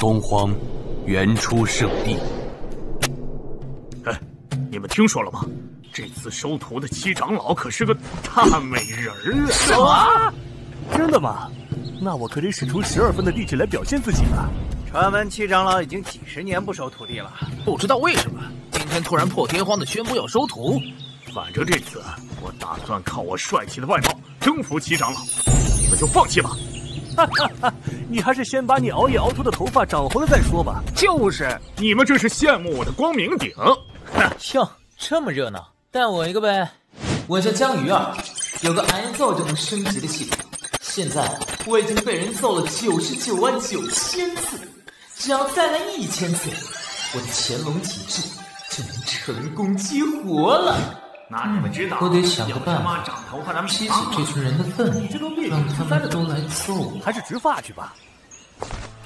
东荒原初圣地。哎，你们听说了吗？这次收徒的七长老可是个大美人儿啊！什么？真的吗？那我可得使出十二分的力气来表现自己了。传闻七长老已经几十年不收徒弟了，不知道为什么今天突然破天荒的宣布要收徒。反正这次我打算靠我帅气的外貌征服七长老，你们就放弃吧。哈哈哈！你还是先把你熬夜熬秃的头发长回来再说吧。就是，你们这是羡慕我的光明顶。哟，这么热闹，带我一个呗。我叫江鱼儿，有个挨揍就能升级的系统。现在我已经被人揍了九十九万九千次，只要再来一千次，我的乾隆体质就能成功激活了。那你们知道？我得想个办法激起这群人的愤怒，让他们都来揍我。还是植发去吧。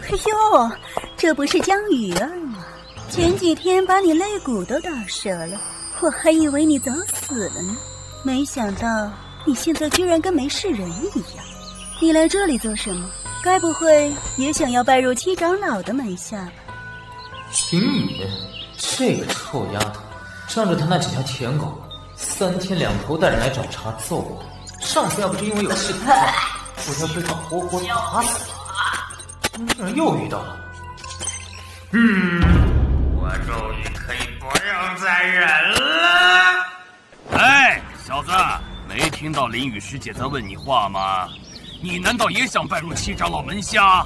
哎呦，这不是江雨儿吗？前几天把你肋骨都打折了，我还以为你早死了呢。没想到你现在居然跟没事人一样。你来这里做什么？该不会也想要拜入七长老的门下吧？秦宇，这个臭丫头，仗着她那几条舔狗。三天两头带人来找茬揍我，上次要不是因为有系统在，我要被他活活打死了。竟然又遇到了，嗯，我终于可以不用再忍了。哎，小子，没听到林雨师姐在问你话吗？你难道也想拜入七长老门下？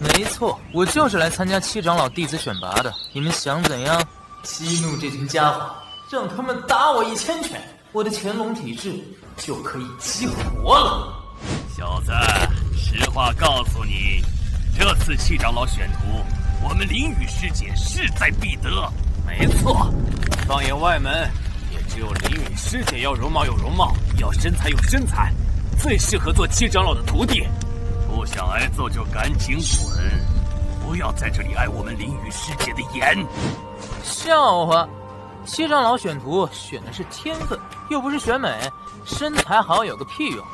没错，我就是来参加七长老弟子选拔的。你们想怎样？激怒这群家伙？让他们打我一千拳，我的乾隆体质就可以激活了。小子，实话告诉你，这次七长老选徒，我们林雨师姐势在必得。没错，放眼外门，也只有林雨师姐要容貌有容貌，要身材有身材，最适合做七长老的徒弟。不想挨揍就赶紧滚，不要在这里碍我们林雨师姐的眼。笑话。七长老选徒选的是天分，又不是选美，身材好有个屁用！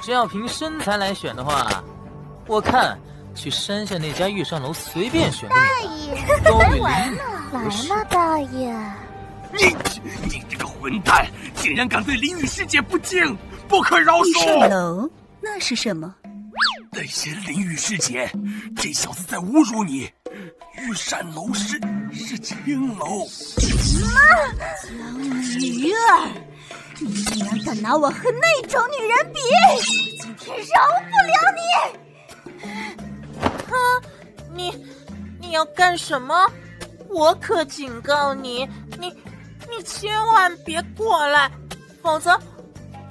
只要凭身材来选的话，我看去山下那家御膳楼随便选个女的都与林来嘛，大爷！你你这个混蛋，竟然敢对林雨师姐不敬，不可饶恕！御膳楼那是什么？那些林雨师姐，这小子在侮辱你！御膳楼是是青楼。什么，江鱼儿，你竟然敢拿我和那种女人比！我今天饶不了你！哼，你你要干什么？我可警告你，你你千万别过来，否则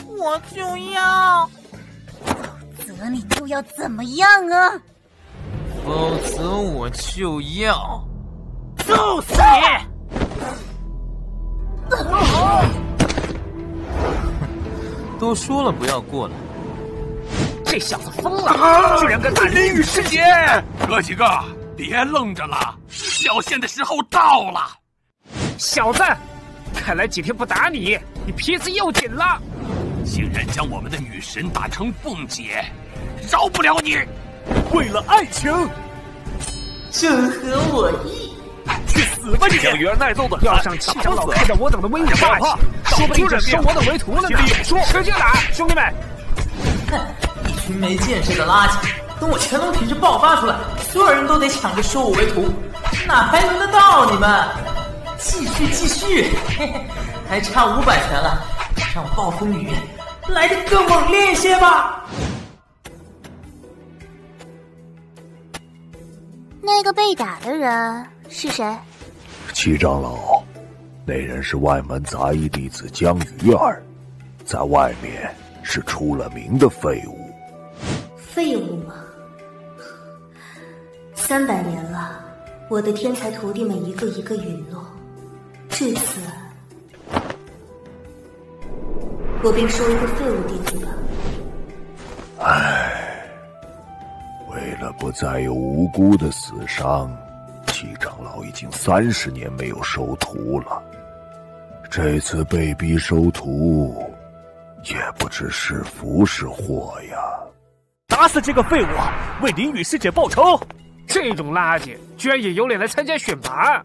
我就要。否则你就要怎么样啊？否则我就要揍死你！都说了不要过来，这小子疯了，居然敢打林雨师姐！哥几个别愣着了，表现的时候到了。小子，看来几天不打你，你皮子又紧了。竟然将我们的女神打成凤姐，饶不了你！为了爱情，正合我意。去死吧你！小鱼儿耐揍的，要上七长老看着我等的威严霸气，说不定就收我等为徒了呢。说，使劲打，兄弟们！哼，一群没见识的垃圾！等我乾隆体质爆发出来，所有人都得抢着收我为徒，哪还轮得到你们？继续，继续！嘿嘿，还差五百拳了，让暴风雨来的更猛烈一些吧！那个被打的人是谁？七长老，那人是外门杂役弟子江鱼儿，在外面是出了名的废物。废物吗？三百年了，我的天才徒弟们一个一个陨落，这次我便收一个废物弟子吧。唉。为了不再有无辜的死伤，七长老已经三十年没有收徒了。这次被逼收徒，也不知是福是祸呀！打死这个废物，为林雨师姐报仇！这种垃圾居然也有脸来参加选拔？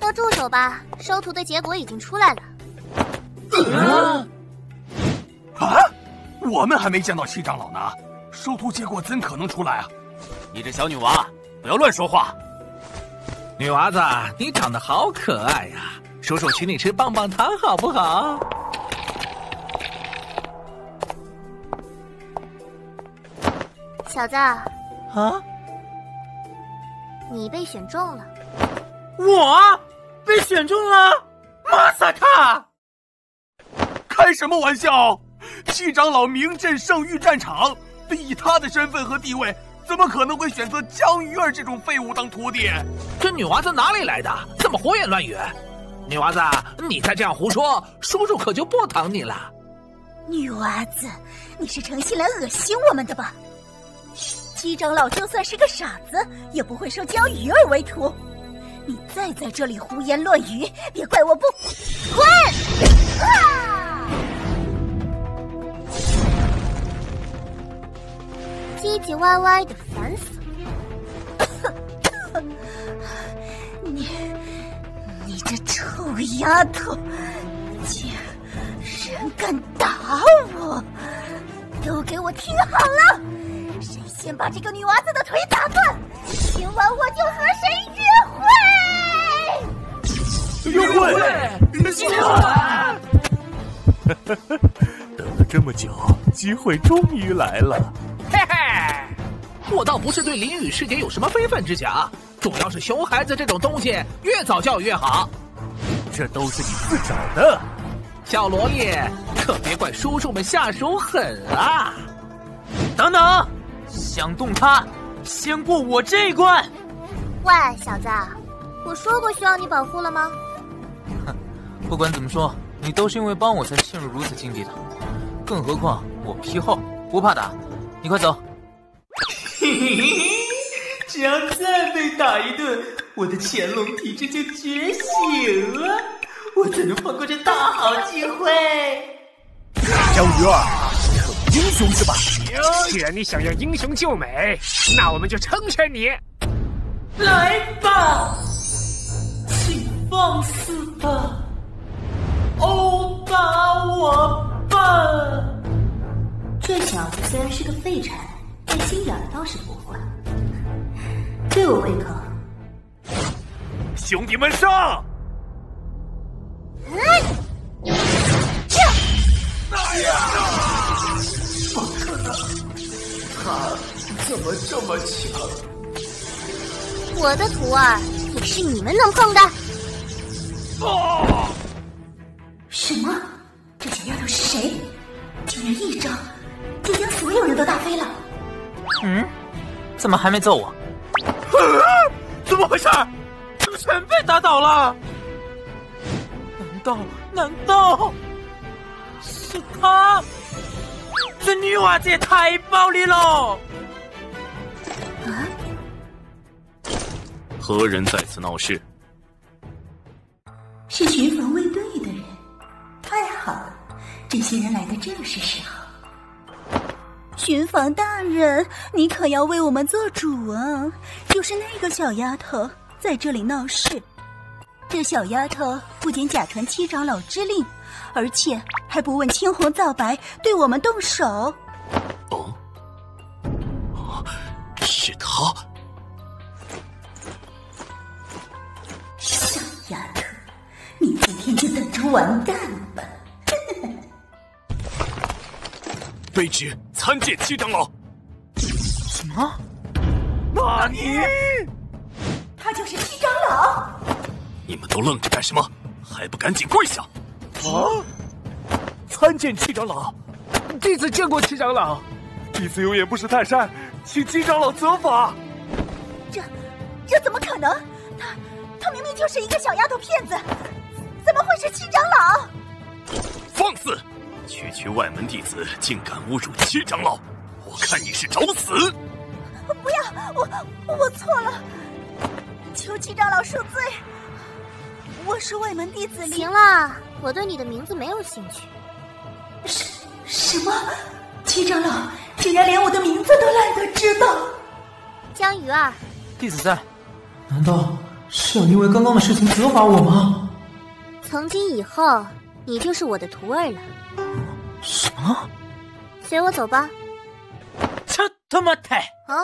都住手吧！收徒的结果已经出来了。啊！我们还没见到七长老呢，收徒结果怎可能出来啊？你这小女娃，不要乱说话！女娃子，你长得好可爱呀，叔叔请你吃棒棒糖好不好？小子，啊，你被选中了。我被选中了，马萨卡！开什么玩笑！七长老名震圣域战场，以他的身份和地位，怎么可能会选择江鱼儿这种废物当徒弟？这女娃子哪里来的？怎么胡言乱语！女娃子，你再这样胡说，叔叔可就不疼你了。女娃子，你是诚心来恶心我们的吧？七长老就算是个傻子，也不会收江鱼儿为徒。你再在这里胡言乱语，别怪我不滚！啊！唧唧歪歪的，烦死了！你，你这臭丫头，竟然敢打我！都给我听好了，谁先把这个女娃子的腿打断，今晚我就和谁约会！约会，今晚！等了这么久，机会终于来了。嘿嘿，我倒不是对林雨师姐有什么非分之想，主要是熊孩子这种东西越早教育越好。这都是你自找的，小萝莉，可别怪叔叔们下手狠啊！等等，想动他，先过我这一关。喂，小子，我说过需要你保护了吗？哼，不管怎么说，你都是因为帮我才陷入如此境地的。更何况我皮厚，不怕打。你快走！嘿嘿嘿，只要再被打一顿，我的潜龙体质就觉醒了，我怎能放过这大好机会？江鱼儿，英雄是吧？既然你想要英雄救美，那我们就成全你。来吧，请放肆的殴打我吧！这小子虽然是个废柴，但心眼倒是不坏，对我胃口。兄弟们上！哎呀！不可能，他怎么这么强？我的徒儿也是你们能碰的？啊！什么？这小丫头是谁？竟然一招就将所有人都打飞了！嗯，怎么还没揍我？啊！怎么回事？怎么全被打倒了？难道难道是他？这女娃子也太暴力了！啊！何人在此闹事？是巡防卫。太好了，这些人来的正是时候。巡防大人，你可要为我们做主啊！就是那个小丫头在这里闹事，这小丫头不仅假传七长老之令，而且还不问青红皂白对我们动手。哦，是他。小丫头，你今天就等着完蛋吧！卑职参见七长老。什么？纳尼？他就是七长老！你们都愣着干什么？还不赶紧跪下！啊！参见七长老。弟子见过七长老。弟子有眼不识泰山，请七长老责罚。这，这怎么可能？他，他明明就是一个小丫头片子，怎么会是七长老？放肆！区区外门弟子竟敢侮辱七长老，我看你是找死！不要，我我错了，求七长老恕罪。我是外门弟子林。行了，我对你的名字没有兴趣。什什么？七长老竟然连我的名字都懒得知道？江鱼儿，弟子在。难道是要因为刚刚的事情责罚我吗？从今以后，你就是我的徒儿了。什么？随我走吧。这他妈的！啊！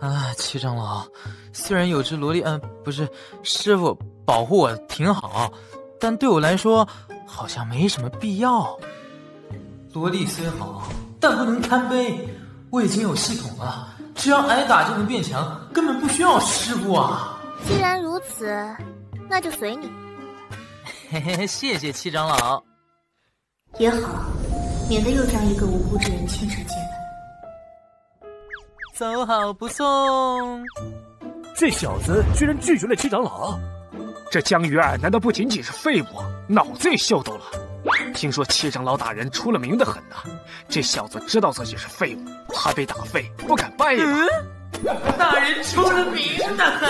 啊，七长老，虽然有只萝莉，嗯，不是师傅保护我挺好，但对我来说好像没什么必要。萝莉虽好，但不能贪杯。我已经有系统了，只要挨打就能变强，根本不需要师傅啊。既然如此，那就随你。嘿嘿，谢谢七长老。也好，免得又将一个无辜之人牵扯进来。走好不送。这小子居然拒绝了七长老。这江鱼儿难道不仅仅是废物，脑子也秀逗了？听说七长老大人出了名的狠呐，这小子知道自己是废物，怕被打废，不敢拜呀。大人出了名的狠。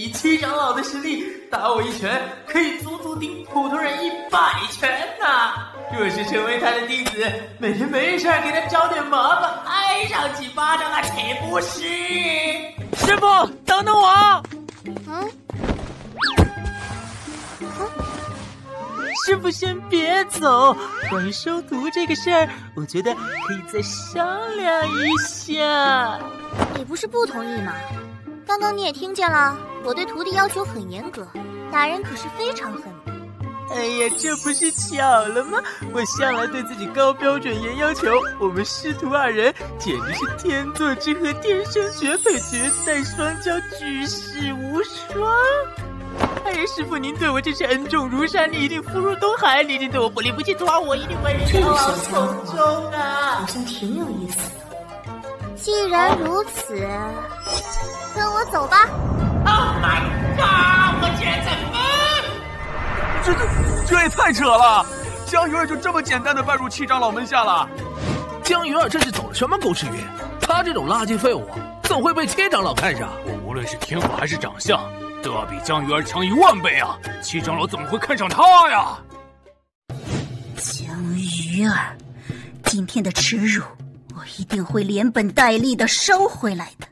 以七长老的实力，打我一拳可以足足顶普通人一百拳呐！若是成为他的弟子，每天没事给他找点麻烦，挨上几巴掌，那岂不是？师傅，等等我！嗯。师傅，先别走。关于收徒这个事儿，我觉得可以再商量一下。你不是不同意吗？刚刚你也听见了，我对徒弟要求很严格，打人可是非常狠的。哎呀，这不是巧了吗？我向来对自己高标准、严要求，我们师徒二人简直是天作之合，天生绝配，绝代双骄，举世无双。哎呀，师傅，您对我真是恩重如山，你一定福如东海，你一定对我不离不弃，徒儿我一定会这个小家伙好像挺有意思的。既然如此，跟我走吧。Oh my god！我竟然在这这这也太扯了！江鱼儿就这么简单的拜入七长老门下了？江鱼儿这是走了什么狗屎运？他这种垃圾废物怎会被七长老看上？我无论是天赋还是长相，都要比江鱼儿强一万倍啊！七长老怎么会看上他呀？江鱼儿，今天的耻辱，我一定会连本带利的收回来的。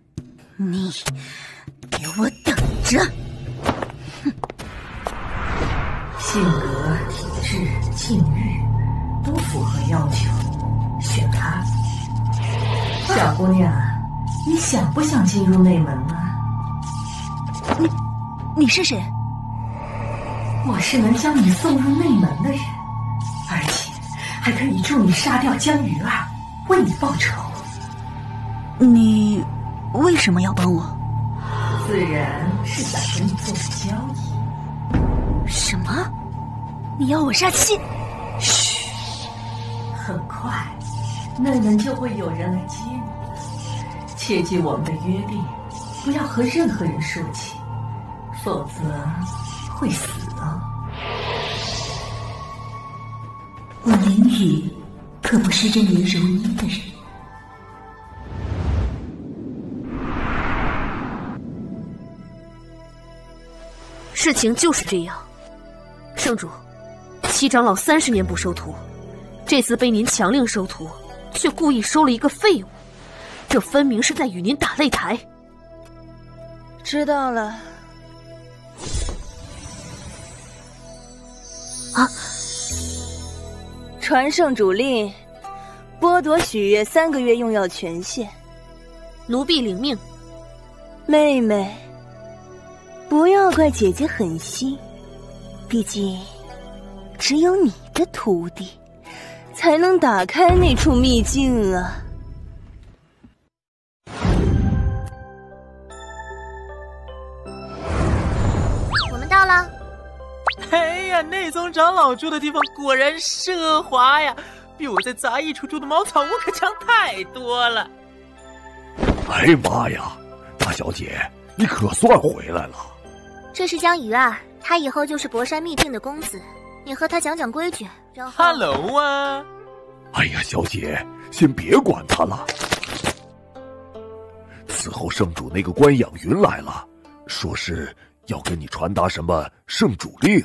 你给我等着！哼。性格、体质、境遇都符合要求，选他。小姑娘，你想不想进入内门啊？你，你是谁？我是能将你送入内门的人，而且还可以助你杀掉江鱼儿，为你报仇。你为什么要帮我？自然是想跟你做个交易。什么？你要我杀妻？嘘，很快内门就会有人来接你。切记我们的约定，不要和任何人说起，否则会死的。我林雨可不是这年如一的人。事情就是这样，圣主。七长老三十年不收徒，这次被您强令收徒，却故意收了一个废物，这分明是在与您打擂台。知道了。啊！传圣主令，剥夺许月三个月用药权限。奴婢领命。妹妹，不要怪姐姐狠心，毕竟。只有你的徒弟，才能打开那处秘境啊！我们到了。哎呀，内宗长老住的地方果然奢华呀，比我在杂役处住的茅草屋可强太多了。哎呀妈呀，大小姐，你可算回来了。这是江鱼儿，他以后就是博山秘境的公子。你和他讲讲规矩，然后。Hello 啊！哎呀，小姐，先别管他了。伺候圣主那个关养云来了，说是要跟你传达什么圣主令。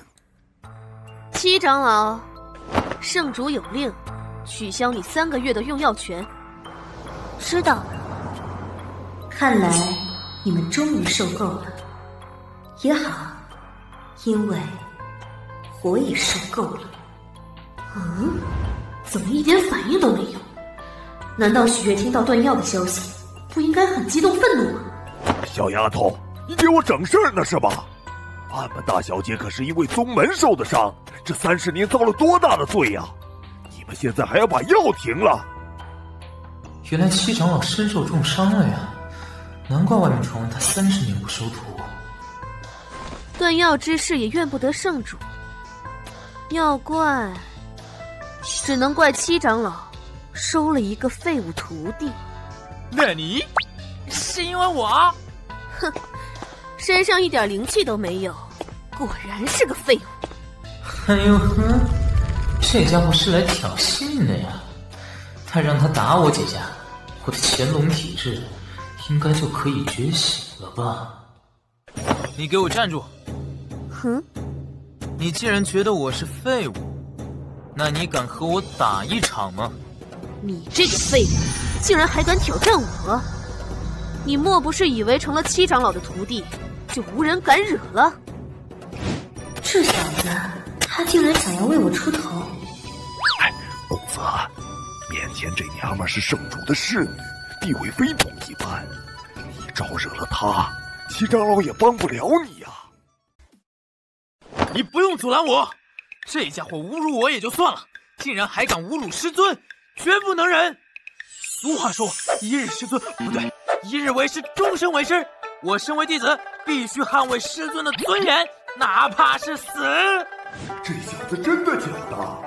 七长老，圣主有令，取消你三个月的用药权。知道了。看来你们终于受够了，也好，因为我也受够了。嗯，怎么一点反应都没有？难道许月听到断药的消息，不应该很激动愤怒吗？小丫头，你给我整事儿呢是吧？俺们大小姐可是因为宗门受的伤，这三十年遭了多大的罪呀！你们现在还要把药停了？原来七长老身受重伤了呀，难怪外面传闻他三十年不收徒。断药之事也怨不得圣主，要怪，只能怪七长老收了一个废物徒弟。那你是因为我？哼，身上一点灵气都没有，果然是个废物。哎呦呵，这家伙是来挑衅的呀！他让他打我几下，我的乾隆体质应该就可以觉醒了吧？你给我站住！哼，你既然觉得我是废物，那你敢和我打一场吗？你这个废物，竟然还敢挑战我！你莫不是以为成了七长老的徒弟，就无人敢惹了？这小子，他竟然想要为我出头！哎，公子，面前这娘们是圣主的侍女，地位非同一般，你招惹了她，七长老也帮不了你呀。你不用阻拦我，这家伙侮辱我也就算了，竟然还敢侮辱师尊，绝不能忍！俗话说，一日师尊不对，一日为师，终身为师。我身为弟子，必须捍卫师尊的尊严，哪怕是死。这小子真的假的？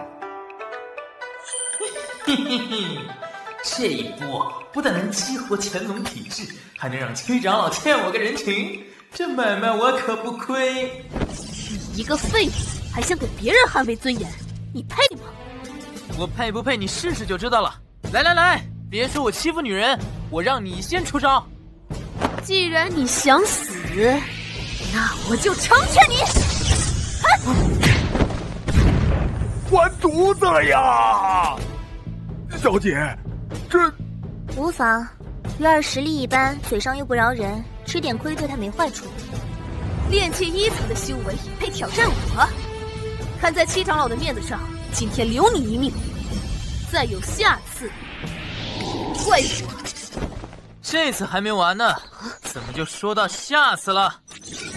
嘿嘿嘿，这一波不但能激活乾隆体质，还能让七长老欠我个人情，这买卖我可不亏。你一个废物，还想给别人捍卫尊严，你配吗？我配不配，你试试就知道了。来来来，别说我欺负女人，我让你先出招。既然你想死，那我就成全你。完犊子了呀！小姐，这无妨。鱼儿实力一般，嘴上又不饶人，吃点亏对他没坏处。炼气一层的修为配挑战我？看在七长老的面子上，今天留你一命。再有下次，怪我。这次还没完呢，怎么就说到下次了？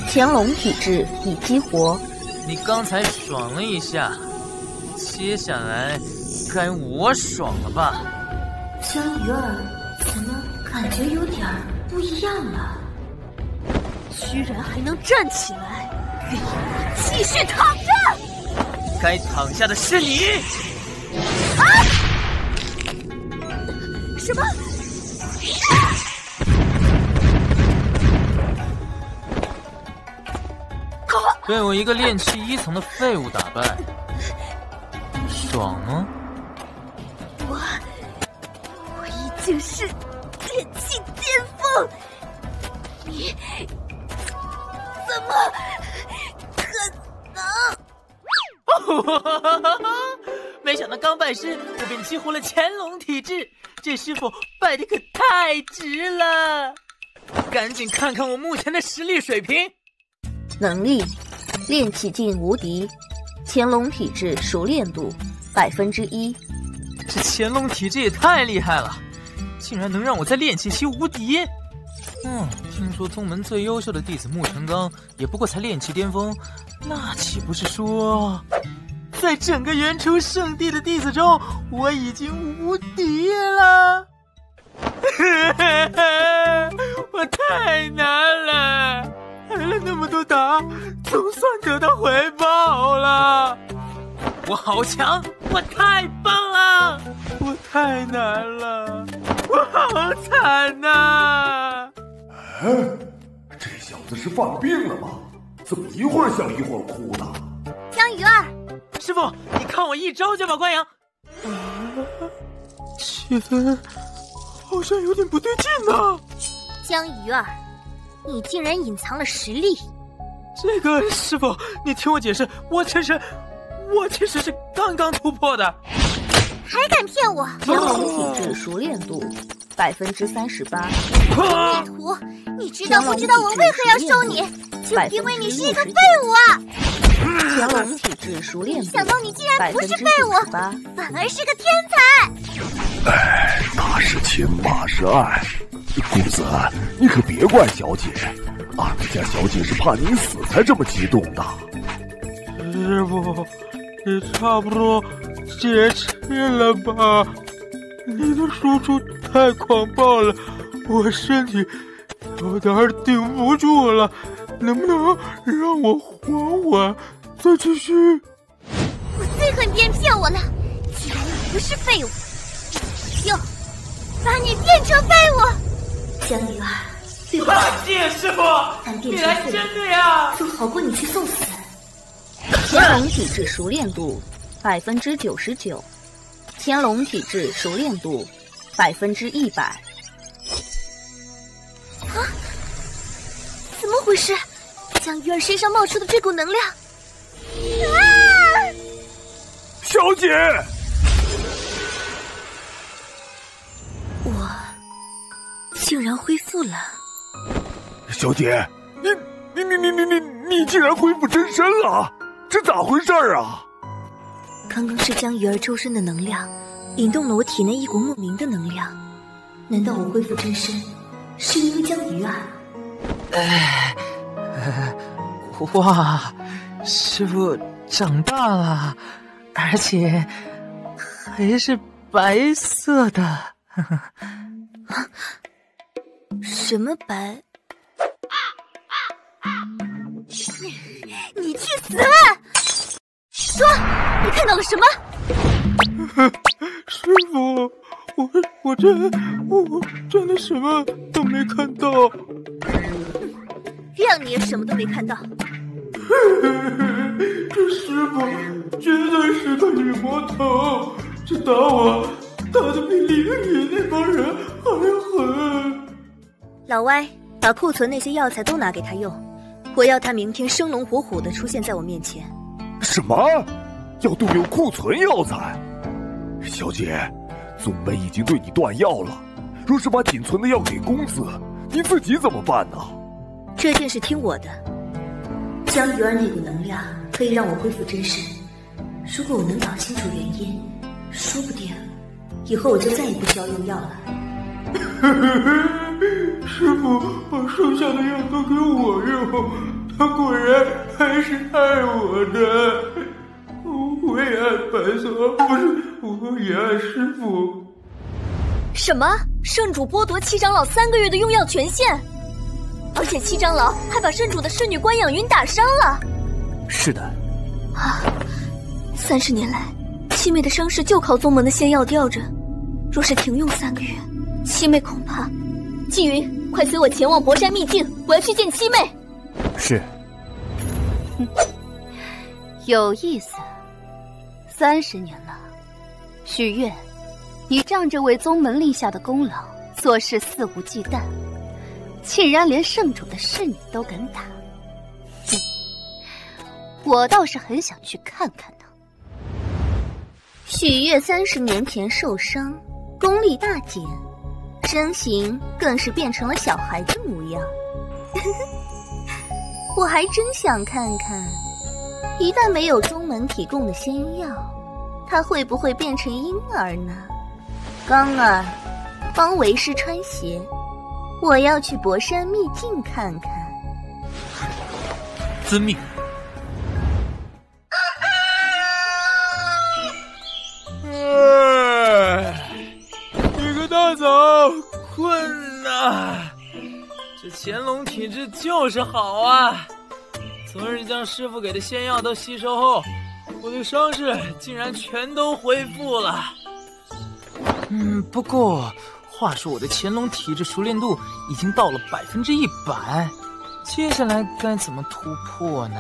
乾隆体质已激活。你刚才爽了一下，接下来该我爽了吧？江鱼儿怎么感觉有点不一样了？居然还能站起来，继续躺着！该躺下的是你！啊！什么？被我一个炼气一层的废物打败，爽吗？我我已经是炼气巅峰，你怎么可能？没想到刚拜师，我便激活了乾隆体质，这师傅拜的可太值了！赶紧看看我目前的实力水平。能力：练气境无敌，乾隆体质熟练度百分之一。这乾隆体质也太厉害了，竟然能让我在练气期无敌。嗯，听说宗门最优秀的弟子穆成刚也不过才炼气巅峰，那岂不是说，在整个元初圣地的弟子中，我已经无敌了？我太难了。挨了那么多打，总算得到回报了。我好强，我太棒了，我太难了，我好惨呐！哎，这小子是犯病了吗？怎么一会儿笑一会儿哭呢？江鱼儿，师傅，你看我一招就把关阳。气氛好像有点不对劲呢。江鱼儿。你竟然隐藏了实力！这个师傅，你听我解释，我其实，我其实是刚刚突破的。还敢骗我？天龙体质熟练度百分之三十八。地图，你知道不知道我为何要收你？就因为你是一个废物啊！天龙体质熟练度，想到你竟然不是废物，反而是个天才。哎，打是亲，骂是爱。公子，你可别怪小姐，俺们家小姐是怕你死才这么激动的。师傅，你差不多解气了吧？你的输出太狂暴了，我身体有点顶不住了，能不能让我缓缓再继续？我最恨别人骗我了，既然你不是废物，就把你变成废物。江鱼儿，对不起，师傅，你来真的呀？就好过你去送死。天龙体质熟练度百分之九十九，天龙体质熟练度百分之一百。啊！怎么回事？江鱼儿身上冒出的这股能量，啊！小姐，我竟然恢复了。小姐，你你你你你你你竟然恢复真身了！这咋回事儿啊？刚刚是江鱼儿周身的能量引动了我体内一股莫名的能量，难道我恢复真身是因为江鱼儿？哎，哇，师傅长大了，而且还是白色的。什么白？你去死！说，你看到了什么？师傅，我我真我真的什么都没看到。让你也什么都没看到。这师傅绝对是个女魔头，这打我打的比林雨那帮人还狠。老歪，把库存那些药材都拿给他用。我要他明天生龙活虎的出现在我面前。什么？要动用库存药材？小姐，宗门已经对你断药了。若是把仅存的药给公子，你自己怎么办呢？这件事听我的。江鱼儿那股能量可以让我恢复真身。如果我能搞清楚原因，说不定以后我就再也不需要用药了。师傅把剩下的药都给我用，他果然还是爱我的。我也爱白色，不是，我也爱师傅。什么？圣主剥夺七长老三个月的用药权限，而且七长老还把圣主的侍女关养云打伤了。是的。啊！三十年来，七妹的伤势就靠宗门的仙药吊着，若是停用三个月，七妹恐怕……季云，快随我前往博山秘境，我要去见七妹。是。有意思。三十年了，许愿，你仗着为宗门立下的功劳，做事肆无忌惮，竟然连圣主的侍女都敢打。哼，我倒是很想去看看呢。许月三十年前受伤，功力大减。身形更是变成了小孩子模样，我还真想看看，一旦没有宗门提供的仙药，他会不会变成婴儿呢？刚儿，帮为师穿鞋，我要去博山秘境看看。遵命。大早，困呐！这乾隆体质就是好啊！昨日将师傅给的仙药都吸收后，我的伤势竟然全都恢复了。嗯，不过话说我的乾隆体质熟练度已经到了百分之一百，接下来该怎么突破呢？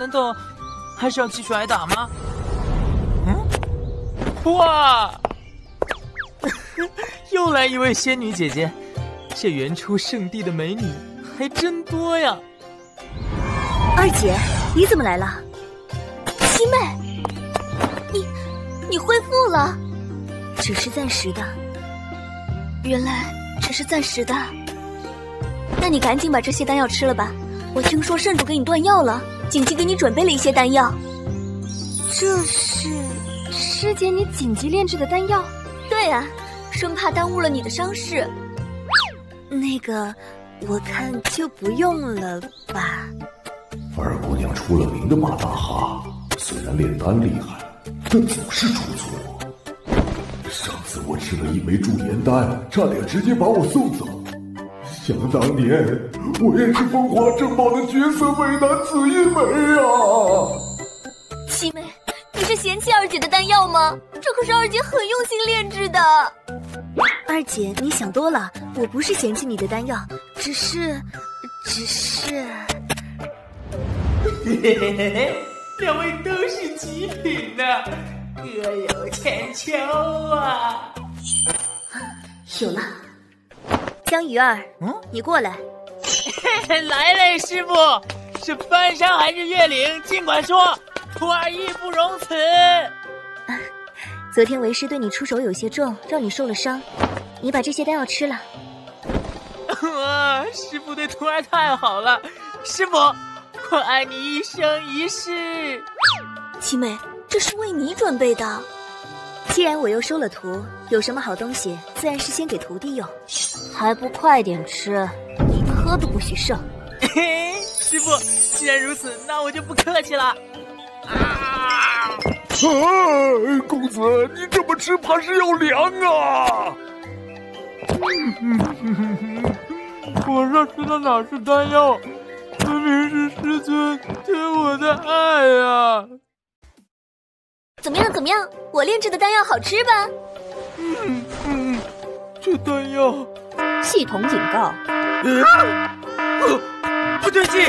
难道还是要继续挨打吗？嗯，哇！又来一位仙女姐姐，这原初圣地的美女还真多呀！二姐，你怎么来了？七妹，你你恢复了，只是暂时的。原来只是暂时的。那你赶紧把这些丹药吃了吧。我听说圣主给你断药了，紧急给你准备了一些丹药。这是师姐你紧急炼制的丹药？对啊，生怕耽误了你的伤势。那个，我看就不用了吧。二姑娘出了名的马大哈，虽然炼丹厉害，但总是出错。上次我吃了一枚驻颜丹，差点直接把我送走。想当年，我也是风华正茂的绝色美男子一枚啊！七妹，你是嫌弃二姐的丹药吗？这可是二姐很用心炼制的。二姐，你想多了，我不是嫌弃你的丹药，只是，只是……嘿嘿嘿嘿嘿，两位都是极品啊，各有千秋啊！有了。江鱼儿，嗯，你过来。来嘞，师傅，是翻山还是越岭？尽管说，徒儿义不容辞。昨天为师对你出手有些重，让你受了伤，你把这些丹药吃了。哇，师傅对徒儿太好了，师傅，我爱你一生一世。七妹，这是为你准备的。既然我又收了徒，有什么好东西，自然是先给徒弟用。还不快点吃，一颗都不许剩！嘿嘿，师傅，既然如此，那我就不客气了。啊！公子，你这么吃，怕是要凉啊！我这吃的哪是丹药，分明是师尊对我的爱啊！怎么样？怎么样？我炼制的丹药好吃吧？嗯嗯，这丹药……系统警告！不不对劲！你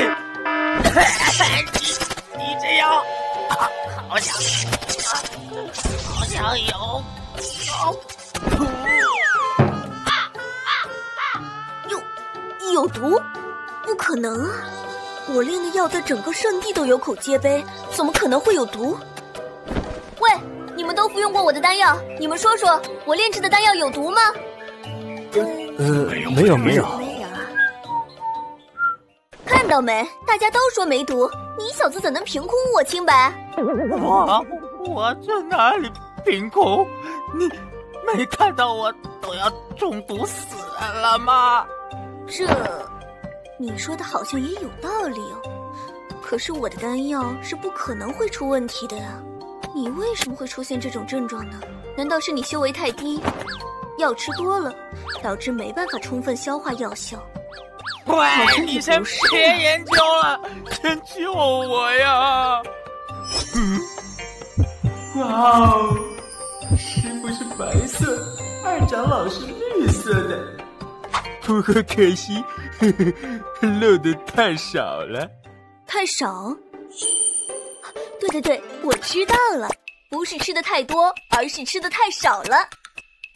你这药 好像好像有毒！有有毒？不可能啊！我炼的药在整个圣地都有口皆碑，怎么可能会有毒？喂，你们都服用过我的丹药，你们说说，我炼制的丹药有毒吗？呃，没有没有没有。看到没？大家都说没毒，你小子怎能凭空污我清白？我我在哪里凭空？你没看到我都要中毒死了吗？这，你说的好像也有道理哦。可是我的丹药是不可能会出问题的呀。你为什么会出现这种症状呢？难道是你修为太低，药吃多了，导致没办法充分消化药效？喂，你先别研究了，先救我呀！嗯，哇哦，师傅是白色，二长老是绿色的，不过可惜，呵呵，漏的太少了。太少？对对对，我知道了，不是吃的太多，而是吃的太少了。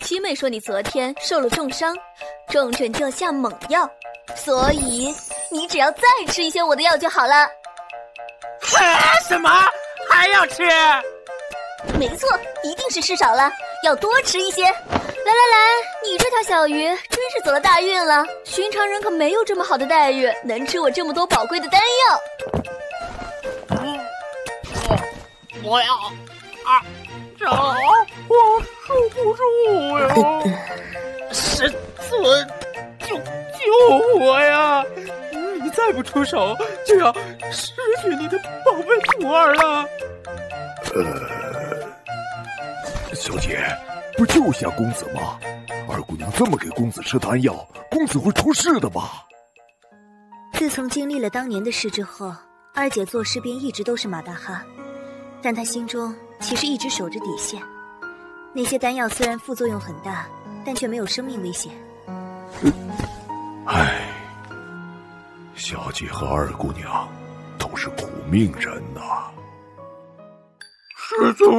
七妹说你昨天受了重伤，重症就要下猛药，所以你只要再吃一些我的药就好了。什么还要吃？没错，一定是吃少了，要多吃一些。来来来，你这条小鱼真是走了大运了，寻常人可没有这么好的待遇，能吃我这么多宝贵的丹药。我要啊！长老，我受不住呀！神尊，救救我呀！你再不出手，就要失去你的宝贝徒儿了。呃，小姐，不救下公子吗？二姑娘这么给公子吃丹药，公子会出事的吧？自从经历了当年的事之后，二姐做事便一直都是马大哈。但她心中其实一直守着底线。那些丹药虽然副作用很大，但却没有生命危险。唉，小姐和二姑娘都是苦命人呐。师尊，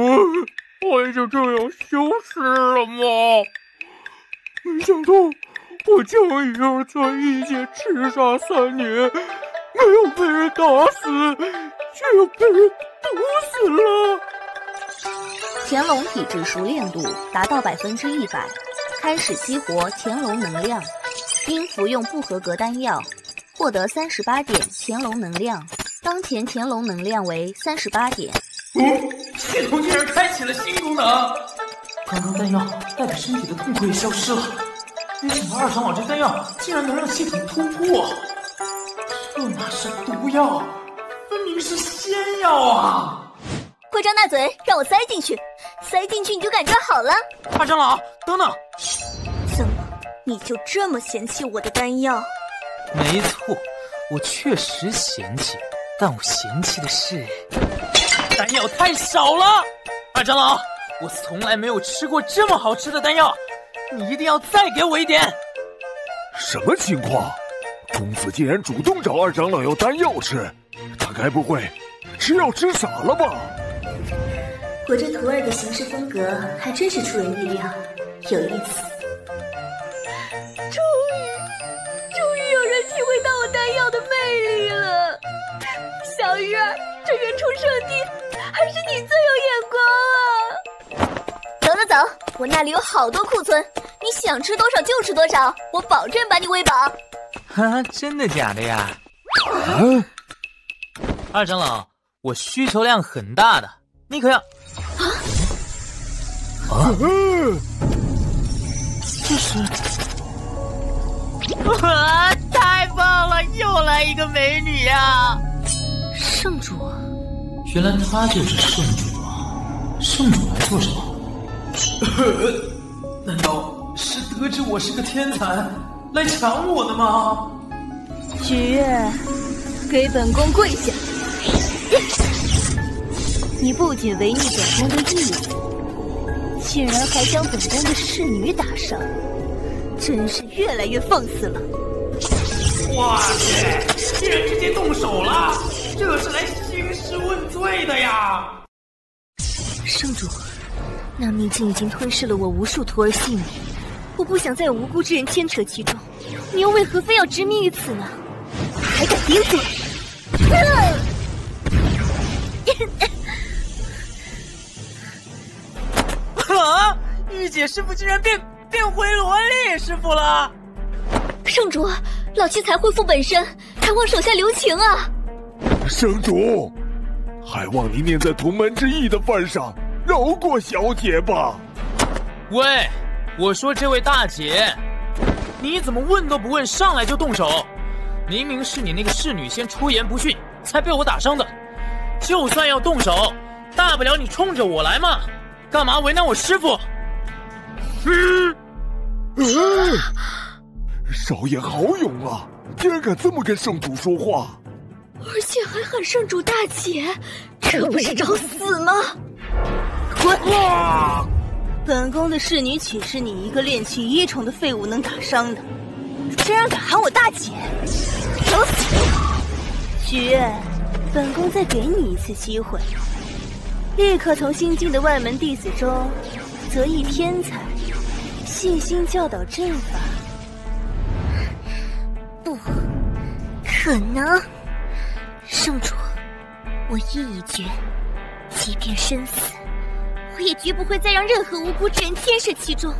我也就这样消失了吗？没想到我江鱼儿在异界痴杀三年，没有被人打死，却又被人。毒死了！潜龙体质熟练度达到百分之一百，开始激活潜龙能量。因服用不合格丹药，获得三十八点潜龙能量。当前潜龙能量为三十八点。哦，系统竟然开启了新功能！刚刚丹药带给身体的痛苦也消失了，没想到二长老这丹药竟然能让系统突破。这哪是毒药，分明是仙药啊！快张大嘴，让我塞进去，塞进去你就感觉好了。二长老，等等，怎么你就这么嫌弃我的丹药？没错，我确实嫌弃，但我嫌弃的是丹药太少了。二长老，我从来没有吃过这么好吃的丹药，你一定要再给我一点。什么情况？公子竟然主动找二长老要丹药吃，他该不会吃药吃傻了吧？我这徒儿的行事风格还真是出人意料，有意思。终于，终于有人体会到我丹药的魅力了。小鱼儿，这元初圣地还是你最有眼光啊！走走走，我那里有好多库存，你想吃多少就吃多少，我保证把你喂饱。哈，真的假的呀？啊！二长老，我需求量很大的，你可要。啊！啊这是……啊，太棒了！又来一个美女呀！圣主，原来她就是圣主啊！圣主来做什么？难道是得知我是个天才来抢我的吗？许月，给本宫跪下！你不仅违逆本宫的意愿，竟然还将本宫的侍女打伤，真是越来越放肆了！哇塞，竟然直接动手了，这是来兴师问罪的呀！圣主，那秘境已经吞噬了我无数徒儿性命，我不想再有无辜之人牵扯其中，你又为何非要执迷于此呢？还敢顶嘴！啊！御姐师傅竟然变变回萝莉师傅了！圣主，老七才恢复本身，还望手下留情啊！圣主，还望您念在同门之谊的份上，饶过小姐吧。喂，我说这位大姐，你怎么问都不问，上来就动手？明明是你那个侍女先出言不逊，才被我打伤的。就算要动手，大不了你冲着我来嘛，干嘛为难我师傅？嗯，嗯，少爷好勇啊，竟然敢这么跟圣主说话，而且还喊圣主大姐，这不是找死吗？滚！本宫的侍女岂是你一个炼气一重的废物能打伤的？竟然敢喊我大姐，找死！许愿，本宫再给你一次机会，立刻从新进的外门弟子中择一天才，细心教导阵法。不可能，圣主，我意已决，即便身死，我也绝不会再让任何无辜之人牵涉其中。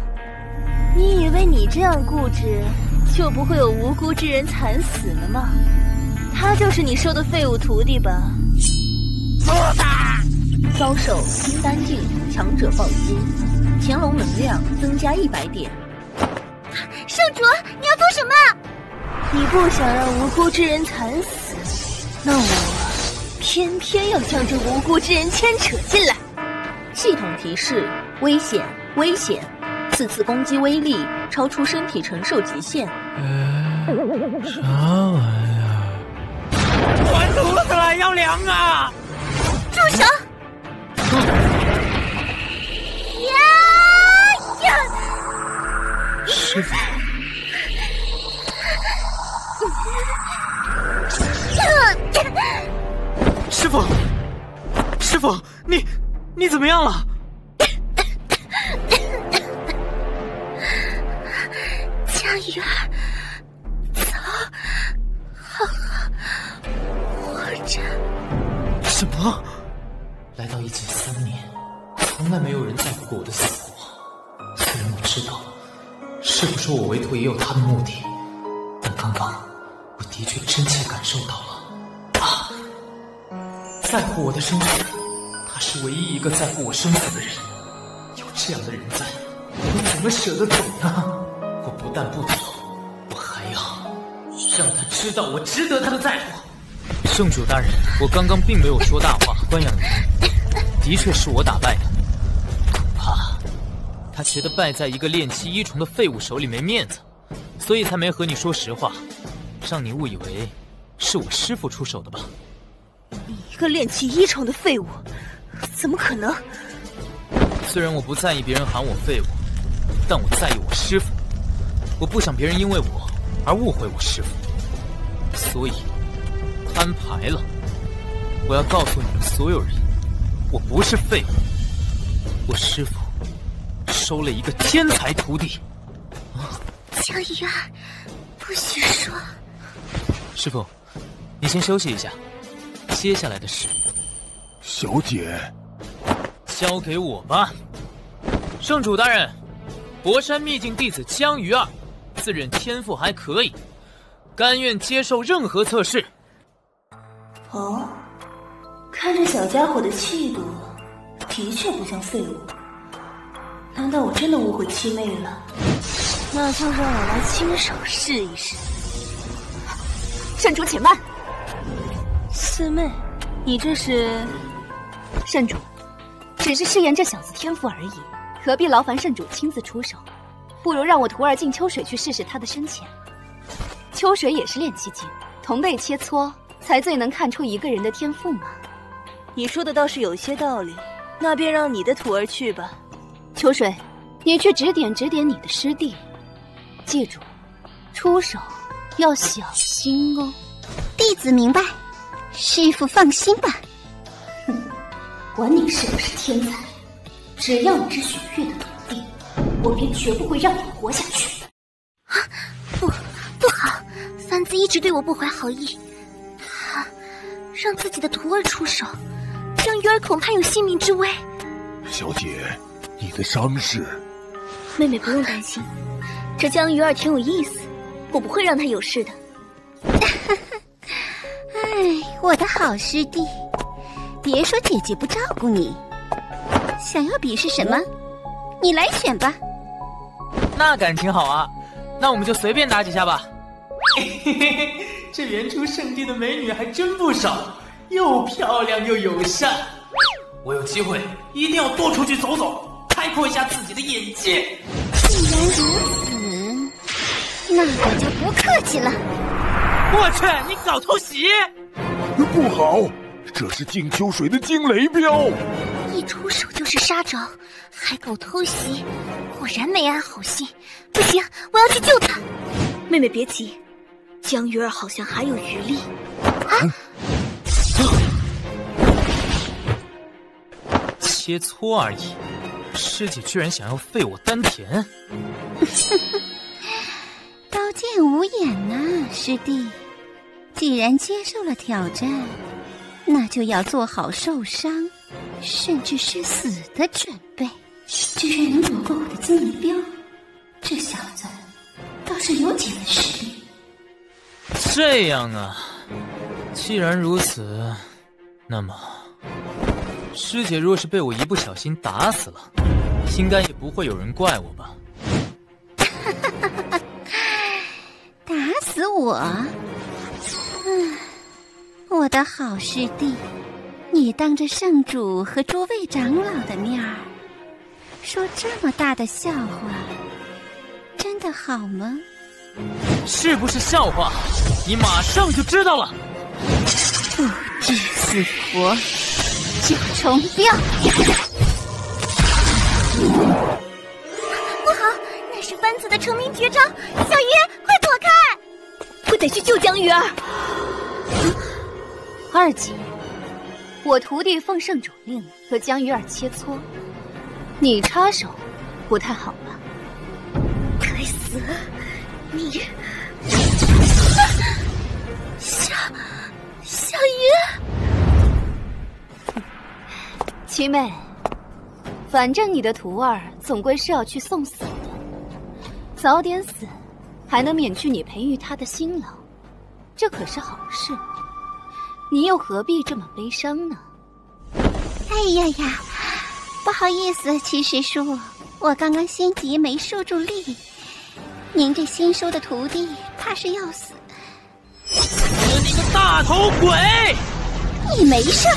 你以为你这样固执，就不会有无辜之人惨死了吗？他就是你收的废物徒弟吧？遭受金丹境强者暴击，乾隆能量增加一百点。圣主，你要做什么？你不想让无辜之人惨死，那我偏偏要将这无辜之人牵扯进来。系统提示：危险，危险！此次攻击威力超出身体承受极限。啥玩意儿？完犊子了，要凉啊！住手！师傅，师傅，师傅，你你怎么样了？江鱼儿，走好好活着。什么？来到一起三年，从从来没有人在乎过我的死活。虽然我知道，是不是我为徒也有他的目的，但刚刚我的确真切感受到了，啊，在乎我的生死，他是唯一一个在乎我生死的人。有这样的人在，我怎么舍得走呢？我不但不走，我还要让他知道我值得他的在乎。圣主大人，我刚刚并没有说大话。关养云，的确是我打败的。他觉得败在一个练气一重的废物手里没面子，所以才没和你说实话，让你误以为是我师父出手的吧？你一个练气一重的废物，怎么可能？虽然我不在意别人喊我废物，但我在意我师父。我不想别人因为我而误会我师父，所以。摊牌了！我要告诉你们所有人，我不是废物。我师傅收了一个天才徒弟。江鱼儿，不许说！师傅，你先休息一下，接下来的事，小姐，交给我吧。圣主大人，博山秘境弟子江鱼儿，自认天赋还可以，甘愿接受任何测试。哦，看这小家伙的气度，的确不像废物。难道我真的误会七妹了？那就让我来亲手试一试。圣主且慢，四妹，你这是？圣主，只是试验这小子天赋而已，何必劳烦圣主亲自出手？不如让我徒儿进秋水去试试他的深浅。秋水也是练气境，同辈切磋。才最能看出一个人的天赋嘛。你说的倒是有些道理，那便让你的徒儿去吧。秋水，你去指点指点你的师弟，记住，出手要小心哦。弟子明白，师傅放心吧。哼，管你是不是天才，只要你是雪月的徒弟，我便绝不会让你活下去。啊，不，不好！三子一直对我不怀好意。他让自己的徒儿出手，江鱼儿恐怕有性命之危。小姐，你的伤势……妹妹不用担心，这江鱼儿挺有意思，我不会让他有事的。哎，我的好师弟，别说姐姐不照顾你。想要比试什么？你来选吧。那感情好啊，那我们就随便打几下吧。嘿嘿嘿。这原初圣地的美女还真不少，又漂亮又友善。我有机会一定要多出去走走，开阔一下自己的眼界。既然如此，那我就不客气了。我去，你搞偷袭！不好，这是静秋水的惊雷镖，一出手就是杀招，还搞偷袭，果然没安好心。不行，我要去救他。妹妹别急。江鱼儿好像还有余力，啊！切磋而已，师姐居然想要废我丹田，刀剑无眼呐，师弟。既然接受了挑战，那就要做好受伤，甚至是死的准备。居然能躲过我的金雷镖，这小子倒是有几分实力。这样啊，既然如此，那么师姐若是被我一不小心打死了，应该也不会有人怪我吧？打死我？嗯，我的好师弟，你当着圣主和诸位长老的面儿说这么大的笑话，真的好吗？是不是笑话？你马上就知道了。不知死活，九重镖。不好，那是番子的成名绝招！小鱼，快躲开！我得去救江鱼儿。二姐，我徒弟奉圣主令和江鱼儿切磋，你插手不太好吧？该死！你，小小鱼，七妹，反正你的徒儿总归是要去送死的，早点死，还能免去你培育他的辛劳，这可是好事。你又何必这么悲伤呢？哎呀呀，不好意思，七师叔，我刚刚心急没收住力。您这新收的徒弟怕是要死。你个大头鬼！你没事？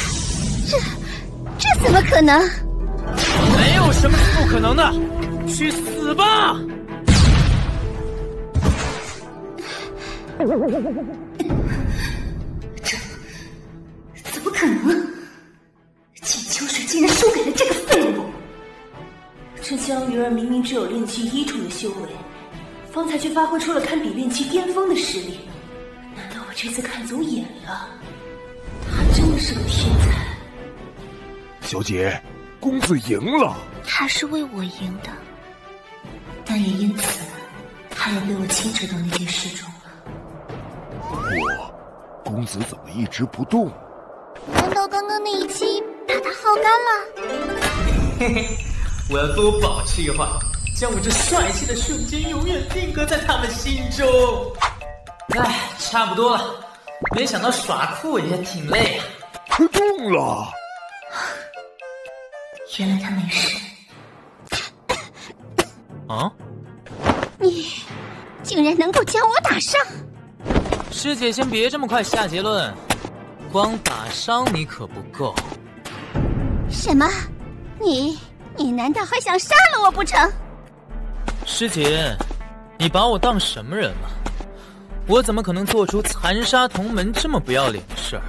这这怎么可能？没有什么是不可能的，去死吧！这怎么可能？锦秋水竟然输给了这个废物！这江鱼儿明明只有炼气一重的修为，方才却发挥出了堪比炼气巅峰的实力。难道我这次看走眼了？他真的是个天才！小姐，公子赢了。他是为我赢的，但也因此，他要被我牵扯到那件事中了。不过，公子怎么一直不动？难道刚刚那一击把他耗干了？嘿嘿，我要多保持一会儿，将我这帅气的瞬间永远定格在他们心中。哎，差不多了。没想到耍酷也挺累啊！不动了。原来他没事。啊！你竟然能够将我打伤！师姐，先别这么快下结论，光打伤你可不够。什么？你你难道还想杀了我不成？师姐，你把我当什么人了？我怎么可能做出残杀同门这么不要脸的事儿？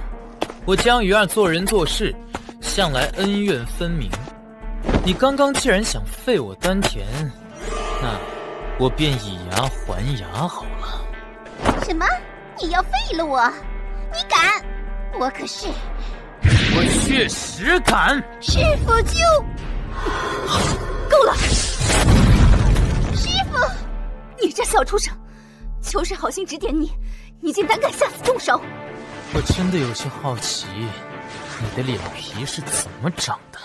我江鱼儿做人做事，向来恩怨分明。你刚刚既然想废我丹田，那我便以牙还牙好了。什么？你要废了我？你敢？我可是……我确实敢。师傅就够了！师傅，你这小畜生！秋水好心指点你，你竟胆敢下此重手！我真的有些好奇，你的脸皮是怎么长的？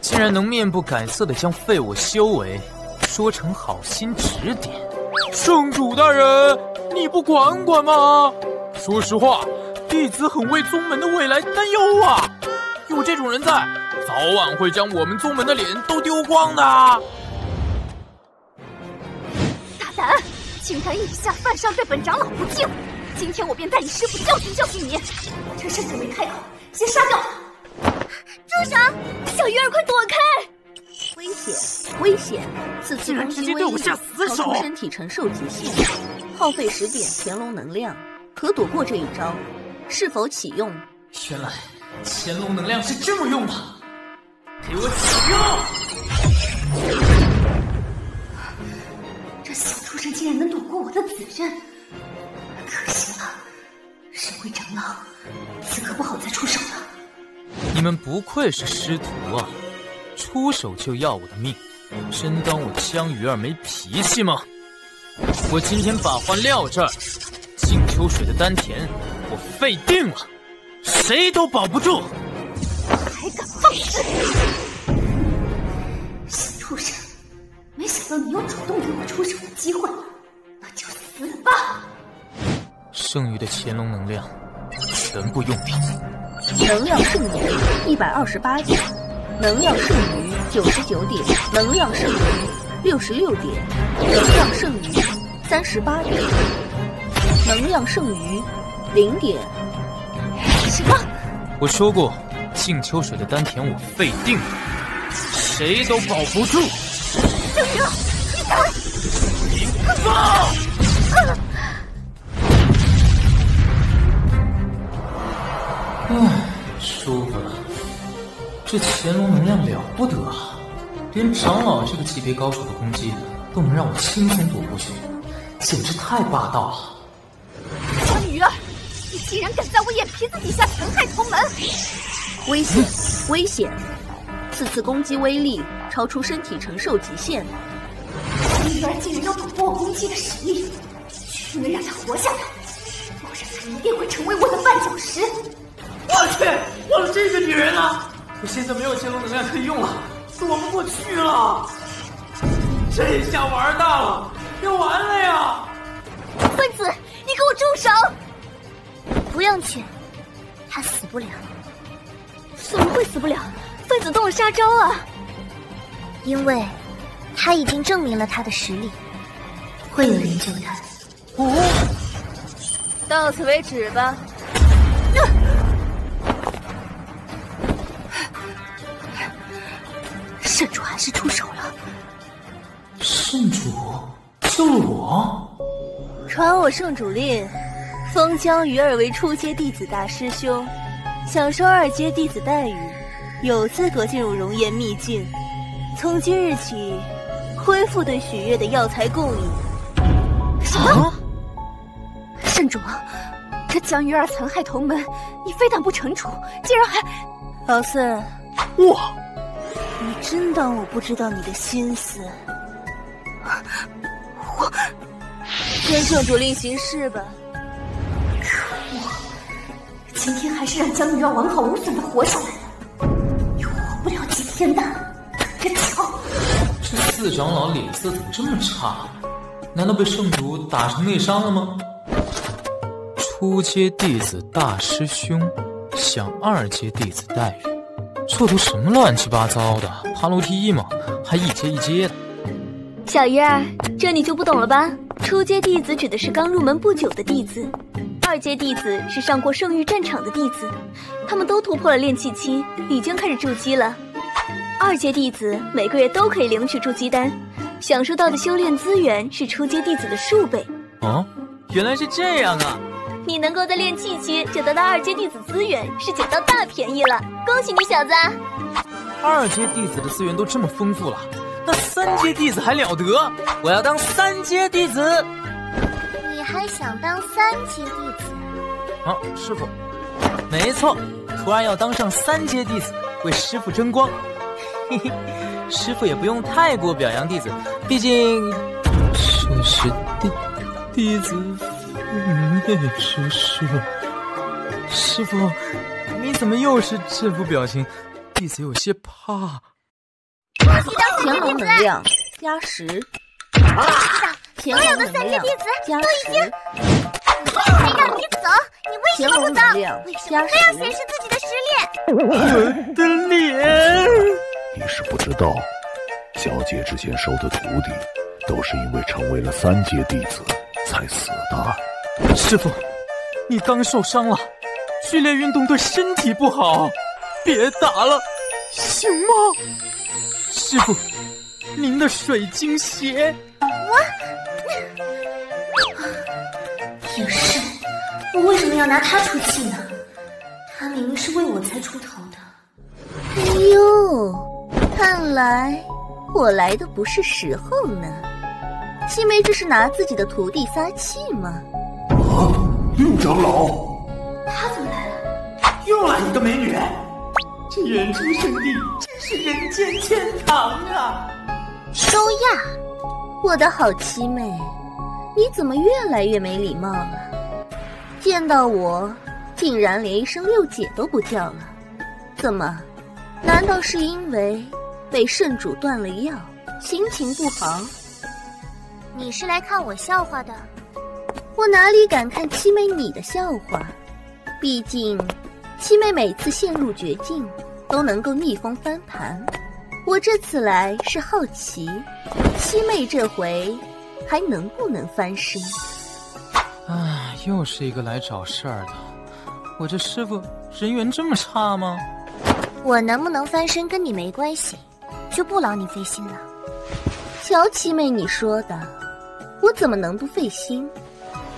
竟然能面不改色的将废我修为说成好心指点？圣主大人，你不管管吗？说实话，弟子很为宗门的未来担忧啊！有这种人在，早晚会将我们宗门的脸都丢光的。大胆！竟敢以下犯上，对本长老不敬！今天我便带你师傅教训教训你！趁圣主没开口，先杀掉他！住手！小鱼儿，快躲开！危险！危险！此次攻击威力超出身体承受极限，耗费十点乾隆能量，可躲过这一招。是否启用？原来乾隆能量是这么用的！给我启用！这小畜生竟然能躲过我的子刃，可惜了，神辉长老，此刻不好再出手了。你们不愧是师徒啊，出手就要我的命，真当我江鱼儿没脾气吗？我今天把话撂这儿，静秋水的丹田我废定了，谁都保不住。还敢放肆！小畜生！没想到你有主动给我出手的机会，那就死吧！剩余的乾隆能量全部用掉。能量剩余一百二十八点，能量剩余九十九点，能量剩余六十六点，能量剩余三十八点，能量剩余零点。什么？我说过，静秋水的丹田我废定了，谁都保不住。江鱼儿，你敢！你放！唉，舒服了。这乾隆能量了不得啊，连长老这个级别高手的攻击都能让我轻松躲过去，简直太霸道了。江鱼儿，你竟然敢在我眼皮子底下残害同门！危险！危险！此次攻击威力超出身体承受极限。江鱼儿竟然要躲过我攻击的实力，绝不能让他活下来，不然他一定会成为我的绊脚石。我去，我这个女人呢！我现在没有乾隆能量可以用了，躲不过去了。这下玩大了，要完了呀！分子，你给我住手！不用去，他死不了。怎么会死不了？分子动了杀招啊！因为，他已经证明了他的实力，会有人救他。哦，到此为止吧。圣主还是出手了。圣主救了我，传我圣主令，封江鱼儿为初阶弟子大师兄，享受二阶弟子待遇，有资格进入熔岩秘境。从今日起，恢复对许月的药材供应。什么？圣主，这江鱼儿残害同门，你非但不惩处，竟然还……老四，哇！你真当我不知道你的心思？我遵圣主令行事吧。可恶！今天还是让江玉儿完好无损的活下来了，又活不了几天的，等着瞧！这四长老脸色怎么这么差？难道被圣主打成内伤了吗？初阶弟子大师兄，享二阶弟子待遇，这都什么乱七八糟的？爬楼梯嘛？还一阶一阶的。小鱼儿，这你就不懂了吧？初阶弟子指的是刚入门不久的弟子，二阶弟子是上过圣域战场的弟子，他们都突破了炼气期，已经开始筑基了。二阶弟子每个月都可以领取筑基丹，享受到的修炼资源是初阶弟子的数倍。哦，原来是这样啊！你能够在炼气期就得到二阶弟子资源，是捡到大便宜了！恭喜你小子！二阶弟子的资源都这么丰富了，那三阶弟子还了得？我要当三阶弟子！你还想当三阶弟子？啊，师傅，没错，徒儿要当上三阶弟子，为师傅争光。嘿嘿，师傅也不用太过表扬弟子，毕竟这是弟弟子。父命之事，师傅，你怎么又是这副表情？弟子有些怕。乾隆能量加十，所有的三阶弟子都已经，没让你走，你为什么不走？为什么要显示自己的实力？我的脸！你是不知道，小姐之前收的徒弟，都是因为成为了三阶弟子才死的。师傅，你刚受伤了，剧烈运动对身体不好，别打了，行吗？师傅，您的水晶鞋。我，也是，我为什么要拿他出气呢？他明明是为我才出头的。哎呦，看来我来的不是时候呢。七妹这是拿自己的徒弟撒气吗？六长老，他怎么来了？又来一个美女！这人中圣地真是人间天堂啊！周亚，我的好七妹，你怎么越来越没礼貌了？见到我，竟然连一声六姐都不叫了？怎么？难道是因为被圣主断了药，心情不好？你是来看我笑话的？我哪里敢看七妹你的笑话？毕竟，七妹每次陷入绝境都能够逆风翻盘。我这次来是好奇，七妹这回还能不能翻身？啊，又是一个来找事儿的。我这师傅人缘这么差吗？我能不能翻身跟你没关系，就不劳你费心了。瞧七妹你说的，我怎么能不费心？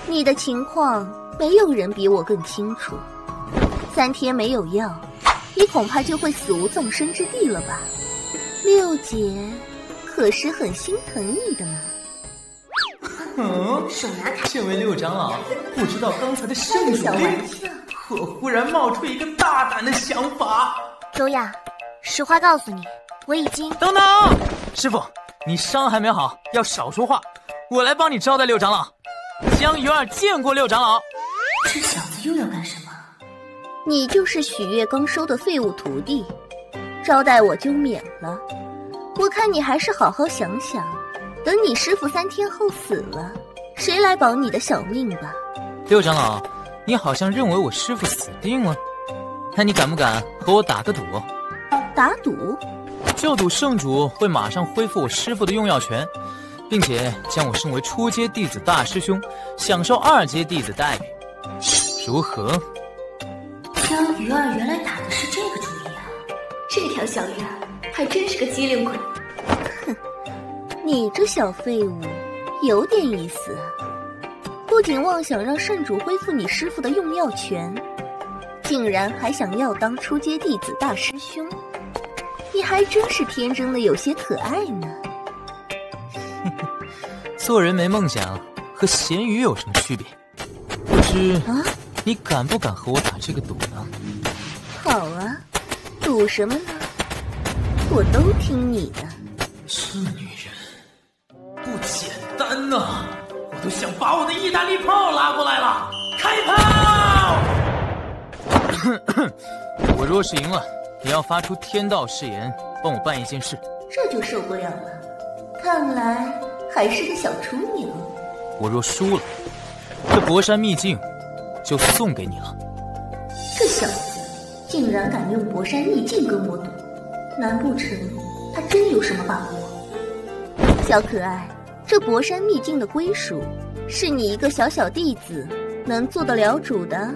你的情况没有人比我更清楚。三天没有药，你恐怕就会死无葬身之地了吧？六姐可是很心疼你的呢。嗯，这位六长老不知道刚才的圣主令，可忽然冒出一个大胆的想法。周亚，实话告诉你，我已经……等等，师傅，你伤还没好，要少说话。我来帮你招待六长老。江鱼儿见过六长老，这小子又要干什么？你就是许月刚收的废物徒弟，招待我就免了。我看你还是好好想想，等你师傅三天后死了，谁来保你的小命吧。六长老，你好像认为我师傅死定了，那你敢不敢和我打个赌？打赌？就赌圣主会马上恢复我师傅的用药权，并且将我升为初阶弟子大师兄，享受二阶弟子待遇，如何？江鱼儿原来打的是这个主意啊！这条小鱼儿还真是个机灵鬼。哼，你这小废物，有点意思。不仅妄想让圣主恢复你师傅的用药权，竟然还想要当初阶弟子大师兄。你还真是天真的有些可爱呢。做人没梦想和咸鱼有什么区别？不知啊，你敢不敢和我打这个赌呢？好啊，赌什么呢？我都听你的。这女人不简单呐！我都想把我的意大利炮拉过来了。开炮！我若是赢了。你要发出天道誓言，帮我办一件事，这就受不了了。看来还是个小雏鸟。我若输了，这博山秘境就送给你了。这小子竟然敢用博山秘境跟我赌，难不成他真有什么把握？小可爱，这博山秘境的归属，是你一个小小弟子能做得了主的？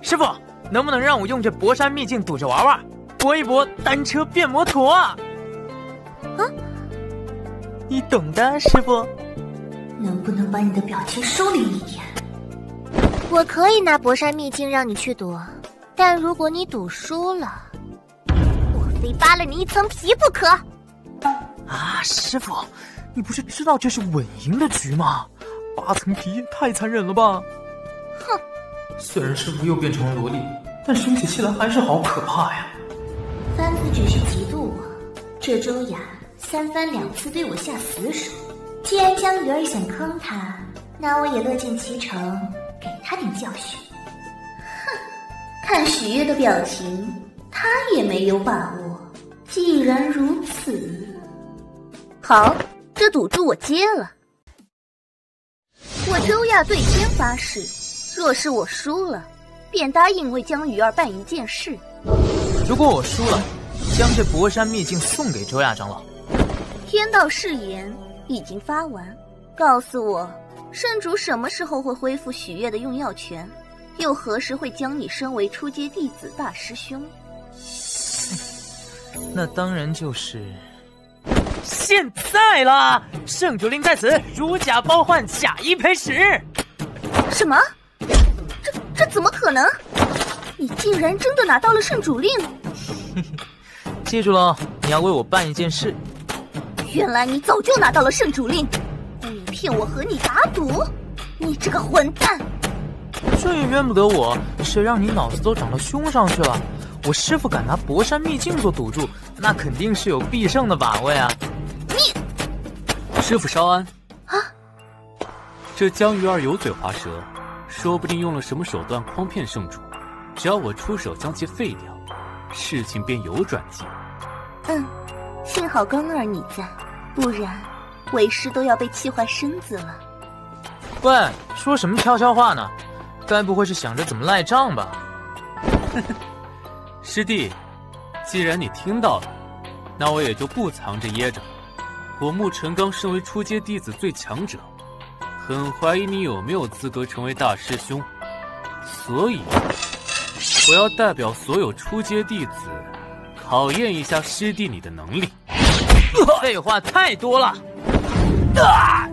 师傅。能不能让我用这博山秘境赌着玩玩，搏一搏单车变摩托啊？啊，你懂的，师傅。能不能把你的表情收敛一点？我可以拿博山秘境让你去赌，但如果你赌输了，我非扒了你一层皮不可。啊，师傅，你不是知道这是稳赢的局吗？扒层皮太残忍了吧？哼。虽然师傅又变成了萝莉，但生起气来还是好可怕呀！番子只是嫉妒我，这周雅三番两次对我下死手。既然江鱼儿想坑他，那我也乐见其成，给他点教训。哼，看许月的表情，他也没有把握。既然如此，好，这赌注我接了。我周亚对天发誓。若是我输了，便答应为江鱼儿办一件事。如果我输了，将这博山秘境送给周亚长老。天道誓言已经发完，告诉我，圣主什么时候会恢复许月的用药权，又何时会将你升为初阶弟子大师兄？那当然就是现在啦！圣主令在此，如假包换，假一赔十。什么？这这怎么可能？你竟然真的拿到了圣主令！记住了，你要为我办一件事。原来你早就拿到了圣主令，故意骗我和你打赌！你这个混蛋！这也怨不得我，谁让你脑子都长到胸上去了？我师傅敢拿博山秘境做赌注，那肯定是有必胜的把握呀！你，师傅稍安啊！这江鱼儿油嘴滑舌。说不定用了什么手段诓骗圣主，只要我出手将其废掉，事情便有转机。嗯，幸好刚儿你在，不然为师都要被气坏身子了。喂，说什么悄悄话呢？该不会是想着怎么赖账吧？师弟，既然你听到了，那我也就不藏着掖着。我沐晨刚身为初阶弟子最强者。很怀疑你有没有资格成为大师兄，所以我要代表所有初阶弟子考验一下师弟你的能力。废话太多了！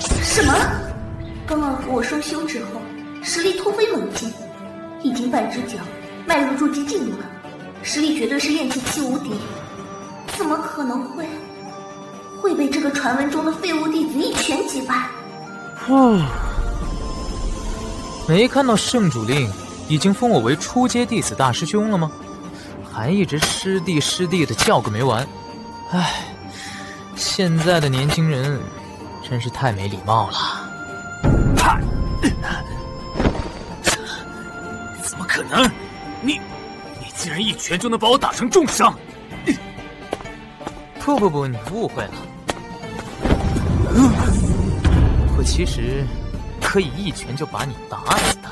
什么？刚刚和我双修之后，实力突飞猛进，已经半只脚迈入筑基境了，实力绝对是炼气期无敌，怎么可能会？会被这个传闻中的废物弟子一拳击败。哦，没看到圣主令已经封我为初阶弟子大师兄了吗？还一直师弟师弟的叫个没完。唉，现在的年轻人真是太没礼貌了。怎么可能？你你竟然一拳就能把我打成重伤！不不不，你误会了。我其实可以一拳就把你打死的。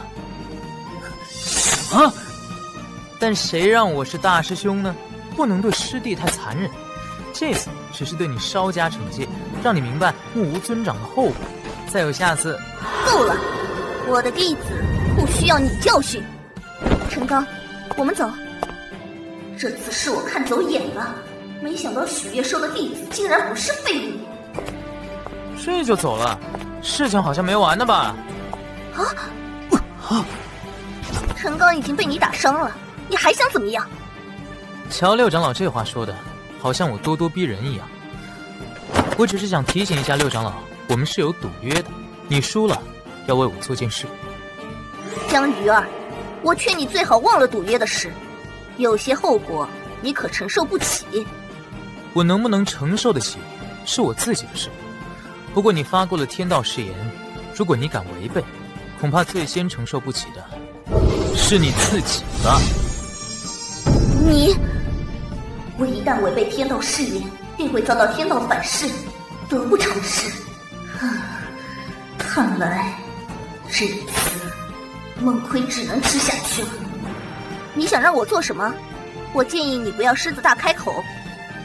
啊！但谁让我是大师兄呢？不能对师弟太残忍。这次只是对你稍加惩戒，让你明白目无尊长的后果。再有下次，够了！我的弟子不需要你教训。陈刚，我们走。这次是我看走眼了，没想到许月收的弟子竟然不是废物。这就走了？事情好像没完呢吧？啊！啊！陈刚已经被你打伤了，你还想怎么样？瞧六长老这话说的，好像我咄咄逼人一样。我只是想提醒一下六长老，我们是有赌约的，你输了要为我做件事。江鱼儿，我劝你最好忘了赌约的事。有些后果你可承受不起。我能不能承受得起，是我自己的事。不过你发过了天道誓言，如果你敢违背，恐怕最先承受不起的是你自己的。你，我一旦违背天道誓言，定会遭到天道反噬，得不偿失。看来这次梦亏只能吃下去了。你想让我做什么？我建议你不要狮子大开口。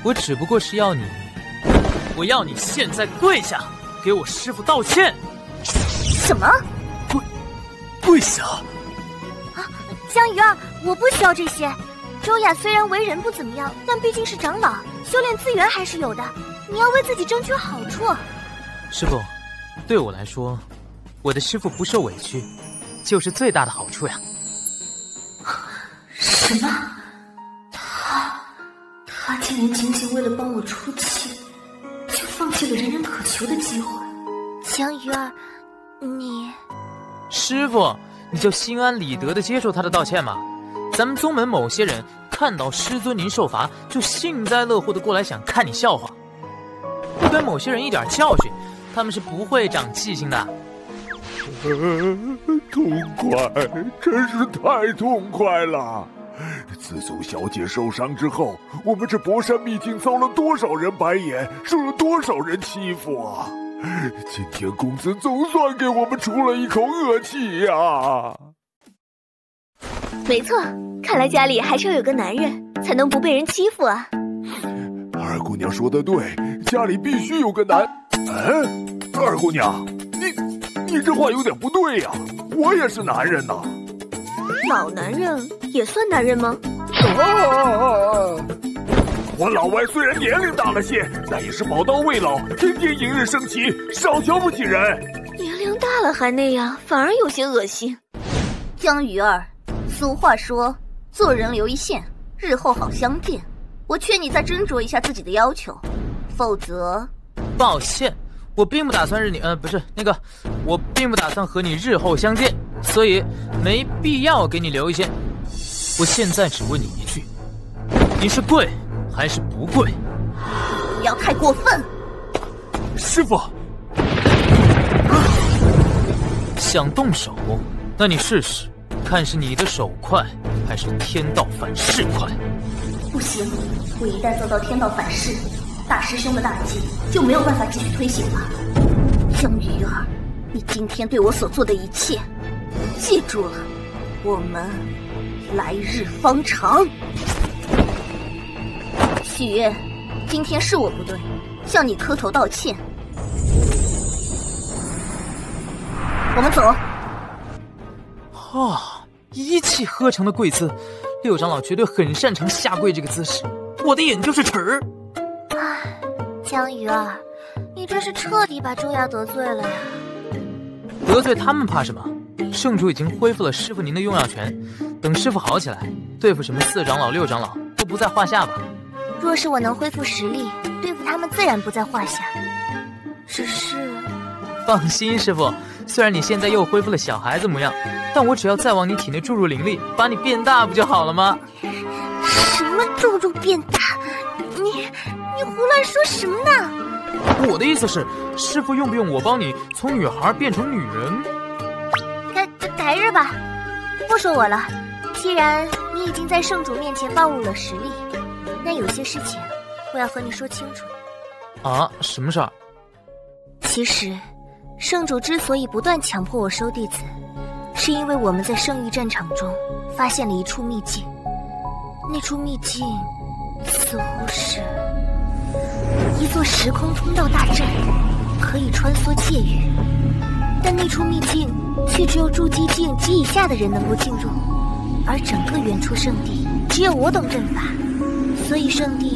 我只不过是要你，我要你现在跪下，给我师傅道歉。什么？跪跪下？啊，江鱼儿，我不需要这些。周雅虽然为人不怎么样，但毕竟是长老，修炼资源还是有的。你要为自己争取好处。师傅，对我来说，我的师傅不受委屈，就是最大的好处呀。什么？他他竟然仅仅为了帮我出气，就放弃了人人可求的机会？江鱼儿，你师傅，你就心安理得的接受他的道歉吗？咱们宗门某些人看到师尊您受罚，就幸灾乐祸的过来想看你笑话，不给某些人一点教训，他们是不会长记性的。痛快，真是太痛快了！自从小姐受伤之后，我们这博山秘境遭了多少人白眼，受了多少人欺负啊！今天公子总算给我们出了一口恶气呀！没错，看来家里还是要有个男人，才能不被人欺负啊。二姑娘说的对，家里必须有个男……嗯，二姑娘，你你这话有点不对呀，我也是男人呐。老男人也算男人吗？啊！我老外虽然年龄大了些，但也是宝刀未老，天天迎日升旗，少瞧不起人。年龄大了还那样，反而有些恶心。江鱼儿，俗话说，做人留一线，日后好相见。我劝你再斟酌一下自己的要求，否则……抱歉，我并不打算日你……呃，不是那个，我并不打算和你日后相见。所以没必要给你留一线。我现在只问你一句：你是跪还是不跪？不要太过分！师傅，想动手，那你试试，看是你的手快还是天道反噬快。不行，我一旦遭到天道反噬，大师兄的大计就没有办法继续推行了。江鱼儿，你今天对我所做的一切。记住了，我们来日方长。许愿，今天是我不对，向你磕头道歉。我们走。啊，一气呵成的跪姿，六长老绝对很擅长下跪这个姿势，我的眼就是尺。唉，江鱼儿，你这是彻底把周亚得罪了呀。得罪他们怕什么？圣主已经恢复了师傅您的用药权，等师傅好起来，对付什么四长老、六长老都不在话下吧。若是我能恢复实力，对付他们自然不在话下。只是，放心，师傅，虽然你现在又恢复了小孩子模样，但我只要再往你体内注入灵力，把你变大不就好了吗？什么注入变大？你你胡乱说什么呢？我的意思是，师傅用不用我帮你从女孩变成女人？改改日吧，不说我了。既然你已经在圣主面前暴露了实力，那有些事情我要和你说清楚。啊，什么事儿？其实，圣主之所以不断强迫我收弟子，是因为我们在圣域战场中发现了一处秘境。那处秘境似乎是一座时空通道大阵，可以穿梭界域。但那处秘境却只有筑基境及以下的人能够进入，而整个原初圣地只有我懂阵法，所以圣帝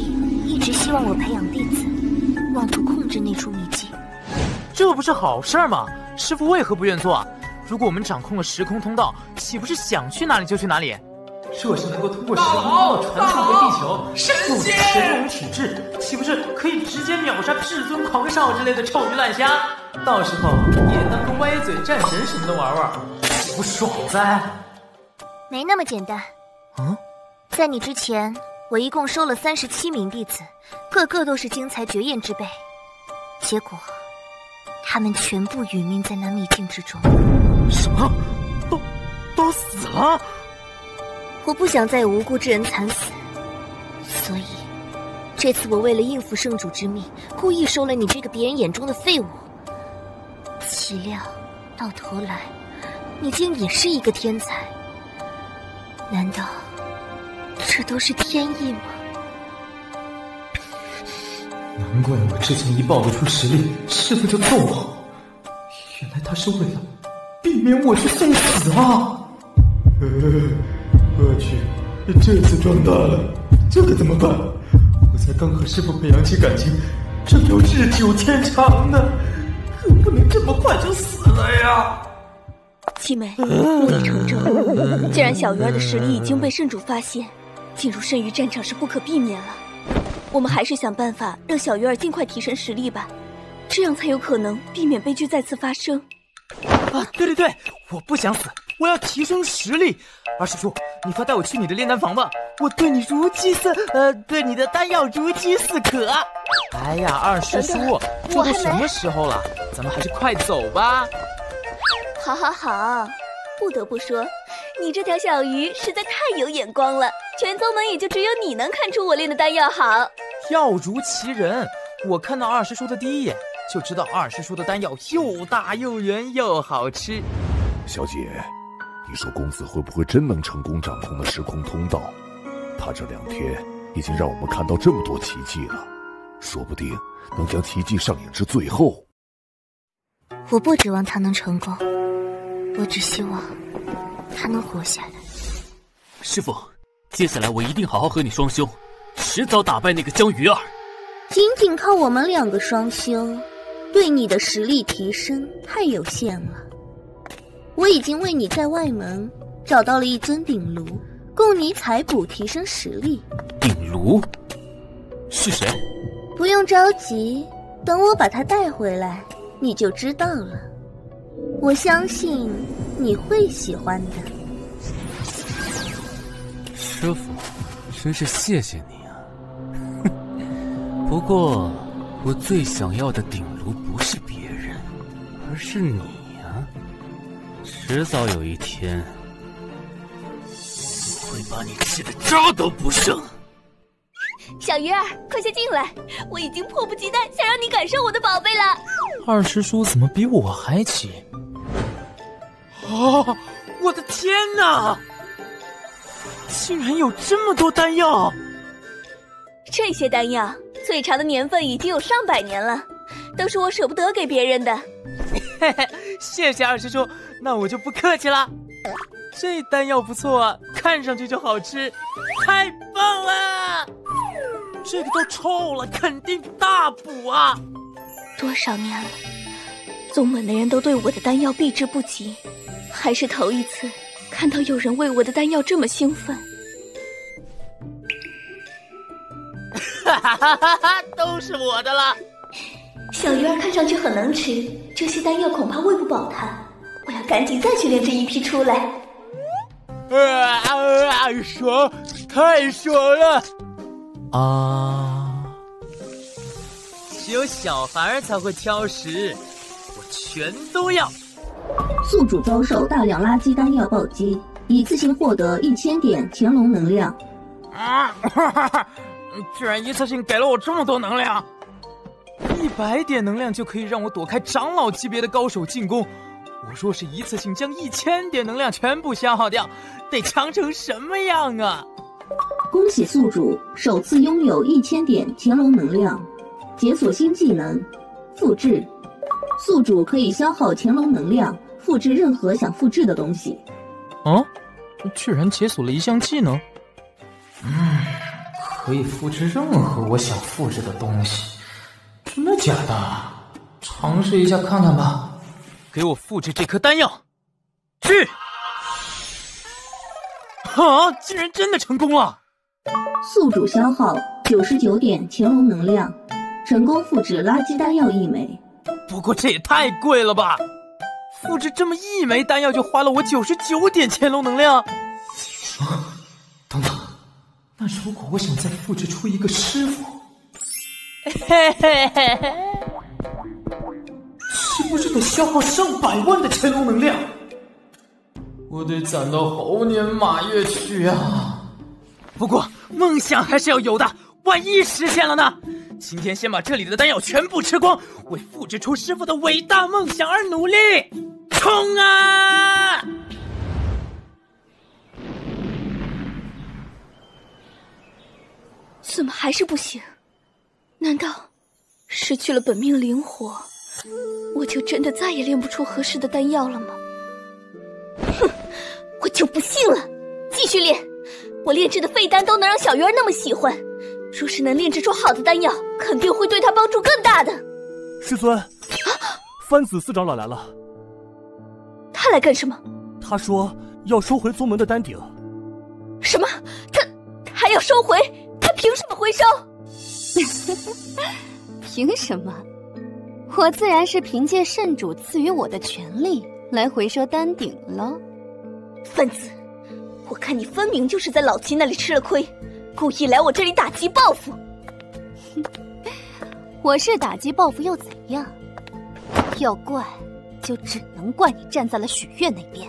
一直希望我培养弟子，妄图控制那处秘境。这不是好事吗？师傅为何不愿做啊？如果我们掌控了时空通道，岂不是想去哪里就去哪里？若是能够通过时空通道传送回地球，用神龙体质，岂不是可以直接秒杀至尊狂少之类的臭鱼烂虾？到时候也当个歪嘴战神什么的玩玩，岂不爽哉？没那么简单。嗯，在你之前，我一共收了三十七名弟子，个个都是惊才绝艳之辈，结果他们全部殒命在那秘境之中。什么？都都死了？我不想再有无辜之人惨死，所以这次我为了应付圣主之命，故意收了你这个别人眼中的废物。岂料到头来，你竟也是一个天才。难道这都是天意吗？难怪我之前一暴露出实力，师傅就揍我。原来他是为了避免我去送死啊！呃我去，这次撞大了，这可怎么办？我才刚和师傅培养起感情，这要日久天长呢，可不能这么快就死了呀！七妹，木已成舟。既然小鱼儿的实力已经被圣主发现，进入剩余战场是不可避免了。我们还是想办法让小鱼儿尽快提升实力吧，这样才有可能避免悲剧再次发生。啊，对对对，我不想死。我要提升实力，二师叔，你快带我去你的炼丹房吧！我对你如饥似……呃，对你的丹药如饥似渴。哎呀，二师叔，这都什么时候了？咱们还是快走吧。好，好，好！不得不说，你这条小鱼实在太有眼光了，全宗门也就只有你能看出我炼的丹药好。药如其人，我看到二师叔的第一眼就知道二师叔的丹药又大又圆又好吃。小姐。你说公子会不会真能成功掌控那时空通道？他这两天已经让我们看到这么多奇迹了，说不定能将奇迹上演至最后。我不指望他能成功，我只希望他能活下来。师傅，接下来我一定好好和你双修，迟早打败那个江鱼儿。仅仅靠我们两个双修，对你的实力提升太有限了。我已经为你在外门找到了一尊鼎炉，供你采补提升实力。鼎炉是谁？不用着急，等我把它带回来，你就知道了。我相信你会喜欢的。师傅，真是谢谢你啊！不过，我最想要的鼎炉不是别人，而是你啊。迟早有一天，我会把你吃的渣都不剩。小鱼儿，快些进来！我已经迫不及待想让你感受我的宝贝了。二师叔怎么比我还急？哦，我的天哪！竟然有这么多丹药！这些丹药最长的年份已经有上百年了，都是我舍不得给别人的。嘿嘿，谢谢二师叔。那我就不客气了，这丹药不错啊，看上去就好吃，太棒了！这个都臭了，肯定大补啊！多少年了，宗门的人都对我的丹药避之不及，还是头一次看到有人为我的丹药这么兴奋。哈哈哈哈哈！都是我的了。小鱼儿看上去很能吃，这些丹药恐怕喂不饱它。我要赶紧再去炼这一批出来！啊啊！爽，太爽了！啊！只有小孩才会挑食，我全都要。宿主遭受大量垃圾丹药暴击，一次性获得一千点乾隆能量。啊！居然一次性给了我这么多能量！一百点能量就可以让我躲开长老级别的高手进攻。我若是一次性将一千点能量全部消耗掉，得强成什么样啊！恭喜宿主首次拥有一千点乾隆能量，解锁新技能复制。宿主可以消耗乾隆能量，复制任何想复制的东西。啊，居然解锁了一项技能。嗯，可以复制任何我想复制的东西。真的假的？尝试一下看看吧。给我复制这颗丹药，去！啊，竟然真的成功了！宿主消耗九十九点乾隆能量，成功复制垃圾丹药一枚。不过这也太贵了吧！复制这么一枚丹药就花了我九十九点乾隆能量。啊，等等，那如果我想再复制出一个师傅，嘿嘿嘿嘿，是不是得消耗上百万的乾隆能量？我得攒到猴年马月去啊！不过梦想还是要有的，万一实现了呢？今天先把这里的丹药全部吃光，为复制出师傅的伟大梦想而努力！冲啊！怎么还是不行？难道失去了本命灵火，我就真的再也炼不出合适的丹药了吗？哼，我就不信了！继续炼，我炼制的废丹都能让小鱼儿那么喜欢。若是能炼制出好的丹药，肯定会对他帮助更大的。师尊，番子四长老来了。他来干什么？他说要收回宗门的丹鼎。什么？他还要收回？他凭什么回收？凭什么？我自然是凭借圣主赐予我的权利来回收丹鼎了。番子，我看你分明就是在老七那里吃了亏。故意来我这里打击报复，我是打击报复又怎样？要怪，就只能怪你站在了许月那边。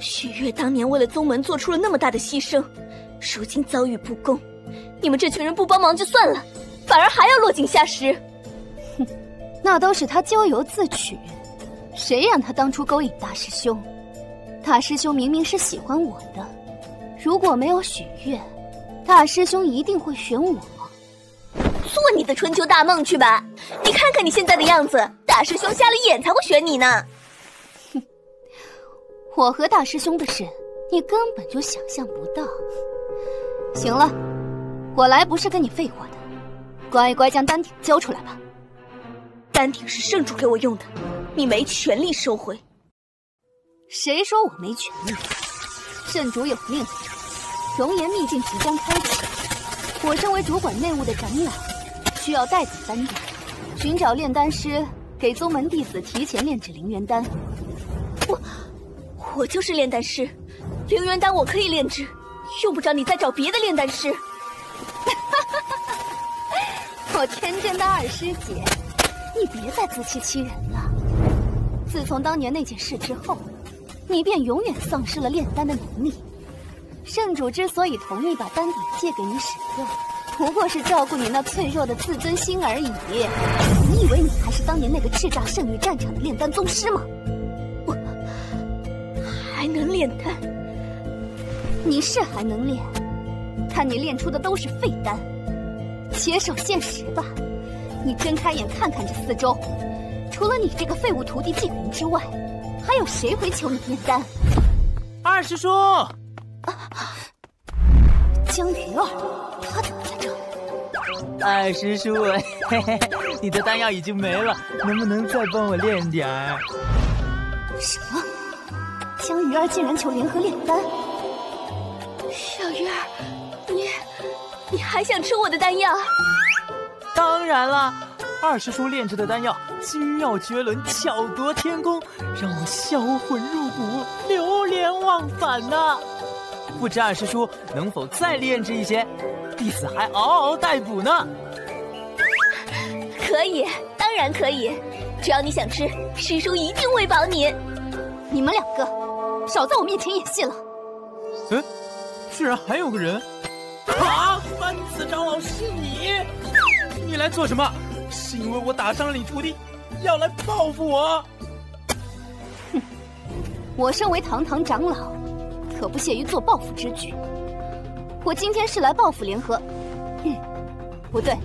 许月当年为了宗门做出了那么大的牺牲，如今遭遇不公，你们这群人不帮忙就算了，反而还要落井下石。哼，那都是他咎由自取，谁让他当初勾引大师兄？大师兄明明是喜欢我的，如果没有许月。大师兄一定会选我，做你的春秋大梦去吧！你看看你现在的样子，大师兄瞎了眼才会选你呢。哼，我和大师兄的事，你根本就想象不到。行了，我来不是跟你废话的，乖乖将丹鼎交出来吧。丹鼎是圣主给我用的，你没权利收回。谁说我没权利？圣主有令。熔岩秘境即将开启，我身为主管内务的长老，需要带走丹鼎，寻找炼丹师，给宗门弟子提前炼制灵元丹。我，我就是炼丹师，灵元丹我可以炼制，用不着你再找别的炼丹师。我天真的二师姐，你别再自欺欺人了。自从当年那件事之后，你便永远丧失了炼丹的能力。圣主之所以同意把丹鼎借给你使用，不过是照顾你那脆弱的自尊心而已。你以为你还是当年那个叱咤圣域战场的炼丹宗师吗？我还能炼丹？你是还能炼，看你炼出的都是废丹。接受现实吧，你睁开眼看看这四周，除了你这个废物徒弟静云之外，还有谁会求你炼丹？二师叔。啊江鱼儿，他怎么在这？二师叔，嘿嘿，你的丹药已经没了，能不能再帮我炼点儿？什么？江鱼儿竟然求联合炼丹？小鱼儿，你你还想吃我的丹药？当然了，二师叔炼制的丹药精妙绝伦，巧夺天工，让我销魂入骨，流连忘返呐。不知二师叔能否再炼制一些？弟子还嗷嗷待哺呢。可以，当然可以，只要你想吃，师叔一定喂饱你。你们两个少在我面前演戏了，嗯，居然还有个人！啊，番子长老是你？你来做什么？是因为我打伤了你徒弟，要来报复我？哼，我身为堂堂长老，可不屑于做报复之举。我今天是来报复联合，嗯，不对，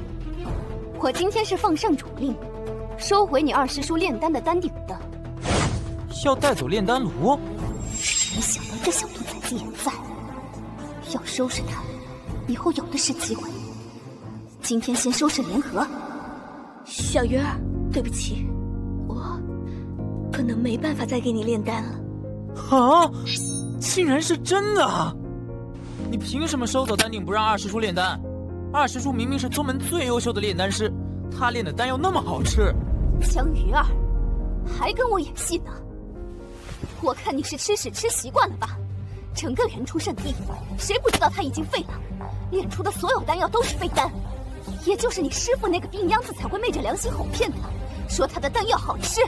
我今天是奉上主令，收回你二师叔炼丹的丹鼎的。要带走炼丹炉？没想到这小兔崽子也在，要收拾他，以后有的是机会。今天先收拾联合。小鱼儿，对不起，我可能没办法再给你炼丹了。啊！竟然是真的！你凭什么收走丹鼎不让二师叔炼丹？二师叔明明是宗门最优秀的炼丹师，他炼的丹药那么好吃。江鱼儿，还跟我演戏呢？我看你是吃屎吃习惯了吧？整个元初圣地，谁不知道他已经废了？炼出的所有丹药都是废丹，也就是你师傅那个病秧子才会昧着良心哄骗他，说他的丹药好吃。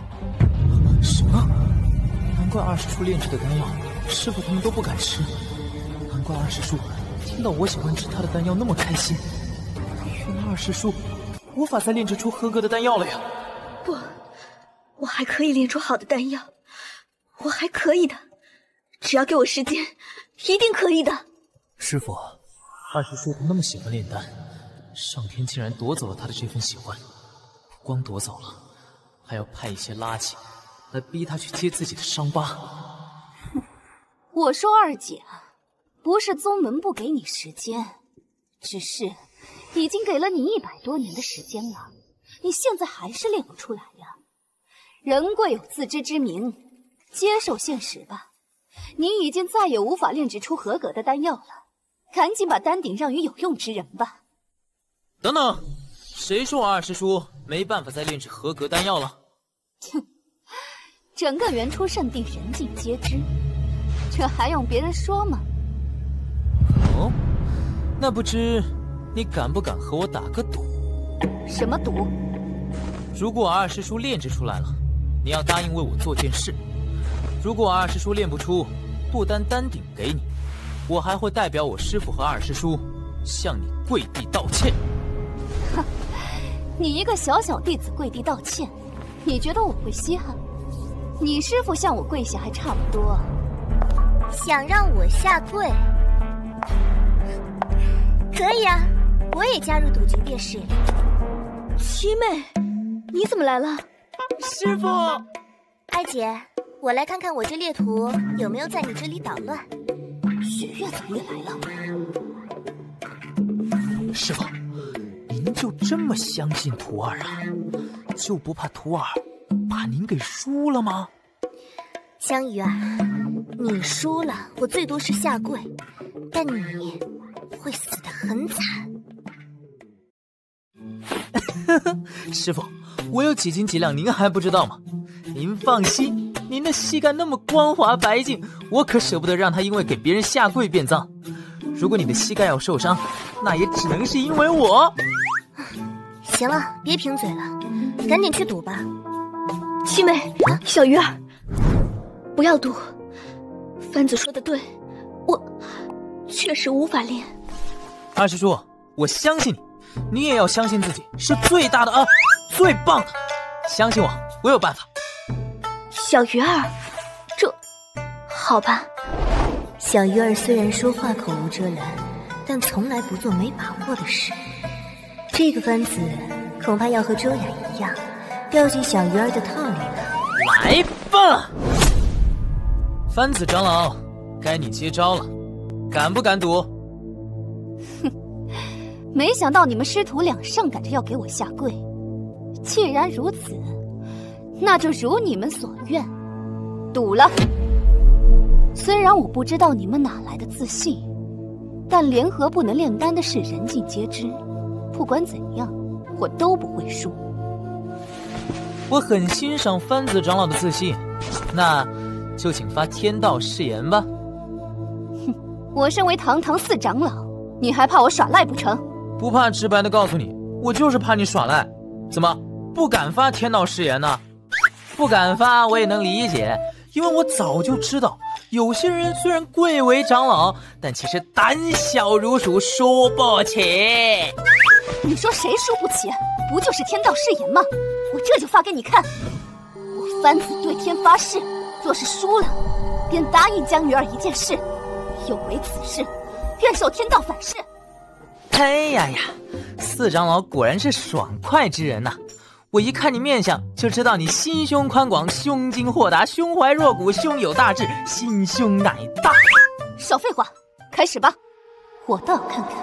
什么？难怪二师叔炼制的丹药，师傅他们都不敢吃。难怪二师叔听到我喜欢吃他的丹药那么开心。原来二师叔无法再炼制出合格的丹药了呀！不，我还可以炼出好的丹药，我还可以的，只要给我时间，一定可以的。师傅，二师叔他那么喜欢炼丹，上天竟然夺走了他的这份喜欢，不光夺走了，还要派一些垃圾来逼他去接自己的伤疤。哼，我说二姐啊。不是宗门不给你时间，只是已经给了你一百多年的时间了，你现在还是练不出来呀。人贵有自知之明，接受现实吧。你已经再也无法炼制出合格的丹药了，赶紧把丹鼎让与有用之人吧。等等，谁说我二师叔没办法再炼制合格丹药了？哼，整个元初圣地人尽皆知，这还用别人说吗？哦，那不知你敢不敢和我打个赌？什么赌？如果我二师叔炼制出来了，你要答应为我做件事；如果我二师叔炼不出，不单丹鼎给你，我还会代表我师傅和二师叔向你跪地道歉。哼，你一个小小弟子跪地道歉，你觉得我会稀罕？你师傅向我跪下还差不多。想让我下跪？可以啊，我也加入赌局便是。七妹，你怎么来了？师傅，二姐，我来看看我这猎徒有没有在你这里捣乱。雪月怎么也来了？师傅，您就这么相信徒儿啊？就不怕徒儿把您给输了吗？香鱼儿，你输了，我最多是下跪，但你。会死得很惨，师傅，我有几斤几两，您还不知道吗？您放心，您的膝盖那么光滑白净，我可舍不得让它因为给别人下跪变脏。如果你的膝盖要受伤，那也只能是因为我。行了，别贫嘴了，赶紧去赌吧。七妹，小鱼儿，不要赌。番子说的对，我确实无法练。二师叔，我相信你，你也要相信自己是最大的啊，最棒的，相信我，我有办法。小鱼儿，这好吧。小鱼儿虽然说话口无遮拦，但从来不做没把握的事。这个番子恐怕要和周雅一样，掉进小鱼儿的套里了。来吧，番子长老，该你接招了，敢不敢赌？哼，没想到你们师徒俩上赶着要给我下跪。既然如此，那就如你们所愿，赌了。虽然我不知道你们哪来的自信，但联合不能炼丹的事人尽皆知。不管怎样，我都不会输。我很欣赏番子长老的自信，那就请发天道誓言吧。哼，我身为堂堂四长老。你还怕我耍赖不成？不怕，直白的告诉你，我就是怕你耍赖。怎么不敢发天道誓言呢？不敢发，我也能理解。因为我早就知道，有些人虽然贵为长老，但其实胆小如鼠，输不起。你说谁输不起？不就是天道誓言吗？我这就发给你看。我番子对天发誓，若是输了，便答应江鱼儿一件事，有违此事，愿受天道反噬。哎呀呀，四长老果然是爽快之人呐！我一看你面相，就知道你心胸宽广、胸襟豁达、胸怀若谷、胸有大志、心胸乃大。少废话，开始吧！我倒要看看，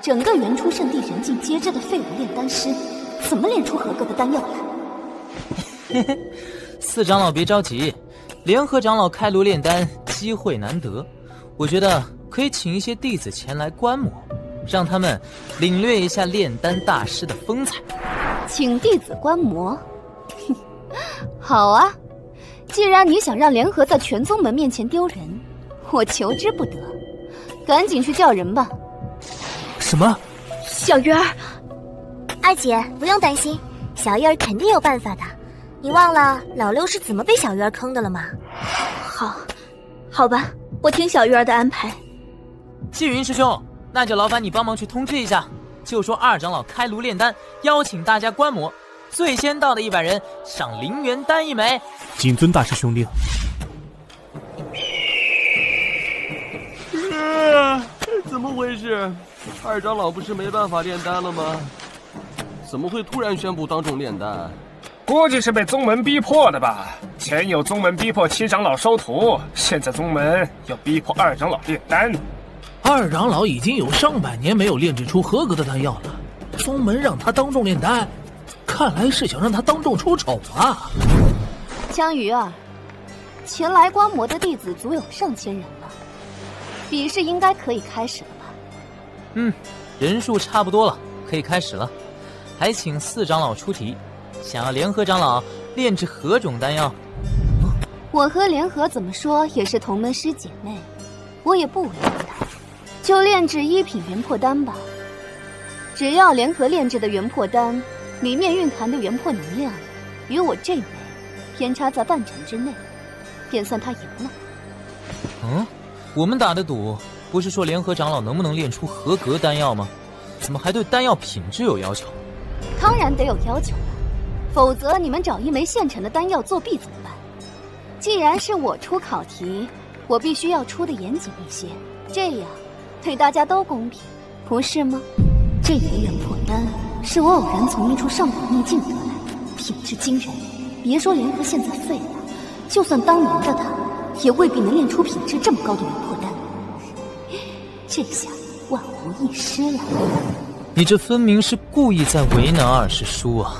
整个原初圣地人尽皆知的废物炼丹师，怎么炼出合格的丹药来。嘿嘿，四长老别着急，联合长老开炉炼丹机会难得，我觉得可以请一些弟子前来观摩。让他们领略一下炼丹大师的风采，请弟子观摩。好啊，既然你想让联合在全宗门面前丢人，我求之不得。赶紧去叫人吧。什么？小鱼儿，二姐不用担心，小鱼儿肯定有办法的。你忘了老六是怎么被小鱼儿坑的了吗？好，好吧，我听小鱼儿的安排。季云师兄。那就劳烦你帮忙去通知一下，就说二长老开炉炼丹，邀请大家观摩。最先到的一百人赏灵元丹一枚。谨遵大师兄令。怎么回事？二长老不是没办法炼丹了吗？怎么会突然宣布当众炼丹？估计是被宗门逼迫的吧。前有宗门逼迫七长老收徒，现在宗门要逼迫二长老炼丹。二长老已经有上百年没有炼制出合格的丹药了，宗门让他当众炼丹，看来是想让他当众出丑啊！江鱼儿，前来观摩的弟子足有上千人了，比试应该可以开始了吧？嗯，人数差不多了，可以开始了。还请四长老出题，想要联合长老炼制何种丹药？我和联合怎么说也是同门师姐妹，我也不为难他。就炼制一品元魄丹吧。只要联合炼制的元魄丹里面蕴含的元魄能量与我这枚偏差在半成之内，便算他赢了。嗯，我们打的赌不是说联合长老能不能炼出合格丹药吗？怎么还对丹药品质有要求？当然得有要求了，否则你们找一枚现成的丹药作弊怎么办？既然是我出考题，我必须要出的严谨一些，这样。对大家都公平，不是吗？这枚元破丹是我偶然从一处上古秘境得来的，品质惊人。别说联合现在废了，就算当年的他，也未必能炼出品质这么高的元破丹。这下万无一失了。你这分明是故意在为难二师叔啊！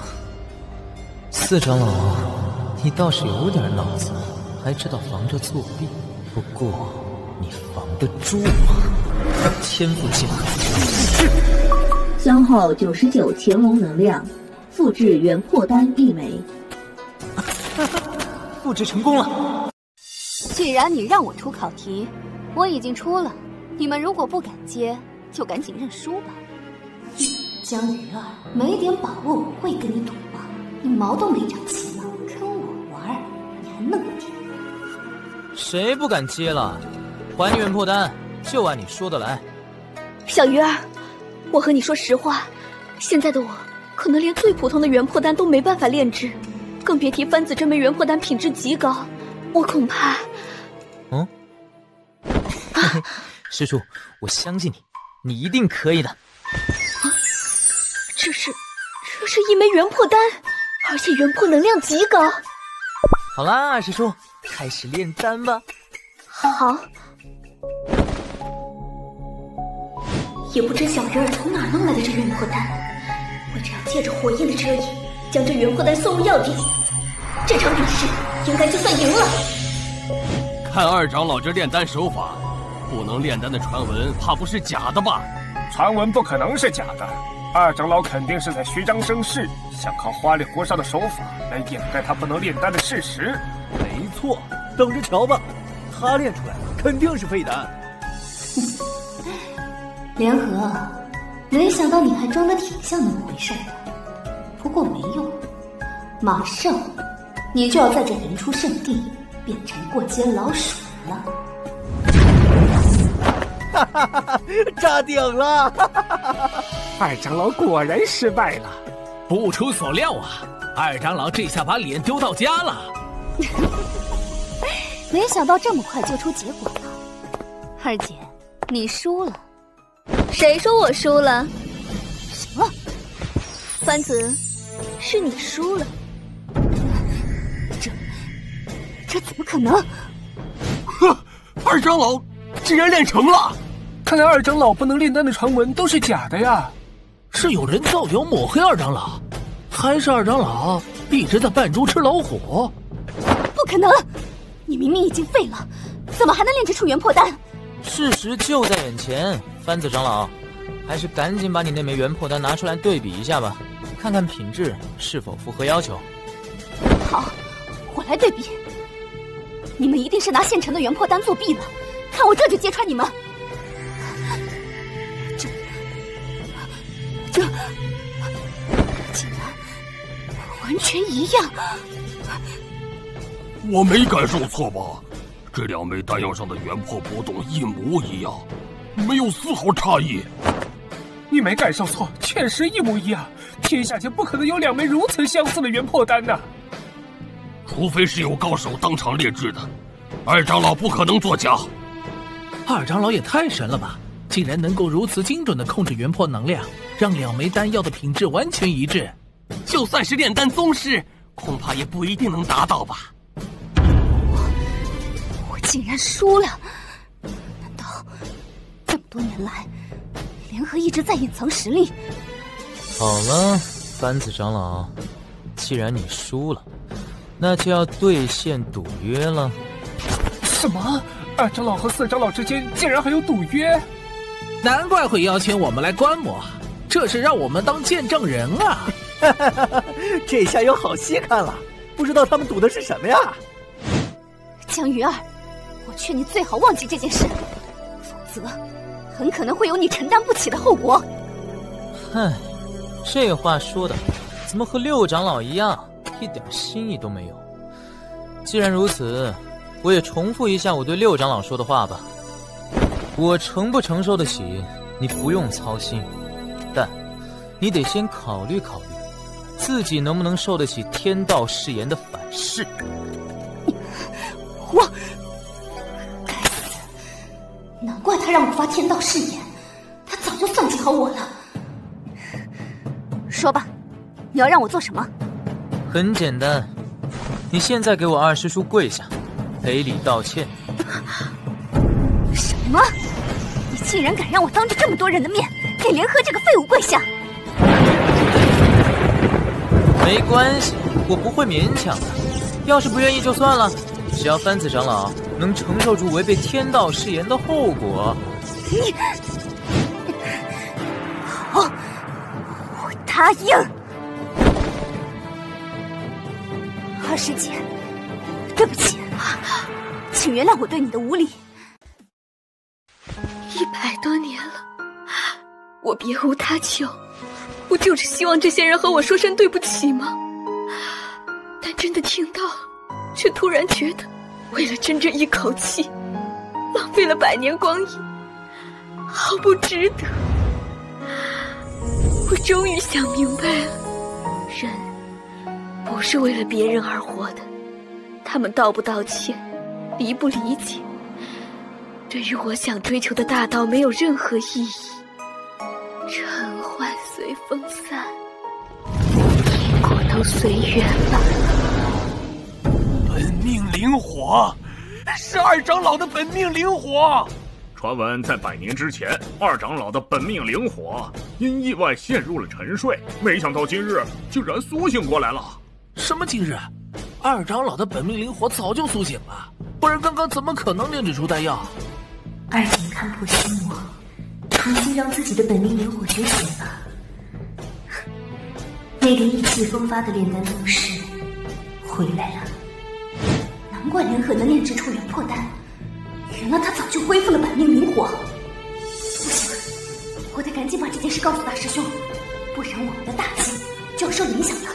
四长老，你倒是有点脑子，还知道防着作弊。不过，你防得住吗？天赋技能消耗九十九乾隆能量，复制原破丹一枚。复制成功了。既然你让我出考题，我已经出了。你们如果不敢接，就赶紧认输吧。江鱼儿，没点把握我会跟你赌吗？你毛都没长齐呢，跟我玩，你还那么甜？谁不敢接了？还原破丹。就按你说的来，小鱼儿，我和你说实话，现在的我可能连最普通的元魄丹都没办法炼制，更别提番子这枚元魄丹品质极高，我恐怕……嗯，师叔，我相信你，你一定可以的。啊，这是，这是一枚元魄丹，而且元魄能量极高。好啦，二师叔，开始炼丹吧。好。也不知小鱼儿从哪弄来的这元破丹，我只要借着火焰的遮掩，将这元破丹送入药鼎，这场比试应该就算赢了。看二长老这炼丹手法，不能炼丹的传闻，怕不是假的吧？传闻不可能是假的，二长老肯定是在虚张声势，想靠花里胡哨的手法来掩盖他不能炼丹的事实。没错，等着瞧吧，他炼出来的肯定是废丹。联合，没想到你还装的挺像那么回事的，不过没用，马上你就要在这原初圣地变成过街老鼠了。哈哈哈哈！炸顶了！哈哈哈哈！二长老果然失败了。不出所料啊，二长老这下把脸丢到家了。没想到这么快就出结果了，二姐，你输了。谁说我输了？什么？番子，是你输了。这这怎么可能？呵，二长老竟然练成了！看来二长老不能炼丹的传闻都是假的呀！是有人造谣抹黑二长老，还是二长老一直在扮猪吃老虎？不可能！你明明已经废了，怎么还能炼制出元破丹？事实就在眼前，番子长老，还是赶紧把你那枚元破丹拿出来对比一下吧，看看品质是否符合要求。好，我来对比。你们一定是拿现成的元破丹作弊了，看我这就揭穿你们！这这竟然完全一样！我没感受错吧？这两枚丹药上的元破波动一模一样，没有丝毫差异。你没感受错，确实一模一样。天下间不可能有两枚如此相似的元破丹呐！除非是有高手当场炼制的，二长老不可能作假。二长老也太神了吧！竟然能够如此精准的控制元破能量，让两枚丹药的品质完全一致。就算是炼丹宗师，恐怕也不一定能达到吧。竟然输了！难道这么多年来，联合一直在隐藏实力？好了，番子长老，既然你输了，那就要兑现赌约了。什么？二长老和四长老之间竟然还有赌约？难怪会邀请我们来观摩，这是让我们当见证人啊！这下有好戏看了，不知道他们赌的是什么呀？江鱼儿。我劝你最好忘记这件事，否则很可能会有你承担不起的后果。哼，这话说的怎么和六长老一样，一点心意都没有？既然如此，我也重复一下我对六长老说的话吧。我承不承受得起，你不用操心，但你得先考虑考虑，自己能不能受得起天道誓言的反噬。我。难怪他让我发天道誓言，他早就算计好我了。说吧，你要让我做什么？很简单，你现在给我二师叔跪下，赔礼道歉。什么？你竟然敢让我当着这么多人的面给联合这个废物跪下？没关系，我不会勉强的。要是不愿意就算了，只要番子长老。能承受住违背天道誓言的后果？你好，我答应。二师姐，对不起，请原谅我对你的无礼。一百多年了，我别无他求，不就是希望这些人和我说声对不起吗？但真的听到，却突然觉得。为了争这一口气，浪费了百年光阴，好不值得。我终于想明白了，人不是为了别人而活的。他们道不道歉，理不理解，对于我想追求的大道没有任何意义。尘幻随风散，因果都随缘了。命灵火，是二长老的本命灵火。传闻在百年之前，二长老的本命灵火因意外陷入了沉睡，没想到今日竟然苏醒过来了。什么今日？二长老的本命灵火早就苏醒了，不然刚刚怎么可能炼制出丹药？二姐看破心魔，重新让自己的本命灵火觉醒了。那个意气风发的炼丹宗师回来了。难怪联合能炼制出元破丹，原来他早就恢复了本命灵火。不行，我得赶紧把这件事告诉大师兄，不然我们的大计就要受影响了。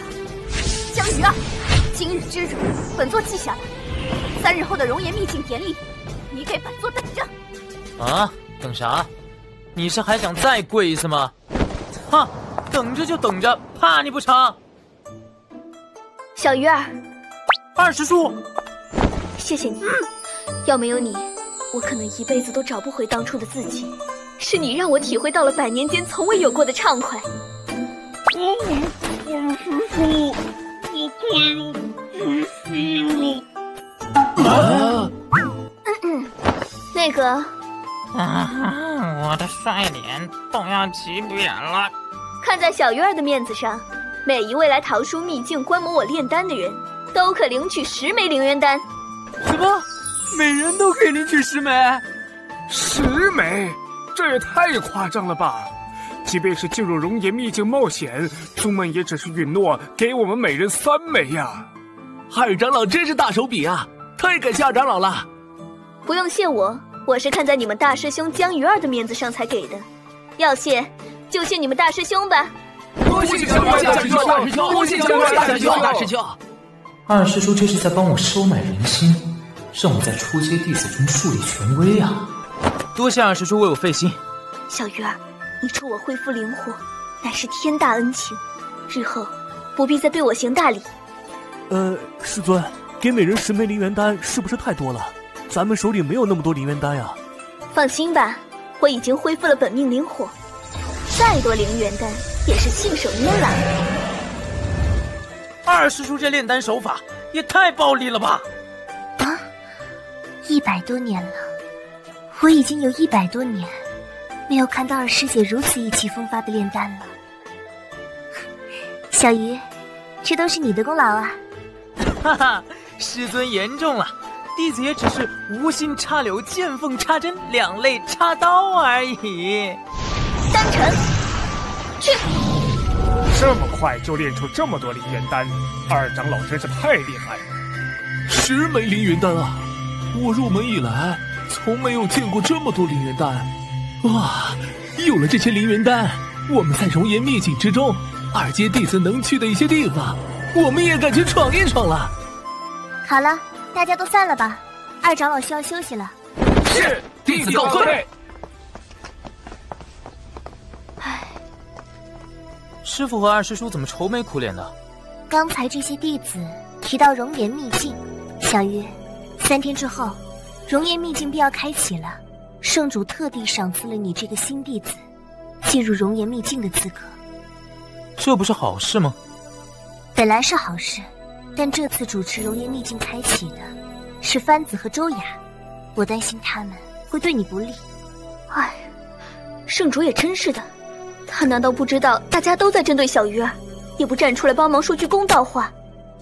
江鱼儿，今日之辱，本座记下了。三日后的熔岩秘境典礼，你给本座等着！啊，等啥？你是还想再跪一次吗？哼，等着就等着，怕你不成？小鱼儿，二师叔，谢谢你。要没有你，我可能一辈子都找不回当初的自己。是你让我体会到了百年间从未有过的畅快。二师叔，我快要窒息了。嗯嗯，那个，啊，我的帅脸都要起扁了。看在小鱼儿的面子上，每一位来桃书秘境观摩我炼丹的人，都可领取十枚灵元丹。什么？每人都可以领取十枚？十枚？这也太夸张了吧！即便是进入熔岩秘境冒险，宗门也只是允诺给我们每人三枚呀。二长老真是大手笔啊！太感谢二长老了。不用谢我，我是看在你们大师兄江鱼儿的面子上才给的。要谢就谢你们大师兄吧。多谢江鱼儿大师兄，大师兄，多谢江鱼儿大师兄，大师兄。二师叔这是在帮我收买人心，让我在初阶弟子中树立权威啊！多谢二师叔为我费心。小鱼儿，你助我恢复灵火，乃是天大恩情，日后不必再对我行大礼。呃，师尊，给每人十枚灵元丹是不是太多了？咱们手里没有那么多灵元丹呀。放心吧，我已经恢复了本命灵火，再多灵元丹也是信手拈来。二师叔这炼丹手法也太暴力了吧！啊，一百多年了。我已经有一百多年没有看到二师姐如此意气风发的炼丹了，小鱼，这都是你的功劳啊！哈哈，师尊言重了，弟子也只是无心插柳，见缝插针，两肋插刀而已。丹成，去！这么快就练出这么多灵元丹，二长老真是太厉害了！十枚灵元丹啊！我入门以来。从没有见过这么多灵元丹，哇！有了这些灵元丹，我们在熔岩秘境之中，二阶弟子能去的一些地方，我们也敢去闯一闯了。好了，大家都散了吧，二长老需要休息了。是，弟子告退。唉，师傅和二师叔怎么愁眉苦脸的？刚才这些弟子提到熔岩秘境，小鱼，三天之后。熔岩秘境必要开启了，圣主特地赏赐了你这个新弟子进入熔岩秘境的资格，这不是好事吗？本来是好事，但这次主持熔岩秘境开启的是番子和周雅，我担心他们会对你不利。唉，圣主也真是的，他难道不知道大家都在针对小鱼儿，也不站出来帮忙说句公道话？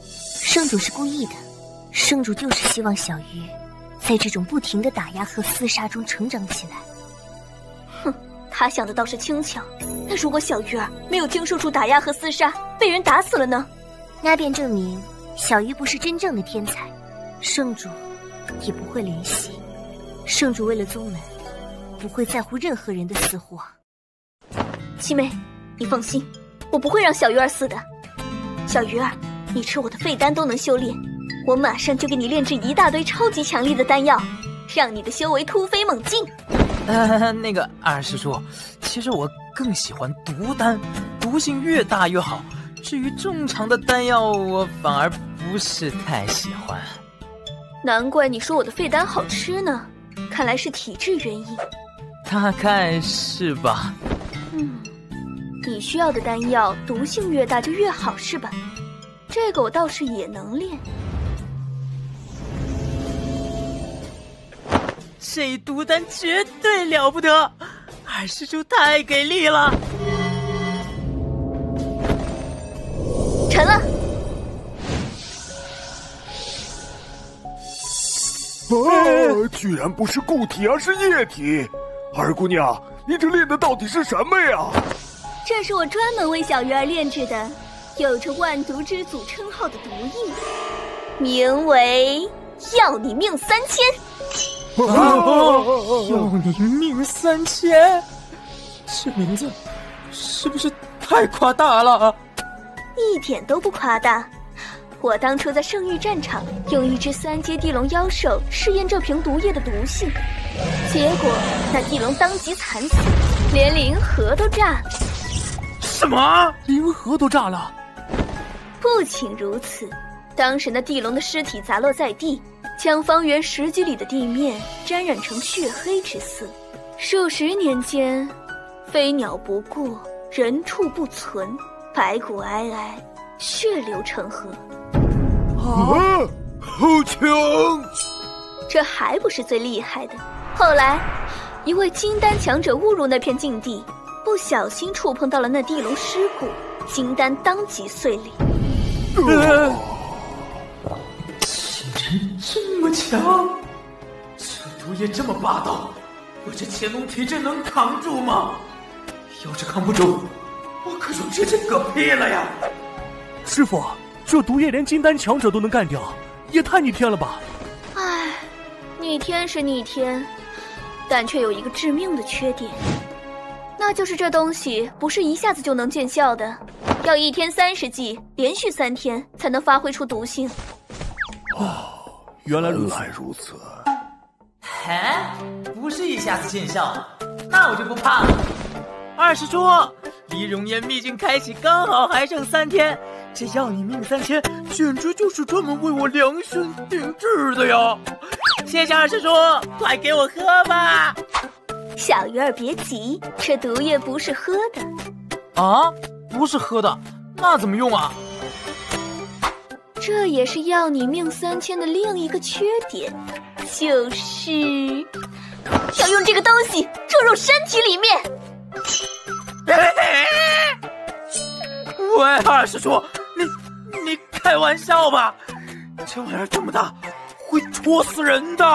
圣主是故意的，圣主就是希望小鱼。在这种不停的打压和厮杀中成长起来。哼，他想的倒是轻巧。那如果小鱼儿没有经受住打压和厮杀，被人打死了呢？那便证明小鱼不是真正的天才，圣主也不会怜惜。圣主为了宗门，不会在乎任何人的死活。七妹，你放心，我不会让小鱼儿死的。小鱼儿，你吃我的废丹都能修炼。我马上就给你炼制一大堆超级强力的丹药，让你的修为突飞猛进。呃，那个二师叔，其实我更喜欢毒丹，毒性越大越好。至于正常的丹药，我反而不是太喜欢。难怪你说我的废丹好吃呢，看来是体质原因。大概是吧。嗯，你需要的丹药毒性越大就越好是吧？这个我倒是也能炼。这毒丹绝对了不得，二师叔太给力了！沉了。啊！居然不是固体，而是液体！二姑娘，你这炼的到底是什么呀？这是我专门为小鱼儿炼制的，有着万毒之祖称号的毒液，名为“要你命三千”。要你命三千，这名字是不是太夸大了？一点都不夸大，我当初在圣域战场用一只三阶地龙妖兽试验这瓶毒液的毒性，结果那地龙当即惨死，连灵核都炸了。什么？灵核都炸了？不仅如此，当时那地龙的尸体砸落在地，将方圆十几里的地面沾染成血黑之色。数十年间，飞鸟不过，人畜不存，白骨皑皑，血流成河。啊，好强！这还不是最厉害的。后来，一位金丹强者误入那片禁地，不小心触碰到了那地龙尸骨，金丹当即碎裂。竟然这么强！这毒液这么霸道，我这乾隆体质能扛住吗？要是扛不住，我可就直接嗝屁了呀！师傅，这毒液连金丹强者都能干掉，也太逆天了吧！唉，逆天是逆天，但却有一个致命的缺点，那就是这东西不是一下子就能见效的。要一天三十剂，连续三天才能发挥出毒性。哦，原来如此。原来如此。嘿，不是一下子见效，那我就不怕了。二师叔，离熔岩秘境开启刚好还剩三天，这要你命三千，简直就是专门为我量身定制的呀！谢谢二师叔，快给我喝吧。小鱼儿别急，这毒液不是喝的。啊？不是喝的，那怎么用啊？这也是要你命三千的另一个缺点，就是要用这个东西注入身体里面。喂，二师叔，你你开玩笑吧？这玩意儿这么大，会戳死人的。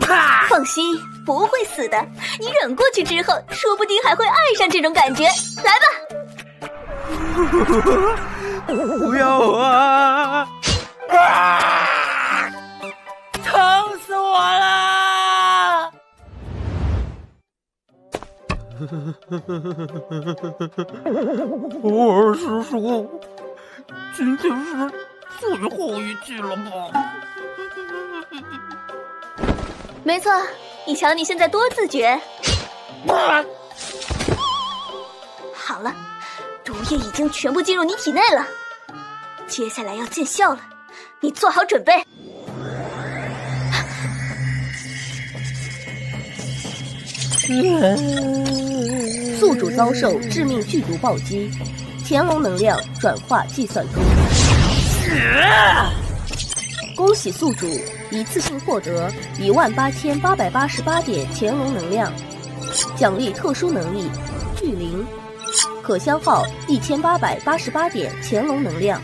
啪！放心，不会死的。你忍过去之后，说不定还会爱上这种感觉。来吧。不要我啊！啊！疼死我了！二师叔，今天是最后一季了吧？没错，你瞧你现在多自觉。好了。毒液已经全部进入你体内了，接下来要见效了，你做好准备。宿主遭受致命剧毒暴击，乾隆能量转化计算中。恭喜宿主一次性获得一万八千八百八十八点乾隆能量，奖励特殊能力巨灵。可消耗一千八百八十八点乾隆能量，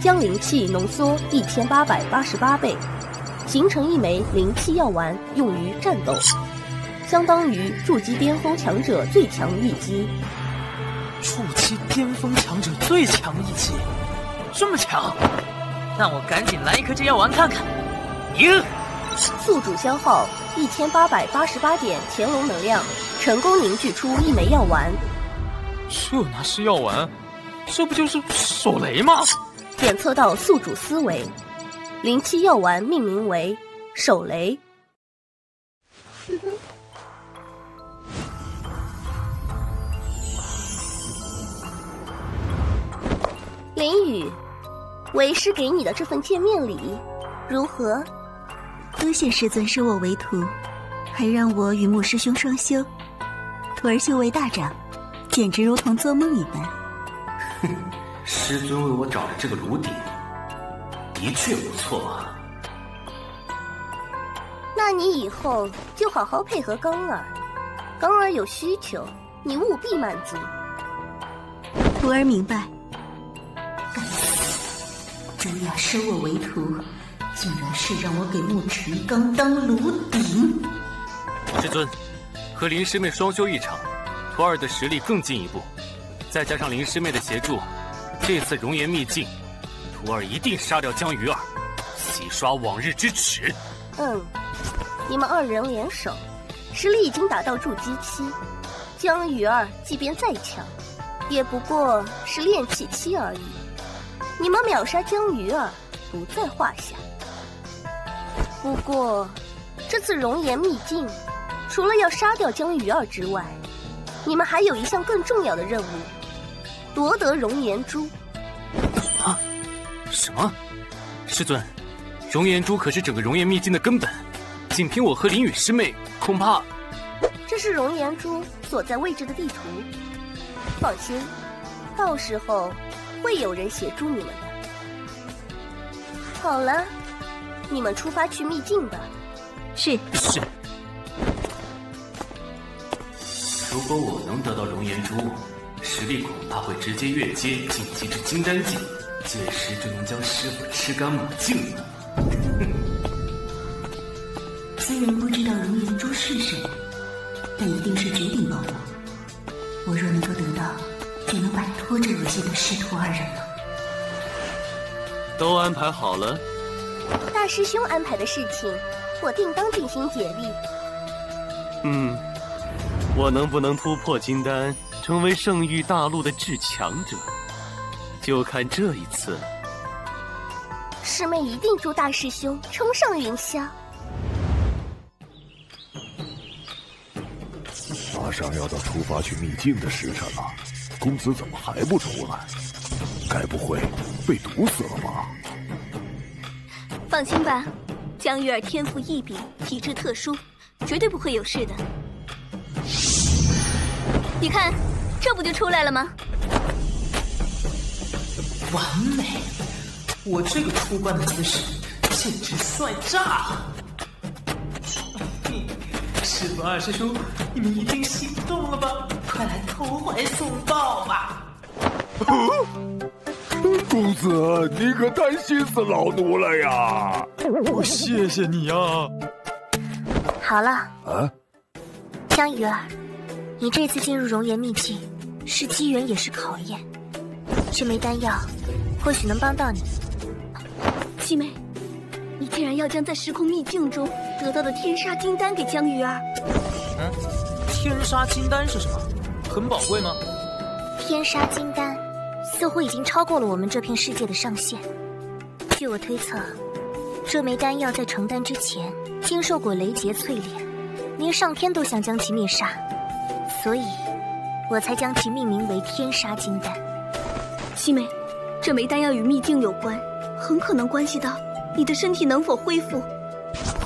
将灵气浓缩一千八百八十八倍，形成一枚灵气药丸，用于战斗，相当于筑基巅峰强者最强一击。筑基巅峰强者最强一击，这么强？那我赶紧来一颗这药丸看看。赢！宿主消耗一千八百八十八点乾隆能量，成功凝聚出一枚药丸。这哪是药丸，这不就是手雷吗？检测到宿主思维，灵七药丸命名为手雷。林雨，为师给你的这份见面礼，如何？多谢师尊收我为徒，还让我与穆师兄双修，徒儿修为大涨。简直如同做梦一般。哼，师尊为我找的这个炉鼎，的确不错啊。那你以后就好好配合刚儿，刚儿有需求，你务必满足。徒儿明白。该死，周雅收我为徒，竟然是让我给穆晨刚当炉鼎。师尊，和林师妹双修一场。徒儿的实力更进一步，再加上林师妹的协助，这次熔岩秘境，徒儿一定杀掉江鱼儿，洗刷往日之耻。嗯，你们二人联手，实力已经达到筑基期。江鱼儿即便再强，也不过是炼气期而已。你们秒杀江鱼儿不在话下。不过，这次熔岩秘境，除了要杀掉江鱼儿之外，你们还有一项更重要的任务：夺得熔岩珠。啊？什么？师尊，熔岩珠可是整个熔岩秘境的根本，仅凭我和林雨师妹，恐怕……这是熔岩珠所在位置的地图。放心，到时候会有人协助你们的。好了，你们出发去秘境吧。是是。如果我能得到熔岩珠，实力恐怕会直接越阶晋级至金丹境，届时就能将师傅吃干抹净了。虽然不知道熔岩珠是什么，但一定是绝顶宝物。我若能够得到，就能摆脱这恶心的师徒二人了。都安排好了？大师兄安排的事情，我定当尽心竭力。嗯。我能不能突破金丹，成为圣域大陆的至强者，就看这一次了。师妹一定助大师兄冲上云霄。马上要到出发去秘境的时辰了，公子怎么还不出来？该不会被毒死了吧？放心吧，江玉儿天赋异禀，体质特殊，绝对不会有事的。你看，这不就出来了吗？完美！我这个出关的姿势简直帅炸了！师傅二师兄，你们一定心动了吧？快来投怀送抱吧！公子，你可太心死老奴了呀！我谢谢你啊！好了。啊？江鱼儿。你这次进入熔岩秘境，是机缘也是考验。这枚丹药或许能帮到你。七妹，你竟然要将在时空秘境中得到的天杀金丹给江鱼儿？嗯，天杀金丹是什么？很宝贵吗？天杀金丹似乎已经超过了我们这片世界的上限。据我推测，这枚丹药在成丹之前经受过雷劫淬炼，连上天都想将其灭杀。所以，我才将其命名为天杀金丹。七妹，这枚丹药与秘境有关，很可能关系到你的身体能否恢复。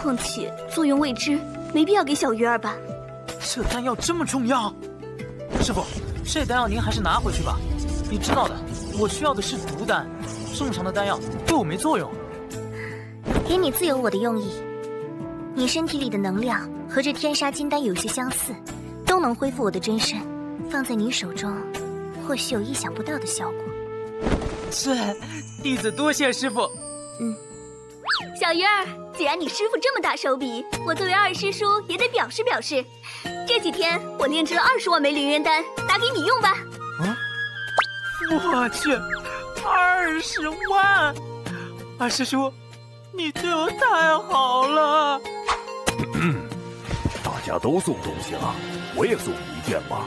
况且作用未知，没必要给小鱼儿吧？这丹药这么重要？师傅，这丹药您还是拿回去吧。你知道的，我需要的是毒丹，正常的丹药对我没作用。给你自有我的用意。你身体里的能量和这天杀金丹有些相似。都能恢复我的真身，放在你手中，或许有意想不到的效果。是，弟子多谢师傅。嗯，小鱼儿，既然你师傅这么大手笔，我作为二师叔也得表示表示。这几天我炼制了二十万枚灵元丹，拿给你用吧。啊！我去，二十万！二师叔，你对我太好了。大家都送东西了。我也送你一件吧，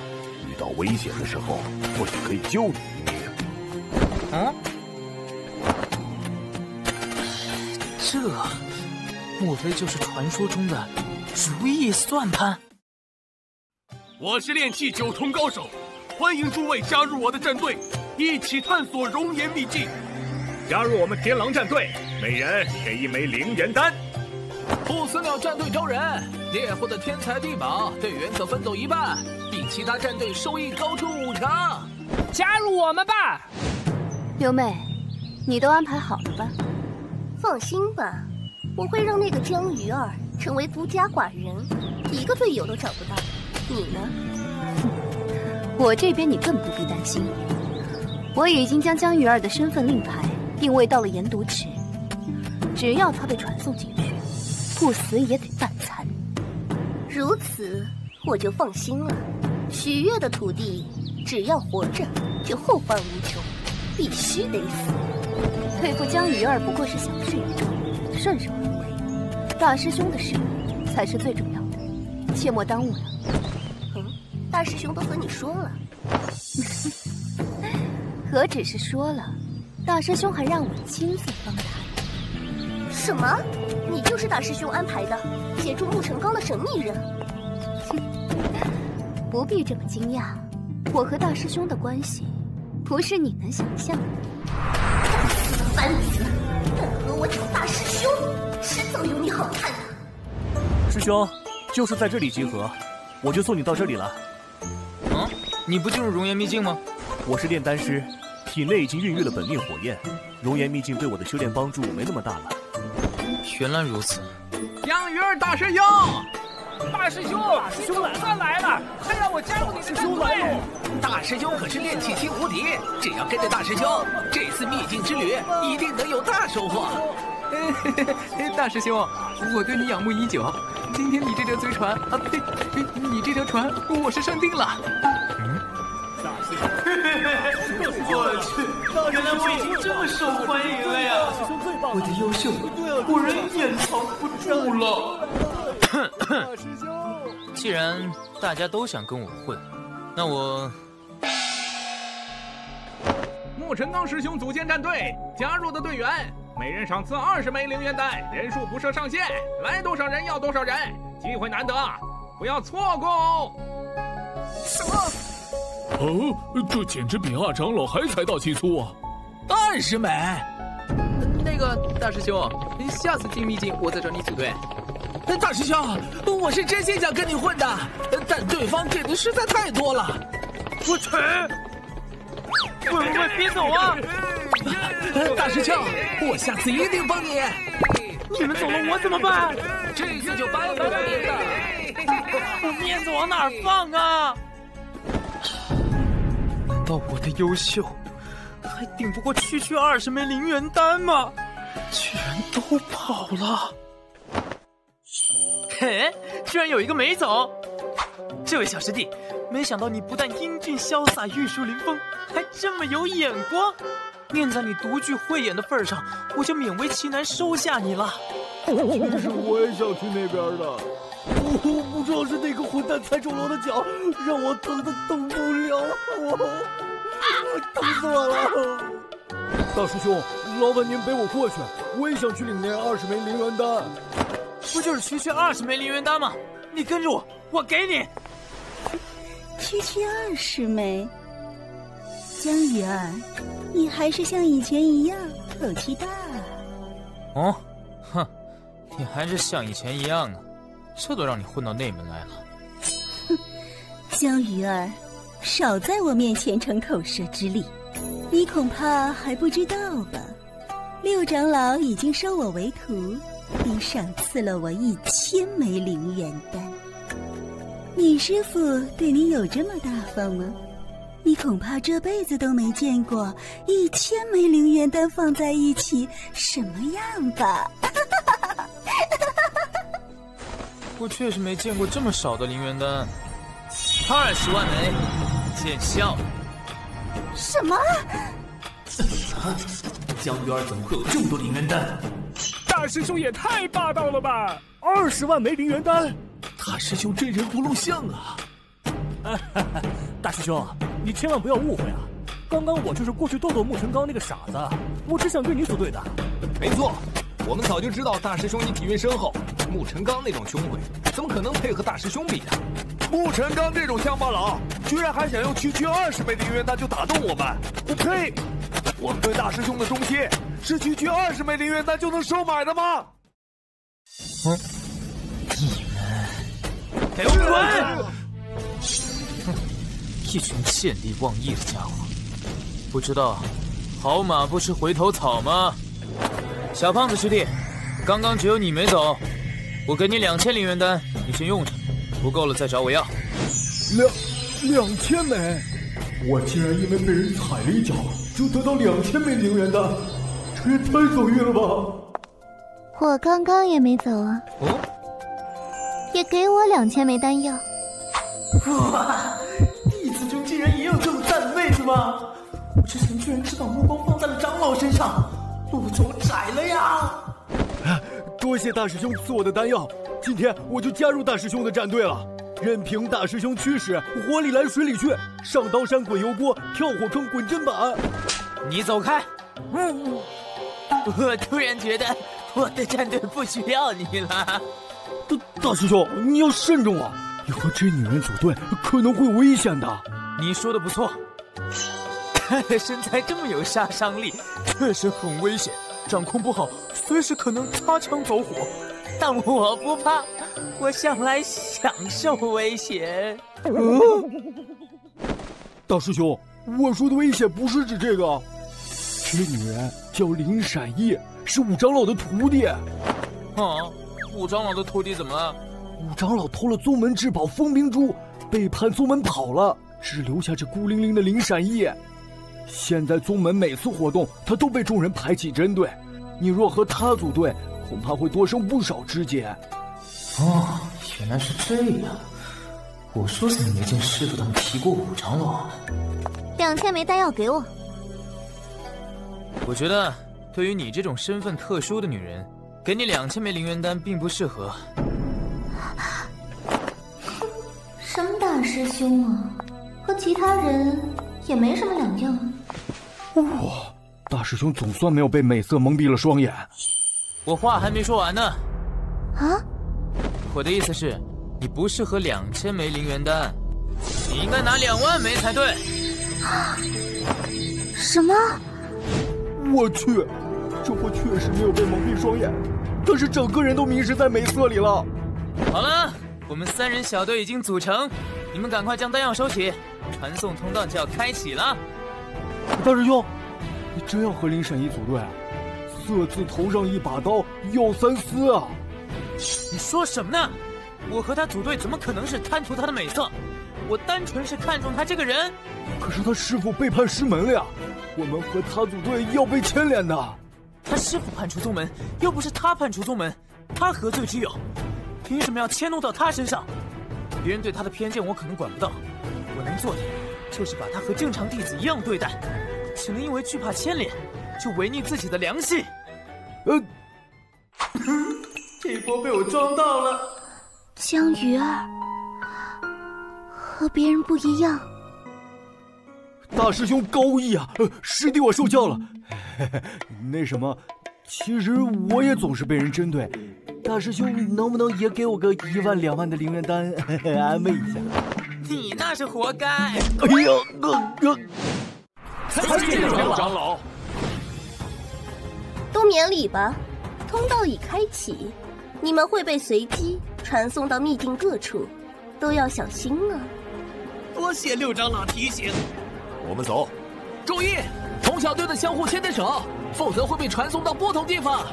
遇到危险的时候，或许可以救你一命。嗯，这莫非就是传说中的如意算盘？我是炼气九重高手，欢迎诸位加入我的战队，一起探索熔岩秘境。加入我们天狼战队，每人给一枚灵元丹。不死鸟战队招人，猎户的天才地宝，队员可分走一半，比其他战队收益高出五成。加入我们吧！刘妹，你都安排好了吧？放心吧，我会让那个江鱼儿成为独家寡人，一个队友都找不到。你呢？我这边你更不必担心，我已经将江鱼儿的身份令牌定位到了研读池，只要他被传送进去。不死也得半残，如此我就放心了。许月的徒弟只要活着就后患无穷，必须得死。对付江鱼儿不过是小事一桩，顺手而为。大师兄的事才是最重要的，切莫耽误了。嗯，大师兄都和你说了？何止是说了，大师兄还让我亲自帮他。什么？你就是大师兄安排的协助沐晨刚的神秘人？不必这么惊讶，我和大师兄的关系不是你能想象的。该死的番子，敢和我抢大师兄，迟早有你好看的！师兄，就是在这里集合，我就送你到这里了。嗯，你不进入熔岩秘境吗？我是炼丹师，体内已经孕育了本命火焰，熔岩秘境对我的修炼帮助没那么大了。原来如此，江鱼儿大师兄，大师兄，大师兄来了，来了，快让我加入你的战队！大师兄可是炼气期无敌，只要跟着大师兄，这次秘境之旅一定能有大收获。大师兄，我对你仰慕已久，今天你这条贼船啊，呸，你这条船我是上定了。我去，原来我已经这么受欢迎了呀！我的优秀果然掩藏不住了。既然大家都想跟我混，那我……沐晨刚师兄组建战队，加入的队员每人赏赐二十枚灵元丹，人数不设上限，来多少人要多少人，机会难得，不要错过哦！什么？哦，这简直比二长老还财大气粗啊！二十枚。那个大师兄，下次进秘境我再找你组队。大师兄，我是真心想跟你混的，但对方给的实在太多了。我去！喂喂，别走啊！大师兄，我下次一定帮你。你们走了，我怎么办？这次就拜拜了您了。我面子往哪放啊？难道我的优秀还顶不过区区二十枚灵元丹吗？居然都跑了！嘿，居然有一个没走！这位小师弟，没想到你不但英俊潇洒、玉树临风，还这么有眼光。念在你独具慧眼的份上，我就勉为其难收下你了。其 实我也想去那边的，我不知道是哪个混蛋踩中了我的脚，让我疼的动不了，我疼死我了！大师兄，老板您背我过去，我也想去领那二十枚灵元丹。不就是区区二十枚灵元丹吗？你跟着我，我给你。区区二十枚，江鱼儿，你还是像以前一样口气大。哦，哼，你还是像以前一样啊，这都让你混到内门来了。哼，江鱼儿，少在我面前逞口舌之力，你恐怕还不知道吧？六长老已经收我为徒。并赏赐了我一千枚灵元丹。你师傅对你有这么大方吗？你恐怕这辈子都没见过一千枚灵元丹放在一起什么样吧？我确实没见过这么少的灵元丹，二十万枚，见笑了。什么？江鱼儿怎么会有这么多灵元丹？大师兄也太霸道了吧！二十万枚灵元丹，大师兄真人不露相啊！大师兄，你千万不要误会啊！刚刚我就是过去逗逗沐晨刚那个傻子，我只想跟你组队的。没错，我们早就知道大师兄你底蕴深厚，沐晨刚那种穷鬼怎么可能配合大师兄比的？沐晨刚这种乡巴佬，居然还想用区区二十枚灵元丹就打动我们！我呸！我们对大师兄的忠心，是区区二十枚灵元丹就能收买的吗？嗯，你们给我滚！哼，一群见利忘义的家伙，不知道好马不吃回头草吗？小胖子师弟，刚刚只有你没走，我给你两千灵元丹，你先用着，不够了再找我要。两两千枚，我竟然因为被人踩了一脚。就得到两千枚灵元丹，这也太走运了吧！我刚刚也没走啊，哦，也给我两千枚丹药。哇，弟子中竟然也有这么赞的妹子吗？我之前居然只把目光放在了长老身上，路走窄了呀！多谢大师兄赐我的丹药，今天我就加入大师兄的战队了。任凭大师兄驱使，火里来水里去，上刀山滚油锅，跳火坑滚砧板。你走开，嗯，我突然觉得我的战队不需要你了。大大师兄，你要慎重啊！你和这女人组队可能会危险的。你说的不错，身材这么有杀伤力，确实很危险，掌控不好，随时可能擦枪走火。但我不怕，我向来享受危险。嗯，大师兄，我说的危险不是指这个。这女人叫林闪叶，是五长老的徒弟。啊，五长老的徒弟怎么了？五长老偷了宗门至宝风明珠，背叛宗门跑了，只留下这孤零零的林闪叶。现在宗门每次活动，他都被众人排挤针对。你若和他组队，恐怕会多生不少枝节。哦，原来是这样。我说怎么没见师傅他们提过五长老？两千枚丹药给我。我觉得，对于你这种身份特殊的女人，给你两千枚灵元丹并不适合。什么大师兄啊，和其他人也没什么两样。哇，大师兄总算没有被美色蒙蔽了双眼。我话还没说完呢。啊？我的意思是，你不适合两千枚灵元丹，你应该拿两万枚才对。什么？我去，这货确实没有被蒙蔽双眼，但是整个人都迷失在美色里了。好了。我们三人小队已经组成，你们赶快将丹药收起，传送通道就要开启了。大师兄，你真要和林沈一组队？色字头上一把刀，要三思啊！你说什么呢？我和他组队怎么可能是贪图他的美色？我单纯是看中他这个人。可是他师傅背叛师门了呀，我们和他组队要被牵连的。他师傅叛出宗门，又不是他叛出宗门，他何罪之有？凭什么要迁怒到他身上？别人对他的偏见我可能管不到，我能做的就是把他和正常弟子一样对待。岂能因为惧怕牵连，就违逆自己的良心？呃，这波被我撞到了。江鱼儿和别人不一样。大师兄高义啊，师弟我受教了。那什么，其实我也总是被人针对。大师兄，能不能也给我个一万两万的灵元丹 安慰一下？你那是活该！哎呀，哥哥，再见六长老。都免礼吧，通道已开启，你们会被随机传送到秘境各处，都要小心啊！多谢六长老提醒。我们走。注意，同小队的相互牵着手，否则会被传送到不同地方。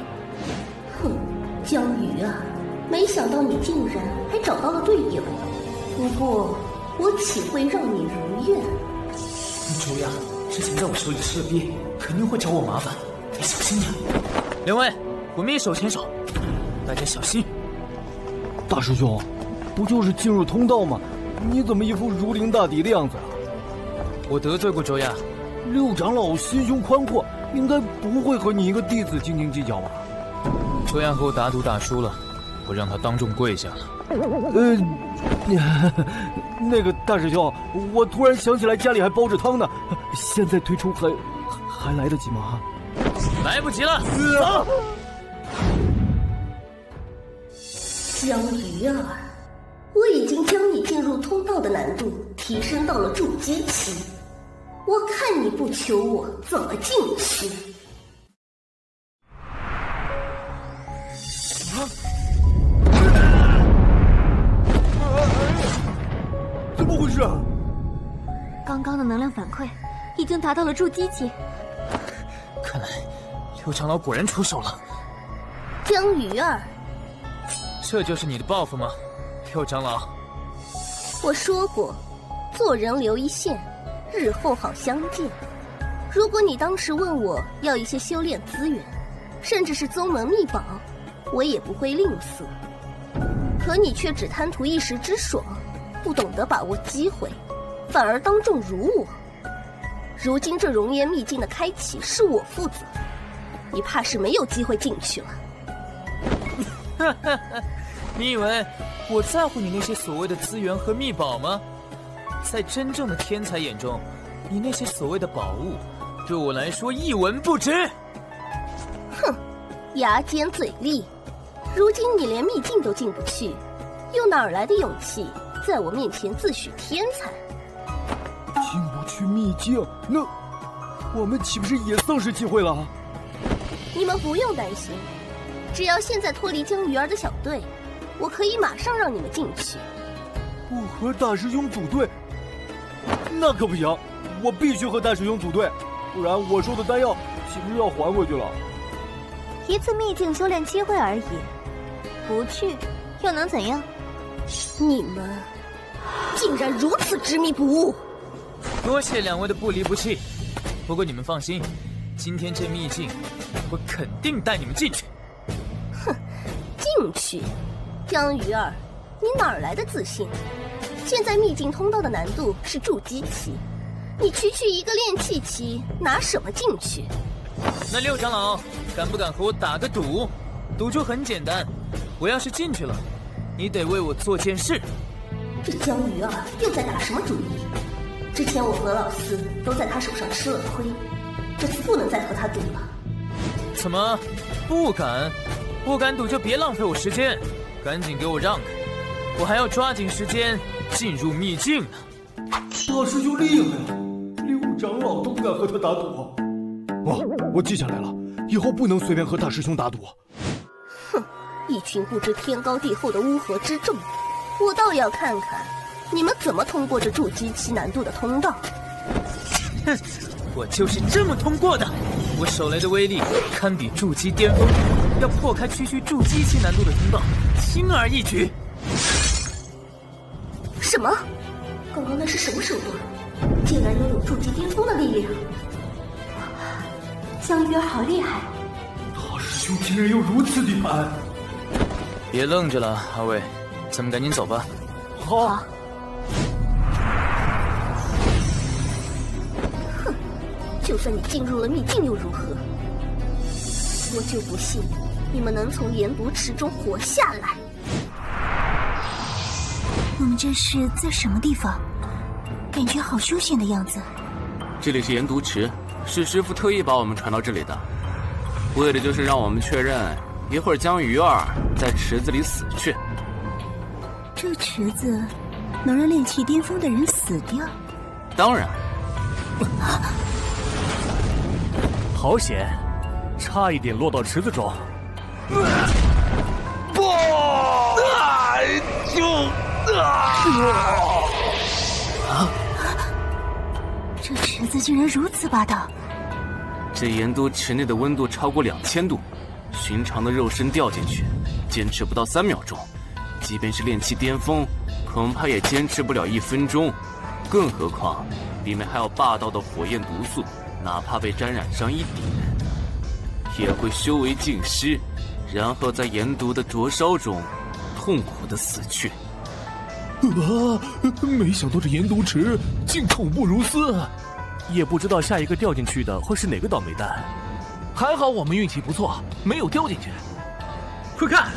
哼。江鱼啊，没想到你竟然还找到了队友。不过，我岂会让你如愿？周亚之前在我手里吃了鳖，肯定会找我麻烦，你小心点。两位，我们也手牵手，大家小心。大师兄，不就是进入通道吗？你怎么一副如临大敌的样子啊？我得罪过周亚？六长老心胸宽阔，应该不会和你一个弟子斤斤计较吧？周亚和我打赌打输了，我让他当众跪下了。呃，那个大师兄，我突然想起来家里还煲着汤呢，现在退出还还来得及吗？来不及了，走。江鱼儿，我已经将你进入通道的难度提升到了筑基期，我看你不求我怎么进去。反馈已经达到了筑基期。看来刘长老果然出手了。江鱼儿，这就是你的报复吗，刘长老？我说过，做人留一线，日后好相见。如果你当时问我要一些修炼资源，甚至是宗门秘宝，我也不会吝啬。可你却只贪图一时之爽。不懂得把握机会，反而当众辱我。如今这熔岩秘境的开启是我负责，你怕是没有机会进去了。哈哈哈！你以为我在乎你那些所谓的资源和秘宝吗？在真正的天才眼中，你那些所谓的宝物，对我来说一文不值。哼，牙尖嘴利，如今你连秘境都进不去，又哪来的勇气在我面前自诩天才？去秘境，那我们岂不是也丧失机会了？你们不用担心，只要现在脱离江鱼儿的小队，我可以马上让你们进去。不和大师兄组队，那可不行，我必须和大师兄组队，不然我收的丹药岂不是要还回去了？一次秘境修炼机会而已，不去又能怎样？你们竟然如此执迷不悟！多谢两位的不离不弃，不过你们放心，今天这秘境我肯定带你们进去。哼，进去？江鱼儿，你哪儿来的自信？现在秘境通道的难度是筑基期，你区区一个炼气期，拿什么进去？那六长老敢不敢和我打个赌？赌注很简单，我要是进去了，你得为我做件事。这江鱼儿又在打什么主意？之前我和老四都在他手上吃了亏，这次不能再和他赌了。怎么，不敢？不敢赌就别浪费我时间，赶紧给我让开！我还要抓紧时间进入秘境呢。大师兄厉害啊，六长老都不敢和他打赌。哦，我记下来了，以后不能随便和大师兄打赌。哼，一群不知天高地厚的乌合之众，我倒要看看你们怎么通过这筑基期难度的通道。哼，我就是这么通过的。我手雷的威力堪比筑基巅峰，要破开区区筑基期难度的通道，轻而易举。什么？刚刚那是什么手段？竟然拥有筑基巅峰的力量！江鱼儿好厉害！大师兄竟然有如此地盘！别愣着了，二位，咱们赶紧走吧。好。就算你进入了秘境又如何？我就不信你们能从研毒池中活下来。我们这是在什么地方？感觉好凶险的样子。这里是研毒池，是师傅特意把我们传到这里的，为的就是让我们确认一会儿江鱼儿在池子里死去。这池子能让炼气巅峰的人死掉？当然。好险，差一点落到池子中。不！哎，就啊！这池子竟然如此霸道！这盐都池内的温度超过两千度，寻常的肉身掉进去，坚持不到三秒钟；即便是炼气巅峰，恐怕也坚持不了一分钟。更何况，里面还有霸道的火焰毒素，哪怕被沾染上一点，也会修为尽失，然后在盐毒的灼烧中，痛苦的死去。啊！没想到这盐毒池竟恐怖如斯，也不知道下一个掉进去的会是哪个倒霉蛋。还好我们运气不错，没有掉进去。快看，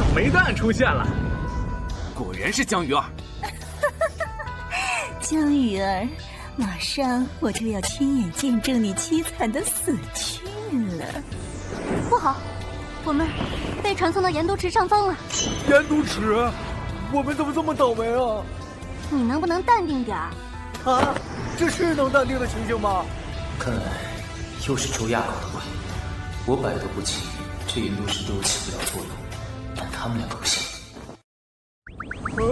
倒霉蛋出现了！果然是江鱼儿。江鱼儿，马上我就要亲眼见证你凄惨的死去了。不好，我们被传送到盐毒池上方了。盐毒池。我们怎么这么倒霉啊！你能不能淡定点儿？啊，这是能淡定的情形吗？看来又是周亚搞的鬼。我百毒不侵，这盐毒池对我起不了作用，但他们两个不行。啊！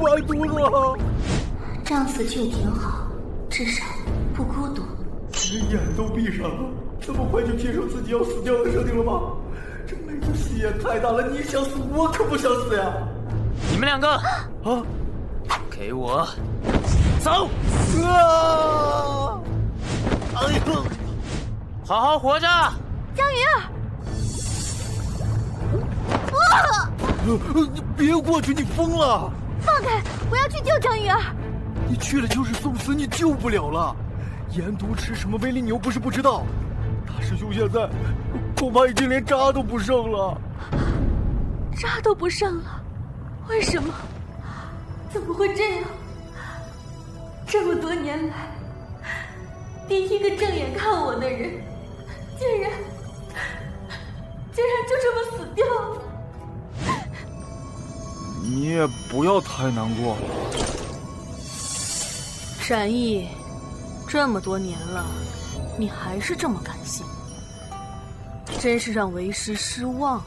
完犊子！这样死去也挺好，至少不孤独。眼都闭上了，这么快就接受自己要死掉的设定了吗？这妹子戏也太大了！你想死，我可不想死呀！你们两个啊，给我走！啊！哎呦，好好活着！江鱼儿！啊！你别过去，你疯了！放开！我要去救江鱼儿！你去了就是送死，你救不了了。盐毒吃什么威力，你又不是不知道。大师兄现在恐怕已经连渣都不剩了，渣都不剩了，为什么？怎么会这样？这么多年来，第一个正眼看我的人，竟然竟然就这么死掉了。你也不要太难过了。闪翼，这么多年了，你还是这么感性，真是让为师失望了。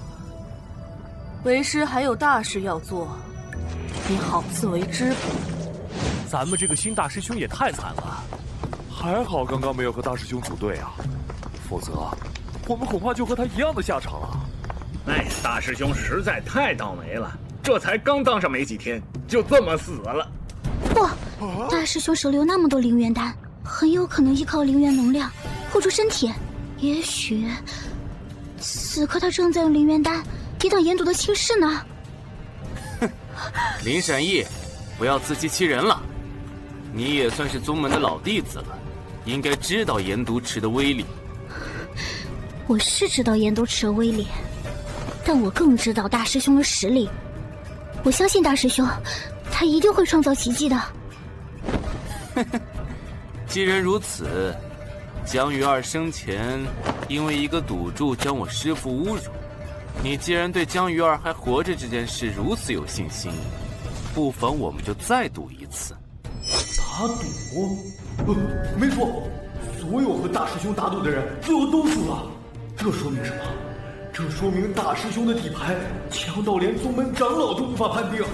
为师还有大事要做，你好自为之吧。咱们这个新大师兄也太惨了，还好刚刚没有和大师兄组队啊，否则我们恐怕就和他一样的下场了。哎，大师兄实在太倒霉了，这才刚当上没几天，就这么死了。不，大师兄手里有那么多灵元丹，很有可能依靠灵元能量护住身体。也许此刻他正在用灵元丹抵挡炎毒的侵蚀呢。哼，林闪翼，不要自欺欺人了。你也算是宗门的老弟子了，应该知道炎毒池的威力。我是知道炎毒池的威力，但我更知道大师兄的实力。我相信大师兄，他一定会创造奇迹的。既然如此，江鱼儿生前因为一个赌注将我师父侮辱，你既然对江鱼儿还活着这件事如此有信心，不妨我们就再赌一次。打赌？呃，没错，所有和大师兄打赌的人最后都输了。这说明什么？这说明大师兄的底牌强到连宗门长老都无法判定。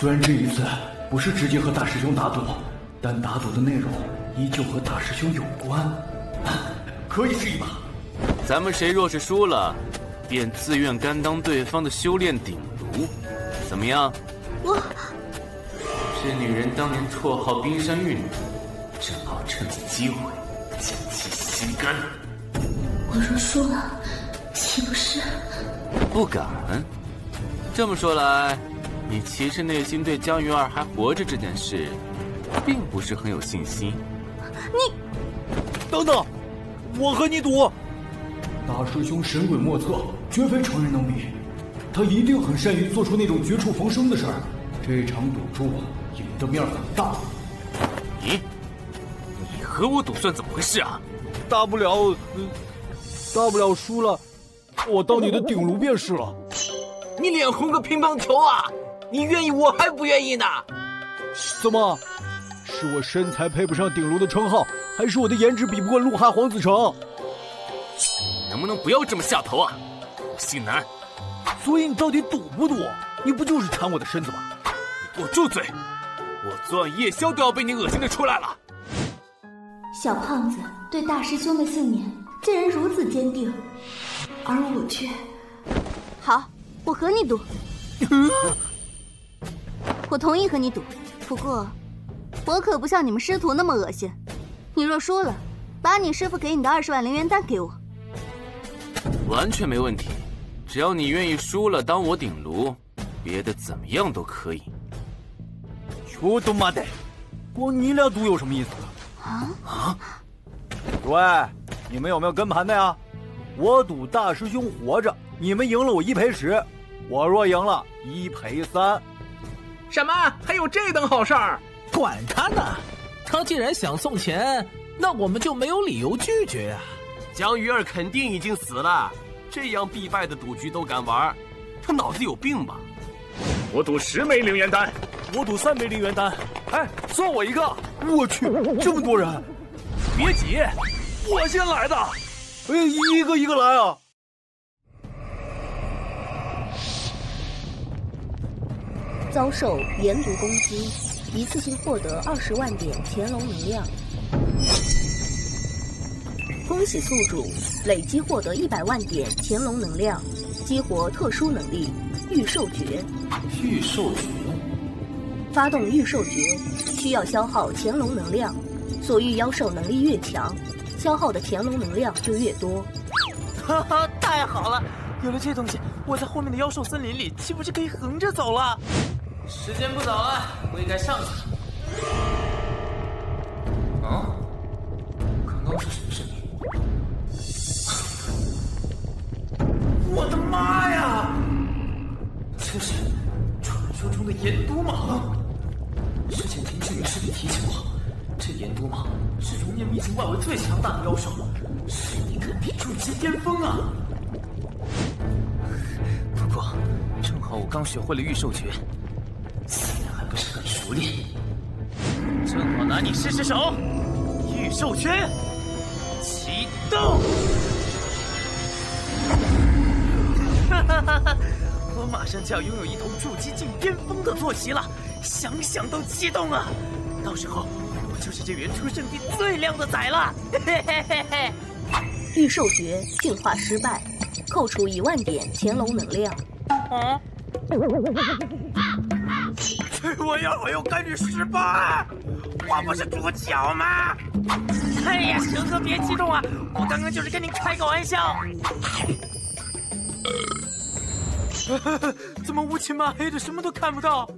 虽然这一次不是直接和大师兄打赌，但打赌的内容依旧和大师兄有关，可以试一把。咱们谁若是输了，便自愿甘当对方的修炼鼎炉，怎么样？我。这女人当年绰号冰山玉女，正好趁此机会将其吸干。我若输了，岂不是？不敢。这么说来，你其实内心对江云儿还活着这件事，并不是很有信心。你，等等，我和你赌。大师兄神鬼莫测，绝非常人能比。他一定很善于做出那种绝处逢生的事儿。这场赌注。赢的面很大，你，你和我赌算怎么回事啊？大不了，大不了输了，我当你的顶炉便是了。你脸红个乒乓球啊！你愿意，我还不愿意呢。怎么，是我身材配不上顶楼的称号，还是我的颜值比不过鹿哈黄子成？你能不能不要这么下头啊？我姓南。所以你到底赌不赌？你不就是馋我的身子吗？你给我住嘴！我昨晚夜宵都要被你恶心的出来了。小胖子对大师兄的信念竟然如此坚定，而我却……好，我和你赌。我同意和你赌，不过我可不像你们师徒那么恶心。你若输了，把你师傅给你的二十万灵元丹给我。完全没问题，只要你愿意输了当我顶炉，别的怎么样都可以。我他妈的，光你俩赌有什么意思？啊啊！喂，你们有没有跟盘的呀？我赌大师兄活着，你们赢了我一赔十，我若赢了一赔三。什么？还有这等好事儿？管他呢！他既然想送钱，那我们就没有理由拒绝呀。江鱼儿肯定已经死了，这样必败的赌局都敢玩，他脑子有病吧？我赌十枚灵元丹。我赌三枚灵元丹，哎，算我一个！我去，这么多人，别急，我先来的。哎，一个一个来啊！遭受炎毒攻击，一次性获得二十万点乾隆能量。恭喜宿主累积获得一百万点乾隆能量，激活特殊能力御兽诀。御兽诀。发动御兽诀需要消耗乾隆能量，所遇妖兽能力越强，消耗的乾隆能量就越多。哈哈，太好了！有了这东西，我在后面的妖兽森林里岂不是可以横着走了？时间不早了，我也该上去了。啊？刚刚是什么声音？我的妈呀！这是传说中的岩毒蟒！之前听志远师弟提起过，这岩毒蟒是熔岩秘境外围最强大的妖兽，实力肯定筑基巅峰啊！不过，正好我刚学会了御兽诀，虽然还不是很熟练，正好拿你试试手。御兽诀启动！哈哈哈哈！我马上就要拥有一头筑基境巅峰的坐骑了，想想都激动啊！到时候我就是这原初圣地最靓的仔了！嘿嘿嘿嘿！御兽诀进化失败，扣除一万点乾隆能量。啊！我要我要干预失败，我不是主角吗？哎呀，蛇哥别激动啊，我刚刚就是跟你开个玩笑。怎么乌漆嘛黑的，什么都看不到？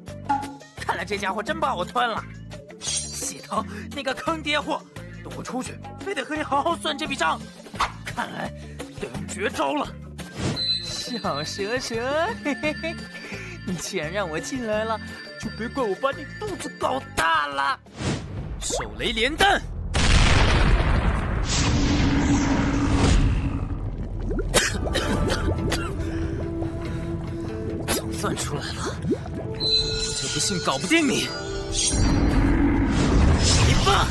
看来这家伙真把我吞了。系统，那个坑爹货，等我出去，非得和你好好算这笔账。看来得用绝招了。小蛇蛇，嘿嘿嘿，你既然让我进来了，就别怪我把你肚子搞大了。手雷连弹。总算出来了，我就不信搞不定你！你爸，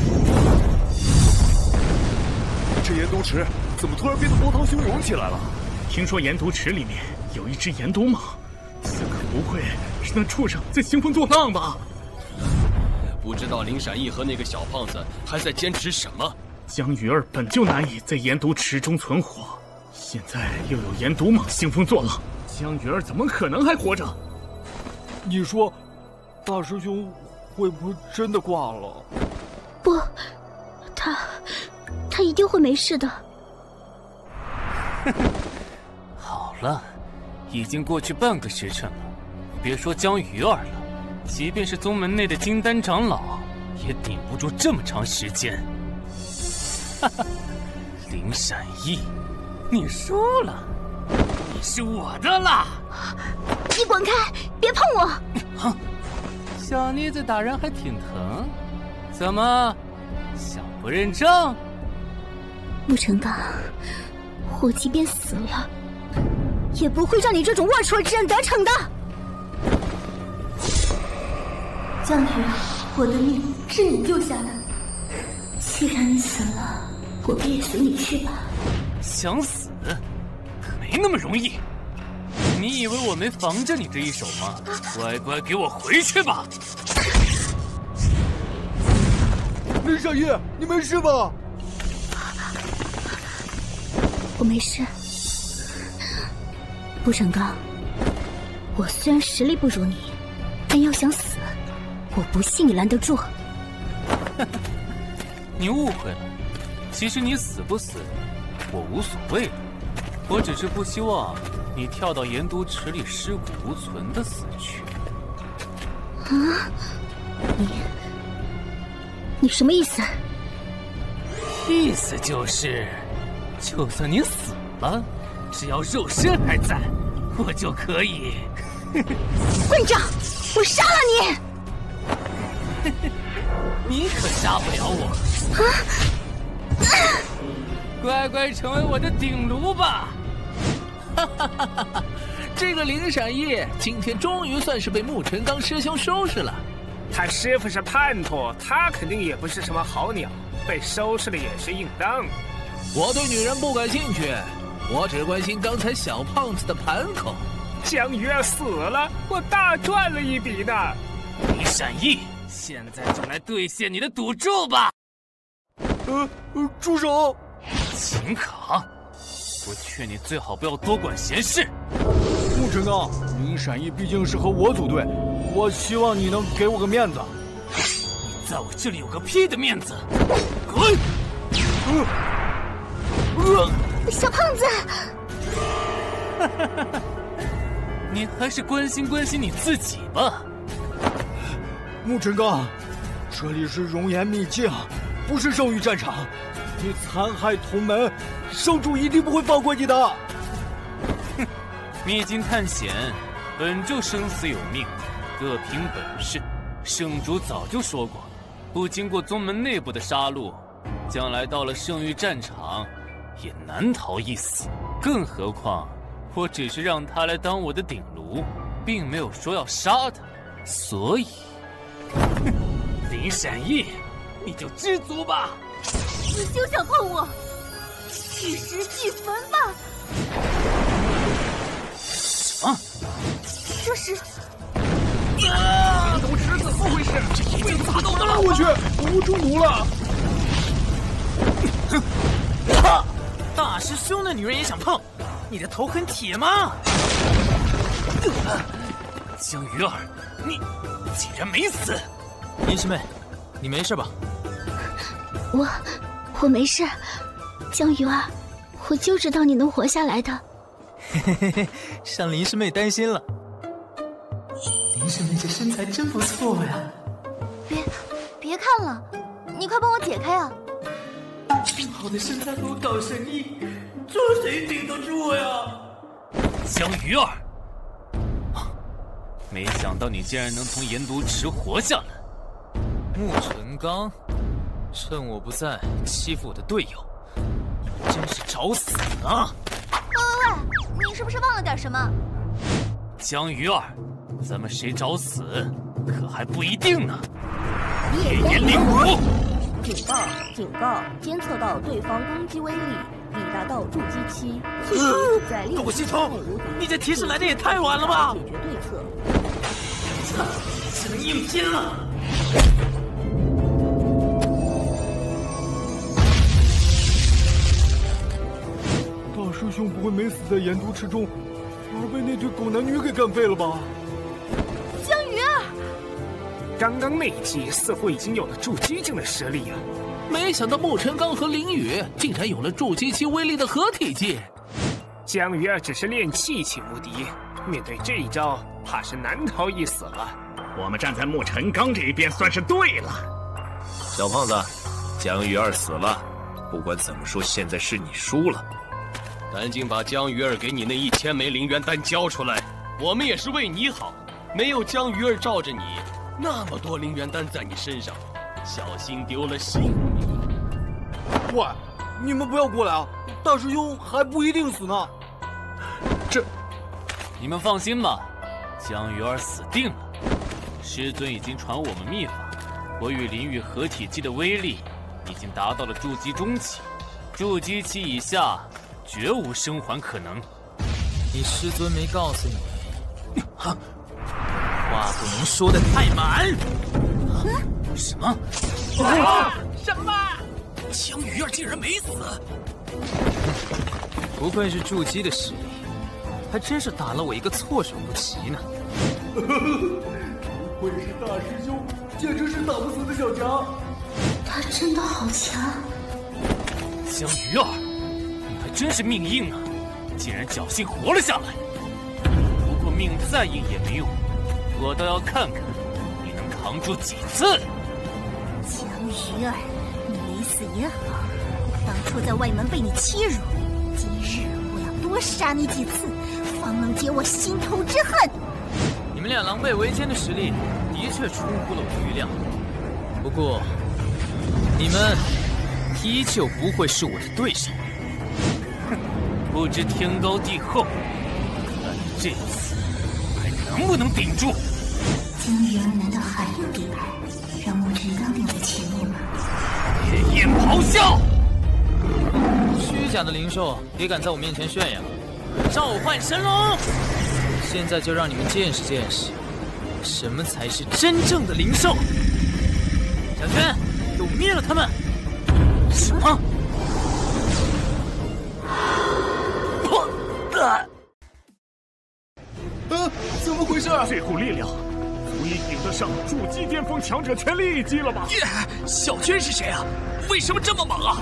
这岩毒池怎么突然变得波涛汹涌起来了？听说岩毒池里面有一只岩毒蟒，此刻不会是那畜生在兴风作浪吧？不知道林闪翼和那个小胖子还在坚持什么？江鱼儿本就难以在岩毒池中存活，现在又有岩毒蟒兴风作浪。江鱼儿怎么可能还活着？你说，大师兄会不会真的挂了？不，他他一定会没事的。好了，已经过去半个时辰了，别说江鱼儿了，即便是宗门内的金丹长老，也顶不住这么长时间。哈哈，林闪翼，你输了。你是我的了，你滚开！别碰我！哼，小妮子打人还挺疼，怎么想不认账？沐成刚，我即便死了，也不会让你这种龌龊之人得逞的。江鱼，我的命是你救下的，既然你死了，我便也随你去吧。想死？没那么容易，你以为我没防着你这一手吗？乖乖给我回去吧！林少爷，你没事吧？我没事。顾成刚，我虽然实力不如你，但要想死，我不信你拦得住。你误会了，其实你死不死，我无所谓了。我只是不希望你跳到盐毒池里尸骨无存的死去。啊！你你什么意思？意思就是，就算你死了，只要肉身还在，我就可以。混账！我杀了你！你可杀不了我。啊！乖乖成为我的顶炉吧！哈哈哈哈哈！这个林闪翼今天终于算是被沐晨刚师兄收拾了。他师傅是叛徒，他肯定也不是什么好鸟，被收拾了也是应当。我对女人不感兴趣，我只关心刚才小胖子的盘口。江鱼儿死了，我大赚了一笔呢。林闪翼，现在就来兑现你的赌注吧！呃，住手！秦可。我劝你最好不要多管闲事。穆成刚，林闪翼毕竟是和我组队，我希望你能给我个面子。你在我这里有个屁的面子！滚！小胖子，你还是关心关心你自己吧。沐尘刚，这里是熔岩秘境，不是圣域战场。你残害同门，圣主一定不会放过你的。哼，秘境探险本就生死有命，各凭本事。圣主早就说过，不经过宗门内部的杀戮，将来到了圣域战场，也难逃一死。更何况，我只是让他来当我的顶炉，并没有说要杀他，所以，林闪逸，你就知足吧。你休想碰我！玉石俱焚吧！什么？这是……啊！怎么回事？这已经咋搞的了？我去，我中毒了！哼！大师兄的女人也想碰？你的头很铁吗？江鱼儿，你竟然没死！林师妹，你没事吧？我我没事，江鱼儿，我就知道你能活下来的。嘿嘿嘿嘿，让林师妹担心了。林师妹这身材真不错呀！别别看了，你快帮我解开啊！这么好的身材给我搞生意，这谁顶得住呀？江鱼儿，没想到你竟然能从盐毒池活下来。穆成刚。趁我不在欺负我的队友，真是找死啊！喂喂喂，你是不是忘了点什么？江鱼儿，咱们谁找死，可还不一定呢。烈焰灵骨，警告警告，监测到对方攻击威力已达到筑基期，在躲系统，你这提示来的也太晚了吧！解决对策，操，只能硬拼了。大师兄不会没死在盐毒池中，而被那对狗男女给干废了吧？刚刚那一击似乎已经有了筑基境的实力啊。没想到沐晨刚和林雨竟然有了筑基期威力的合体技。江鱼儿只是练气气无敌，面对这一招，怕是难逃一死了。我们站在沐晨刚这一边算是对了。小胖子，江鱼儿死了，不管怎么说，现在是你输了。赶紧把江鱼儿给你那一千枚灵元丹交出来，我们也是为你好。没有江鱼儿罩着你，那么多灵元丹在你身上，小心丢了性命。喂，你们不要过来啊！大师兄还不一定死呢。这，你们放心吧，江鱼儿死定了。师尊已经传我们秘法，我与林雨合体技的威力已经达到了筑基中期，筑基期以下。绝无生还可能。你师尊没告诉你，哈，话不能说的太满。什么？什么？江鱼儿竟然没死！不愧是筑基的实力，还真是打了我一个措手不及呢。不愧是大师兄，简直是打不死的小强。他真的好强。江鱼儿。你还真是命硬啊！竟然侥幸活了下来。不过命再硬也没用，我倒要看看你能扛住几次。江鱼儿，你没死也好。当初在外门被你欺辱，今日我要多杀你几次，方能解我心头之恨。你们俩狼狈为奸的实力的确出乎了我预料，不过你们依旧不会是我的对手。哼不知天高地厚，看你这次还能不能顶住？江鱼儿难道还有底牌？让莫尘刚顶在前面吗？烈焰咆哮！虚假的灵兽也敢在我面前炫耀？召唤神龙！现在就让你们见识见识，什么才是真正的灵兽！小轩，给我灭了他们！什么？啊！怎么回事？这股力量足以顶得上筑基巅峰强者全力一击了吧？耶！小娟是谁啊？为什么这么猛啊？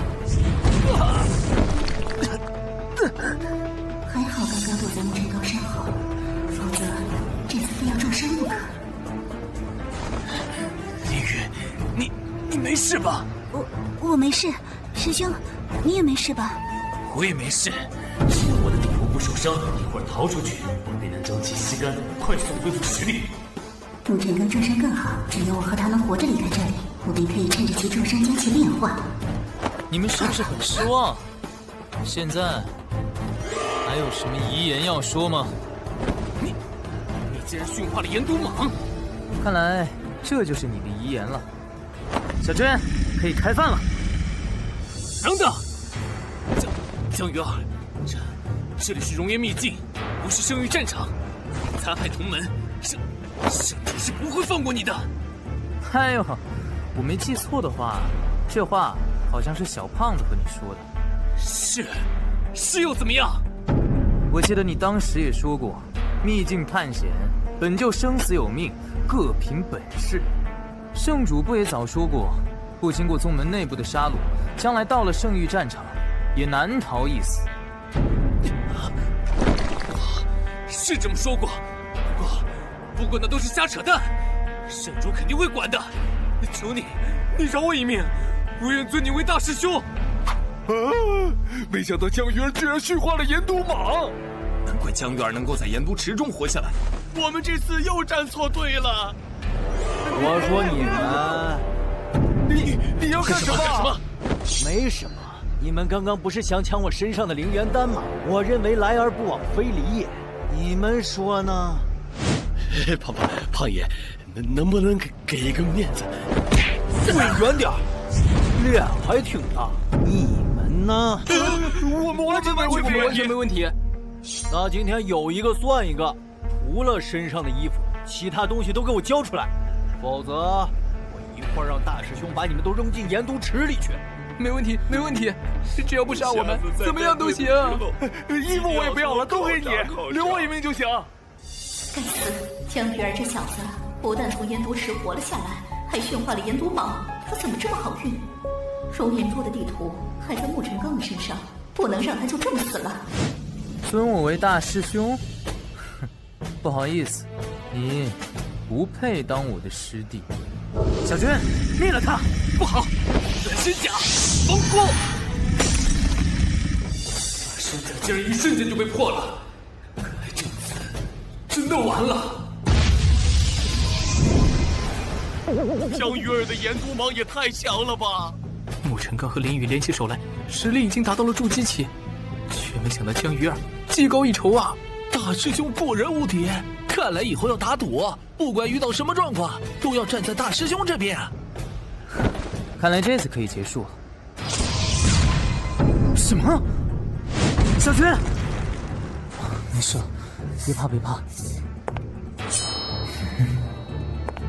还好刚刚躲在木尘高身后，否则这次非要重伤不可。林雨，你你没事吧？我我没事，师兄，你也没事吧？我也没事。我的顶部不受伤，一会儿逃出去，我便能将其吸干，快速恢复实力。陆晨跟众生更好，只有我和他能活着离开这里。我便可以趁着其重伤将其炼化。你们是不是很失望？现在还有什么遗言要说吗？你，你竟然驯化了岩毒蟒！看来这就是你的遗言了。小娟，可以开饭了。等等，江江鱼儿，这这里是熔岩秘境，不是生育战场。残害同门，圣圣主是不会放过你的。哎呦，我没记错的话，这话好像是小胖子和你说的。是，是又怎么样？我记得你当时也说过，秘境探险本就生死有命，各凭本事。圣主不也早说过，不经过宗门内部的杀戮，将来到了圣域战场，也难逃一死。是这么说过，不过，不过那都是瞎扯淡，圣主肯定会管的。求你，你饶我一命，我愿尊你为大师兄。啊！没想到江鱼儿居然驯化了炎毒蟒，难怪江鱼儿能够在炎毒池中活下来。我们这次又站错队了。我说你们，你你要干什么？干什么？没什么，你们刚刚不是想抢我身上的灵元丹吗？我认为来而不往非礼也。你们说呢？胖胖胖爷，能能不能给给一个面子？滚远点脸还挺大。你们呢？我们完全没问题，完全没问题。那今天有一个算一个，除了身上的衣服，其他东西都给我交出来，否则我一会儿让大师兄把你们都扔进盐毒池里去。没问题，没问题，只要不杀我们，怎么样都行。衣服我也不要了，都给你，留我一命就行。该死，江鱼儿这小子不但从盐毒池活了下来，还驯化了盐毒蟒，他怎么这么好运？熔岩珠的地图还在沐尘刚的身上，不能让他就这么死了。尊我为大师兄？哼，不好意思，你不配当我的师弟。小娟，灭了他！不好，转身甲，风波！身甲竟然一瞬间就被破了，真的完了。江鱼儿的炎毒蟒也太强了吧！沐尘刚和林雨联起手来，实力已经达到了筑基期，却没想到江鱼儿技高一筹啊！大师兄果然无敌，看来以后要打赌，不管遇到什么状况，都要站在大师兄这边。看来这次可以结束了。什么？小军，没事，别怕别怕。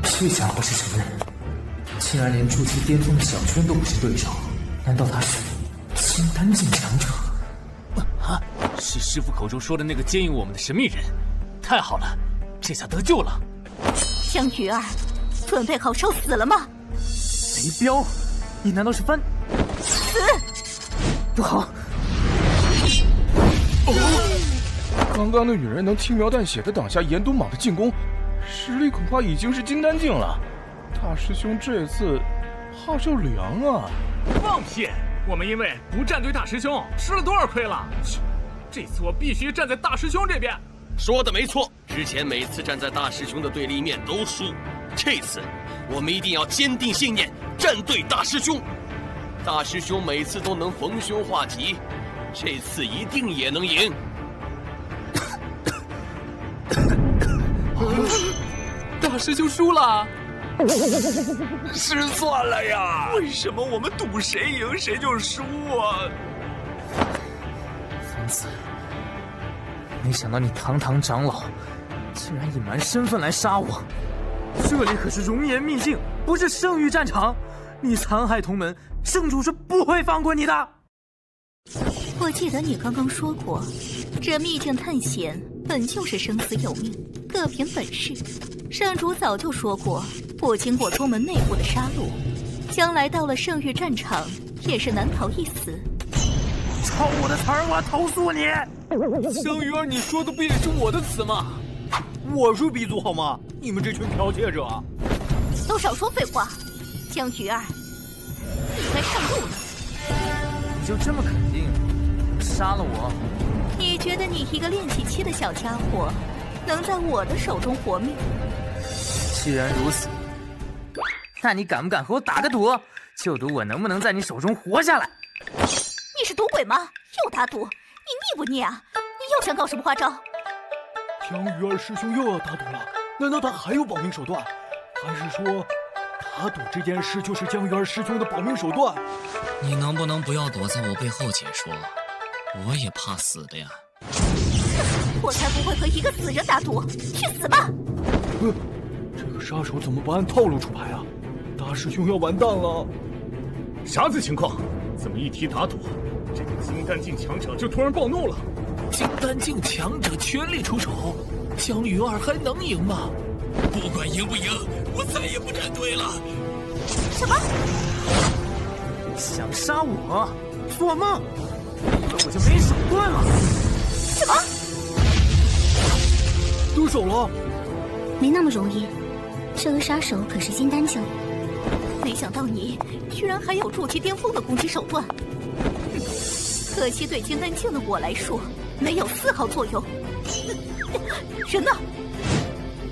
这家伙是什么人？竟然连筑基巅峰的小圈都不是对手，难道他是金丹境强者？啊！是师傅口中说的那个接应我们的神秘人。太好了，这下得救了。江鱼儿，准备好受死了吗？雷彪，你难道是翻？死！不好！哦，刚刚那女人能轻描淡写的挡下炎毒蟒的进攻，实力恐怕已经是金丹境了。大师兄这次怕是要凉啊！放屁！我们因为不站队大师兄吃了多少亏了？这次我必须站在大师兄这边。说的没错，之前每次站在大师兄的对立面都输，这次我们一定要坚定信念，站队大师兄。大师兄每次都能逢凶化吉，这次一定也能赢。大师兄输了。失算了呀！为什么我们赌谁赢谁就输啊？疯子！没想到你堂堂长老，竟然隐瞒身份来杀我！这里可是熔岩秘境，不是圣域战场！你残害同门，圣主是不会放过你的！我记得你刚刚说过，这秘境探险本就是生死有命，各凭本事。圣主早就说过，不经过宗门内部的杀戮，将来到了圣域战场也是难逃一死。抄我的词儿，我投诉你！香鱼儿，你说的不也是我的词吗？我是鼻祖好吗？你们这群剽窃者，都少说废话！江鱼儿，你该上路了。你就这么肯定杀了我？你觉得你一个练气期的小家伙，能在我的手中活命？既然如此，那你敢不敢和我打个赌？就赌我能不能在你手中活下来？你是赌鬼吗？又打赌？你腻不腻啊？你又想搞什么花招？江鱼儿师兄又要打赌了？难道他还有保命手段？还是说，打赌这件事就是江鱼儿师兄的保命手段？你能不能不要躲在我背后解说？我也怕死的呀！我才不会和一个死人打赌！去死吧！呃，这个杀手怎么不按套路出牌啊？大师兄要完蛋了！啥子情况？怎么一提打赌，这个金丹境强者就突然暴怒了？金丹境强者全力出手，江云儿还能赢吗？不管赢不赢，我再也不站队了！什么？想杀我？做梦！以为我就没手段了？什么？动手了？没那么容易，这个杀手可是金丹境。没想到你居然还有筑基巅峰的攻击手段，可惜对金丹境的我来说没有丝毫作用。人呢？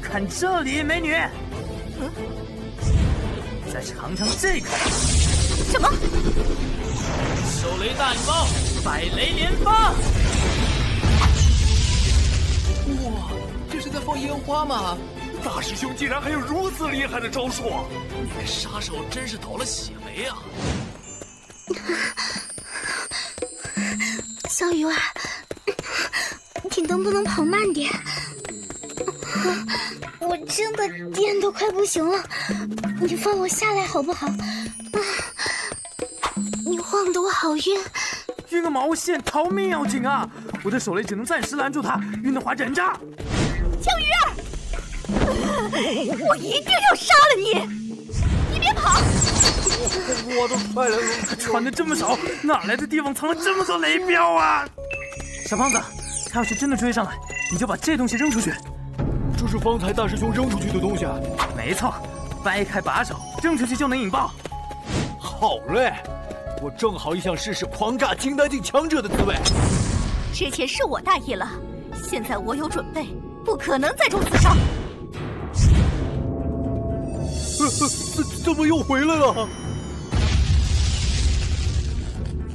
看这里，美女。嗯。再尝尝这个。什么？手雷大礼包，百雷连发。哇，这是在放烟花吗？大师兄竟然还有如此厉害的招数！你那杀手真是倒了血霉啊！小鱼儿，你能不能跑慢点？我真的颠都快不行了，你放我下来好不好？啊你晃得我好晕，晕个毛线！逃命要紧啊！我的手雷只能暂时拦住他，晕的话忍着。江鱼儿。我一定要杀了你！你别跑！我都快来了！穿的这么少，哪来的地方藏了这么多雷镖啊？小胖子，他要是真的追上来，你就把这东西扔出去。这是方才大师兄扔出去的东西啊。没错，掰开把手扔出去就能引爆。好嘞，我正好也想试试狂炸金丹境强者的滋味。之前是我大意了，现在我有准备，不可能再中此招。怎怎么又回来了？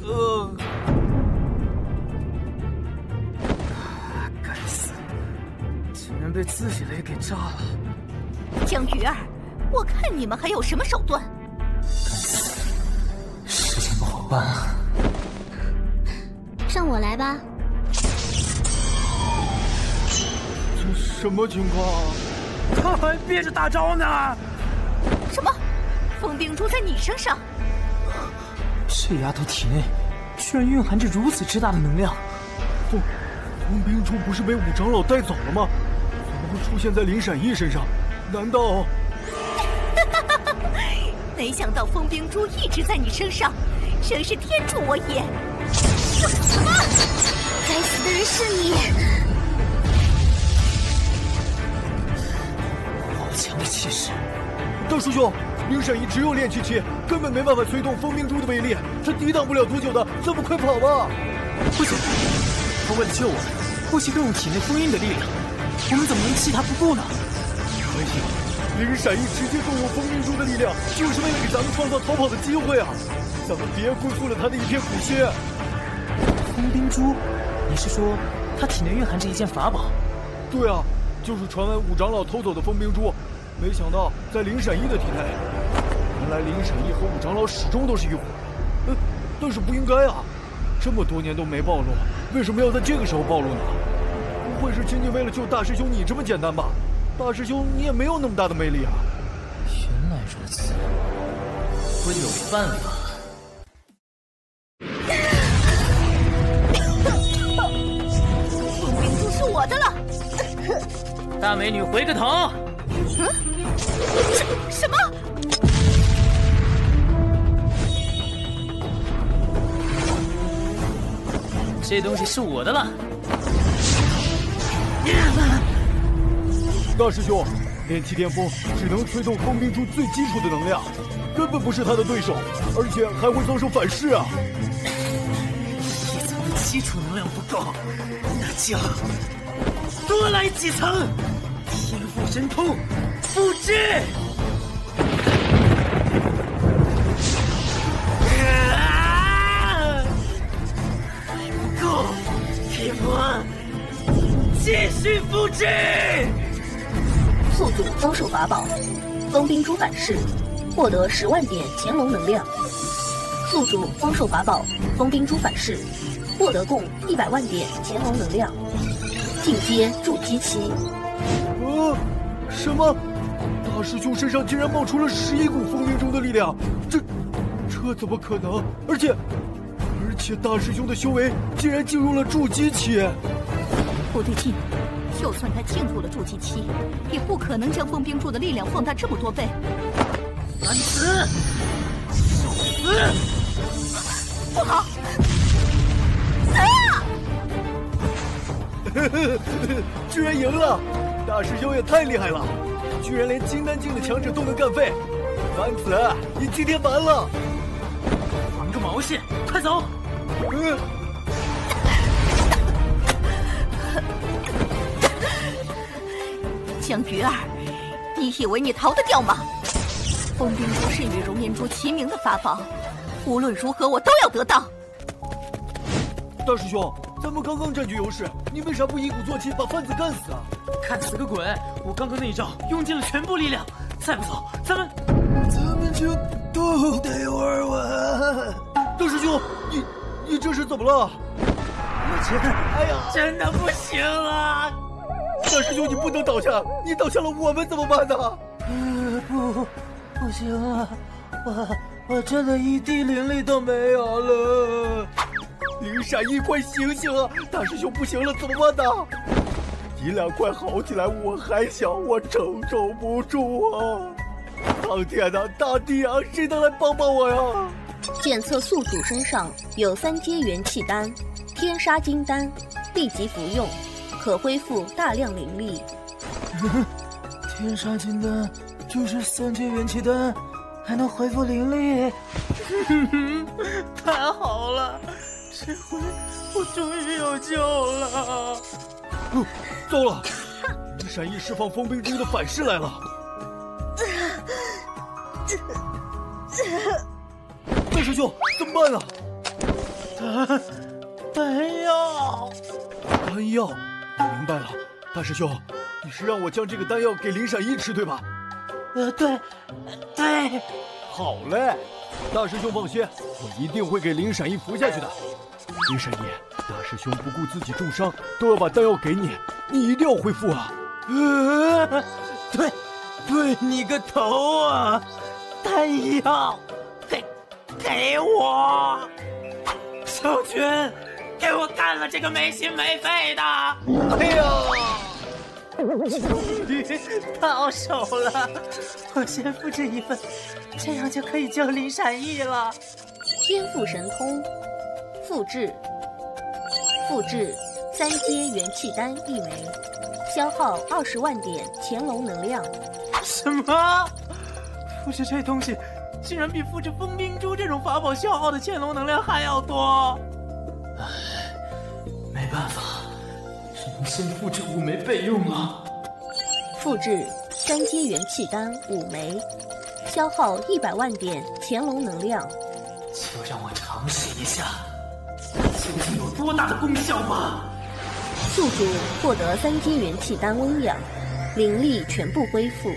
呃，该死，竟然被自己雷给炸了！江鱼儿，我看你们还有什么手段？该死，事情不好办啊！让我来吧。什么情况？他还憋着大招呢！什么？风冰珠在你身上？这丫头体内居然蕴含着如此之大的能量！风风冰珠不是被五长老带走了吗？怎么会出现在林闪逸身上？难道？没想到风冰珠一直在你身上，真是天助我也！什么？该死的人是你！气势！大师兄，林闪仪只有炼气期，根本没办法催动风冰珠的威力，他抵挡不了多久的，咱们快跑吧！不行，他为了救我们，不惜动用体内封印的力量，我们怎么能弃他不顾呢？可以，灵闪逸直接动用风冰珠的力量，就是为了给咱们创造逃跑的机会啊！咱们别辜负了他的一片苦心。风冰珠，你是说他体内蕴含着一件法宝？对啊，就是传闻五长老偷走的风冰珠。没想到在林闪一的体内，原来林闪一和五长老始终都是一伙。呃，但是不应该啊，这么多年都没暴露，为什么要在这个时候暴露呢？不会是仅仅为了救大师兄你这么简单吧？大师兄你也没有那么大的魅力啊！原来如此，我有办法。是我的了。大美女回个头。嗯？什什么？这东西是我的了。大师兄，炼气巅峰只能催动风冰珠最基础的能量，根本不是他的对手，而且还会遭受反噬啊！一层的基础能量不够，那就多来几层。天赋神通复制。不够听不继续复制。宿主遭受法宝封冰珠反噬获得十万点乾隆能量。宿主遭受法宝封冰珠反噬获得共一百万点乾隆能量。进阶筑基期。啊！什么？大师兄身上竟然冒出了十一股风冰珠的力量？这，这怎么可能？而且，而且大师兄的修为竟然进入了筑基期。不对劲，就算他进入了筑基期，也不可能将风冰柱的力量放大这么多倍。三子，受死！不好！哎呀！居然赢了！大师兄也太厉害了，居然连金丹境的强者都能干废。凡子，你今天完了！玩个毛线！快走！嗯。江鱼儿，你以为你逃得掉吗？封冰珠是与熔岩珠齐名的法宝，无论如何我都要得到。大师兄，咱们刚刚占据优势，你为啥不一鼓作气把贩子干死啊？干死个鬼！我刚刚那一招用尽了全部力量，再不走，咱们咱们就都得玩完。大师兄，你你这是怎么了？我真，哎呀，真的不行了！大师兄，你不能倒下，你倒下了我们怎么办呢？呃，不，不行了，我我真的一滴灵力都没有了。林闪一，快醒醒啊！大师兄不行了，怎么办呢？你俩快好起来，我还小，我承受不住啊！苍天呐，大地啊，谁能来帮帮我呀？检测宿主身上有三阶元气丹、天杀金丹，立即服用。可恢复大量灵力。天杀金丹就是三阶元气丹，还能恢复灵力。太好了，这回我终于有救了。哦，糟了！闪翼释放风冰珠的反噬来了。大师兄，怎么办啊？丹丹药，丹药。明白了，大师兄，你是让我将这个丹药给林闪一吃，对吧？呃，对，对。好嘞，大师兄放心，我一定会给林闪一服下去的。林闪一，大师兄不顾自己重伤，都要把丹药给你，你一定要恢复啊！呃，对，对你个头啊！丹药，给，给我，小军。给我干了这个没心没肺的！哎呀，终于到手了！我先复制一份，这样就可以救林闪翼了。天赋神通，复制，复制三阶元气丹一枚，消耗二十万点潜龙能量。什么？复制这东西，竟然比复制风冰珠这种法宝消耗的潜龙能量还要多！唉，没办法，先复制五枚备用了。复制三阶元气丹五枚，消耗一百万点乾隆能量。就让我尝试一下，究竟有多大的功效吧。宿主获得三阶元气丹温养，灵力全部恢复。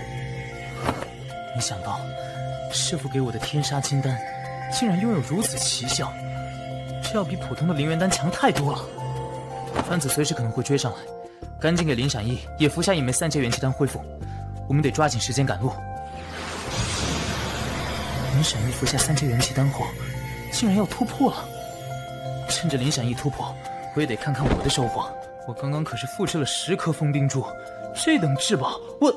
没想到，师傅给我的天杀金丹，竟然拥有如此奇效。这要比普通的灵元丹强太多了。番子随时可能会追上来，赶紧给林闪翼也服下一枚三阶元气丹恢复。我们得抓紧时间赶路。林闪翼服下三阶元气丹后，竟然要突破了。趁着林闪翼突破，我也得看看我的收获。我刚刚可是复制了十颗风冰珠，这等至宝，我……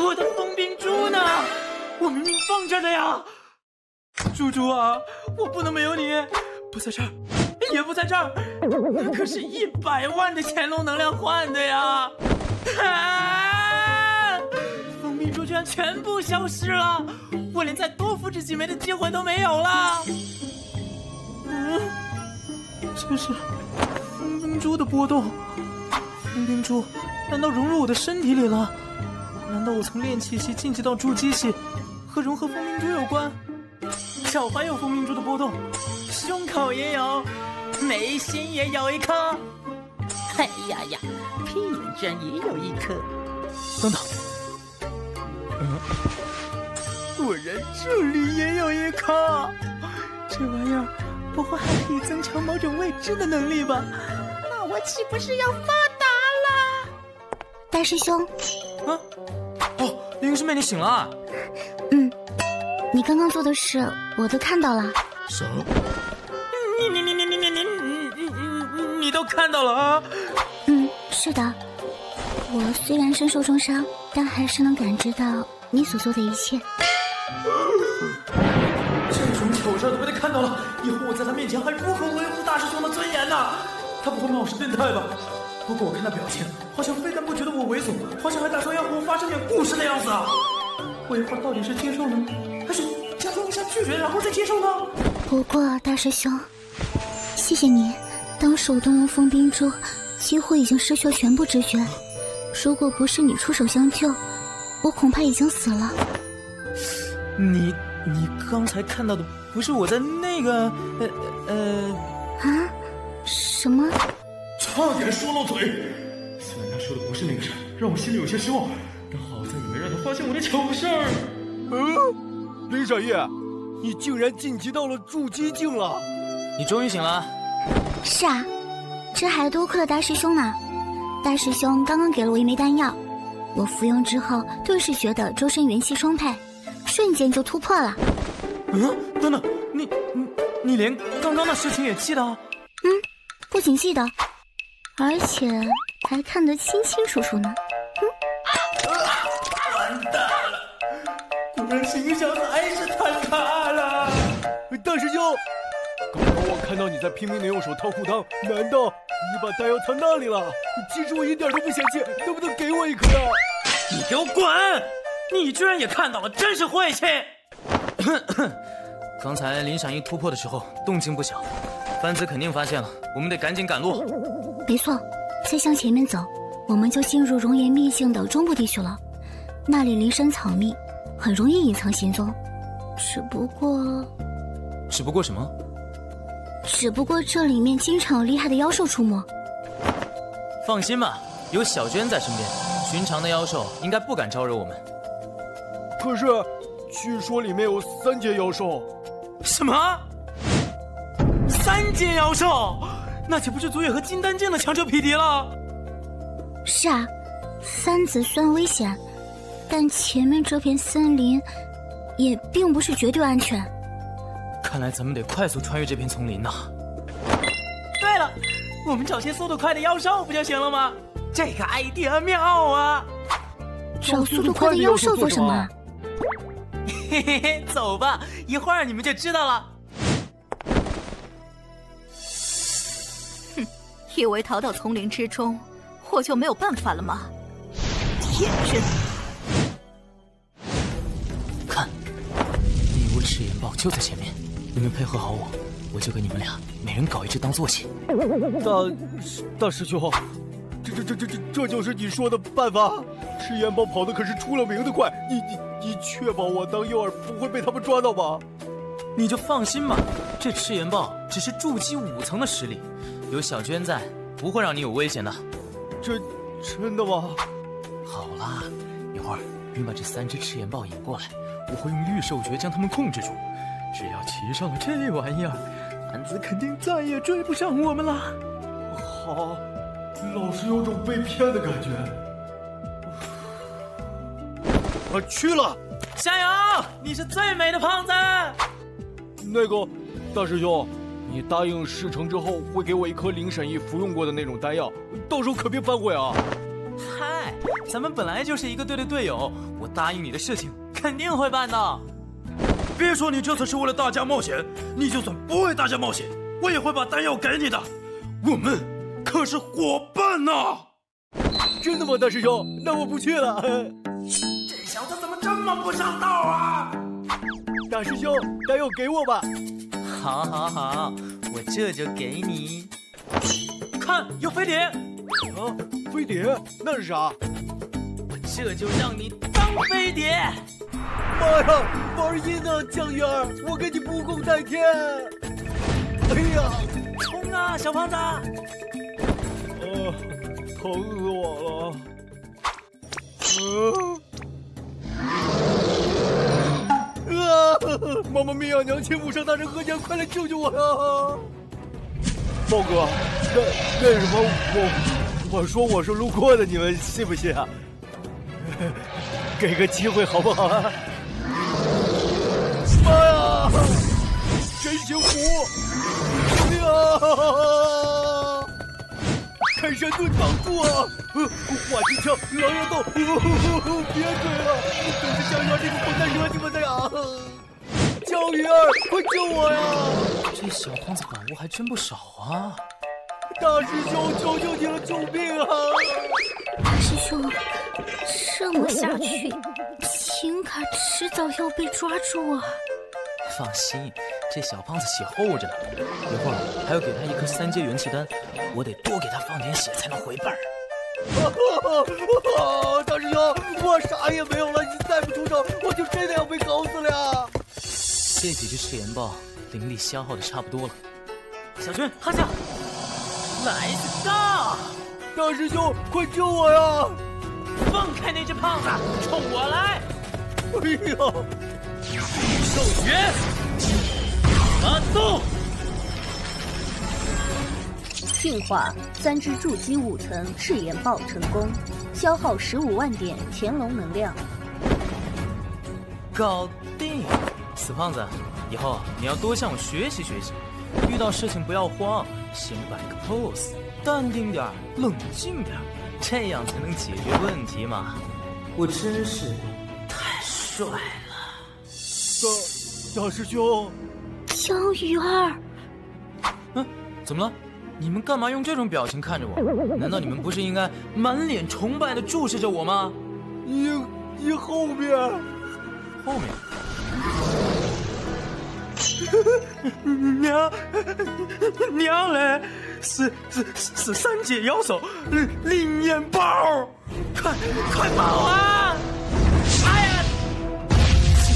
我的风冰珠呢？我明明放这儿的呀！猪猪啊，我不能没有你，不在这儿，也不在这儿，那可是一百万的乾隆能量换的呀！啊！风冰珠居然全部消失了，我连再多复制几枚的机会都没有了。嗯，这是风冰珠的波动，风冰珠难道融入我的身体里了？难道我从炼气期晋级到筑基期，和融合风冰珠有关？脚踝有风明珠的波动，胸口也有，眉心也有一颗，哎呀呀，屁眼居然也有一颗！等等，嗯，果然这里也有一颗。这玩意儿不会还可以增强某种未知的能力吧？那我岂不是要发达了？大师兄，啊？哦，灵师妹，你醒了？嗯，你刚刚做的事我都看到了。什么？你你你！都看到了啊？嗯，是的。我虽然身受重伤，但还是能感知到你所做的一切。这种丑事都被他看到了，以后我在他面前还如何维护大师兄的尊严呢？他不会骂我是变态吧？不过我看他表情，好像非但不觉得我猥琐，好像还打算要和我发生点故事的样子啊！我一会儿到底是接受呢，还是假装一下拒绝，然后再接受呢？不过大师兄，谢谢你，当时我动用风冰珠，几乎已经失去了全部知觉。如果不是你出手相救，我恐怕已经死了。你你刚才看到的不是我在那个呃呃啊？什么？差点说漏嘴。虽然他说的不是那个事儿，让我心里有些失望，但好在也没让他发现我的糗事儿。嗯，林小叶，你竟然晋级到了筑基境了！你终于醒了。是啊，这还多亏了大师兄呢。大师兄刚刚给了我一枚丹药，我服用之后顿时觉得周身元气充沛，瞬间就突破了。嗯，等等，你你你连刚刚的事情也记得？嗯，不仅记得，而且还看得清清楚楚呢。嗯，完蛋了，果然形象还是太差了。大师兄，刚刚我看到你在拼命的用手掏裤裆，难道？你把弹药藏那里了？其实我一点都不嫌弃，能不能给我一颗呀？你给我滚！你居然也看到了，真是晦气！刚才林闪一突破的时候动静不小，番子肯定发现了，我们得赶紧赶路。没错，再向前面走，我们就进入熔岩秘境的中部地区了。那里林深草密，很容易隐藏行踪。只不过……只不过什么？只不过这里面经常有厉害的妖兽出没。放心吧，有小娟在身边，寻常的妖兽应该不敢招惹我们。可是，据说里面有三阶妖兽。什么？三阶妖兽？那岂不是足以和金丹境的强者匹敌了？是啊，三子虽然危险，但前面这片森林也并不是绝对安全。看来咱们得快速穿越这片丛林呐！对了，我们找些速度快的妖兽不就行了吗？这个 idea 妙啊！找速度快的妖兽做什么？嘿嘿嘿，走吧，一会儿你们就知道了。哼，以为逃到丛林之中，我就没有办法了吗？天真！看，那窝赤炎豹就在前面。你们配合好我，我就给你们俩每人搞一只当坐骑。大大师兄，这这这这这这就是你说的办法？赤焰豹跑的可是出了名的快，你你你确保我当诱饵不会被他们抓到吧？你就放心吧，这赤焰豹只是筑基五层的实力，有小娟在，不会让你有危险的。这真的吗？好啦，一会儿你把这三只赤焰豹引过来，我会用御兽诀将它们控制住。只要骑上了这玩意儿，男子肯定再也追不上我们了。好，老是有种被骗的感觉。我去了，加油！你是最美的胖子。那个大师兄，你答应事成之后会给我一颗林沈逸服用过的那种丹药，到时候可别反悔啊。嗨，咱们本来就是一个队的队友，我答应你的事情肯定会办的。别说你这次是为了大家冒险，你就算不为大家冒险，我也会把丹药给你的。我们可是伙伴呐！真的吗，大师兄？那我不去了。这小子怎么这么不上道啊？大师兄，丹药给我吧。好，好，好，我这就给你。看，有飞碟。啊，飞碟？那是啥？我这就让你当飞碟。妈呀，玩阴呢，江鱼儿，我跟你不共戴天！哎呀，冲啊，小胖子！呃，疼死我了！啊！啊！妈妈咪呀！娘亲母上大人何家，快来救救我呀！豹哥，那那什么，我我说我是路过的，你们信不信啊？给个机会好不好啊？妈呀！真行符！救命啊！开山盾挡住啊！呃化金枪，狼牙刀！别追了！都是江鱼儿这个混蛋惹你们的呀！江鱼儿，快救我呀！这小胖子宝物还真不少啊！大师兄，求求你了，救命啊！大师兄，这么下去，秦卡迟早要被抓住啊！放心，这小胖子血厚着呢，一会儿还要给他一颗三阶元气丹，我得多给他放点血才能回本儿。大师兄，我啥也没有了，你再不出手，我就真的要被搞死了呀！这几只赤炎豹灵力消耗的差不多了，小军趴下，来大！大师兄，快救我呀！放开那只胖子，冲我来！哎呀！兽诀，发动！进化三只筑基五层赤炎豹成功，消耗十五万点潜龙能量。搞定！死胖子，以后你要多向我学习学习，遇到事情不要慌，先摆个 pose，淡定点，冷静点，这样才能解决问题嘛。我真是太帅了！大大师兄，江鱼儿，嗯，怎么了？你们干嘛用这种表情看着我？难道你们不是应该满脸崇拜的注视着我吗？你你后面，后面。娘，娘嘞，是是是三姐妖手灵眼豹，快快跑啊！哎呀，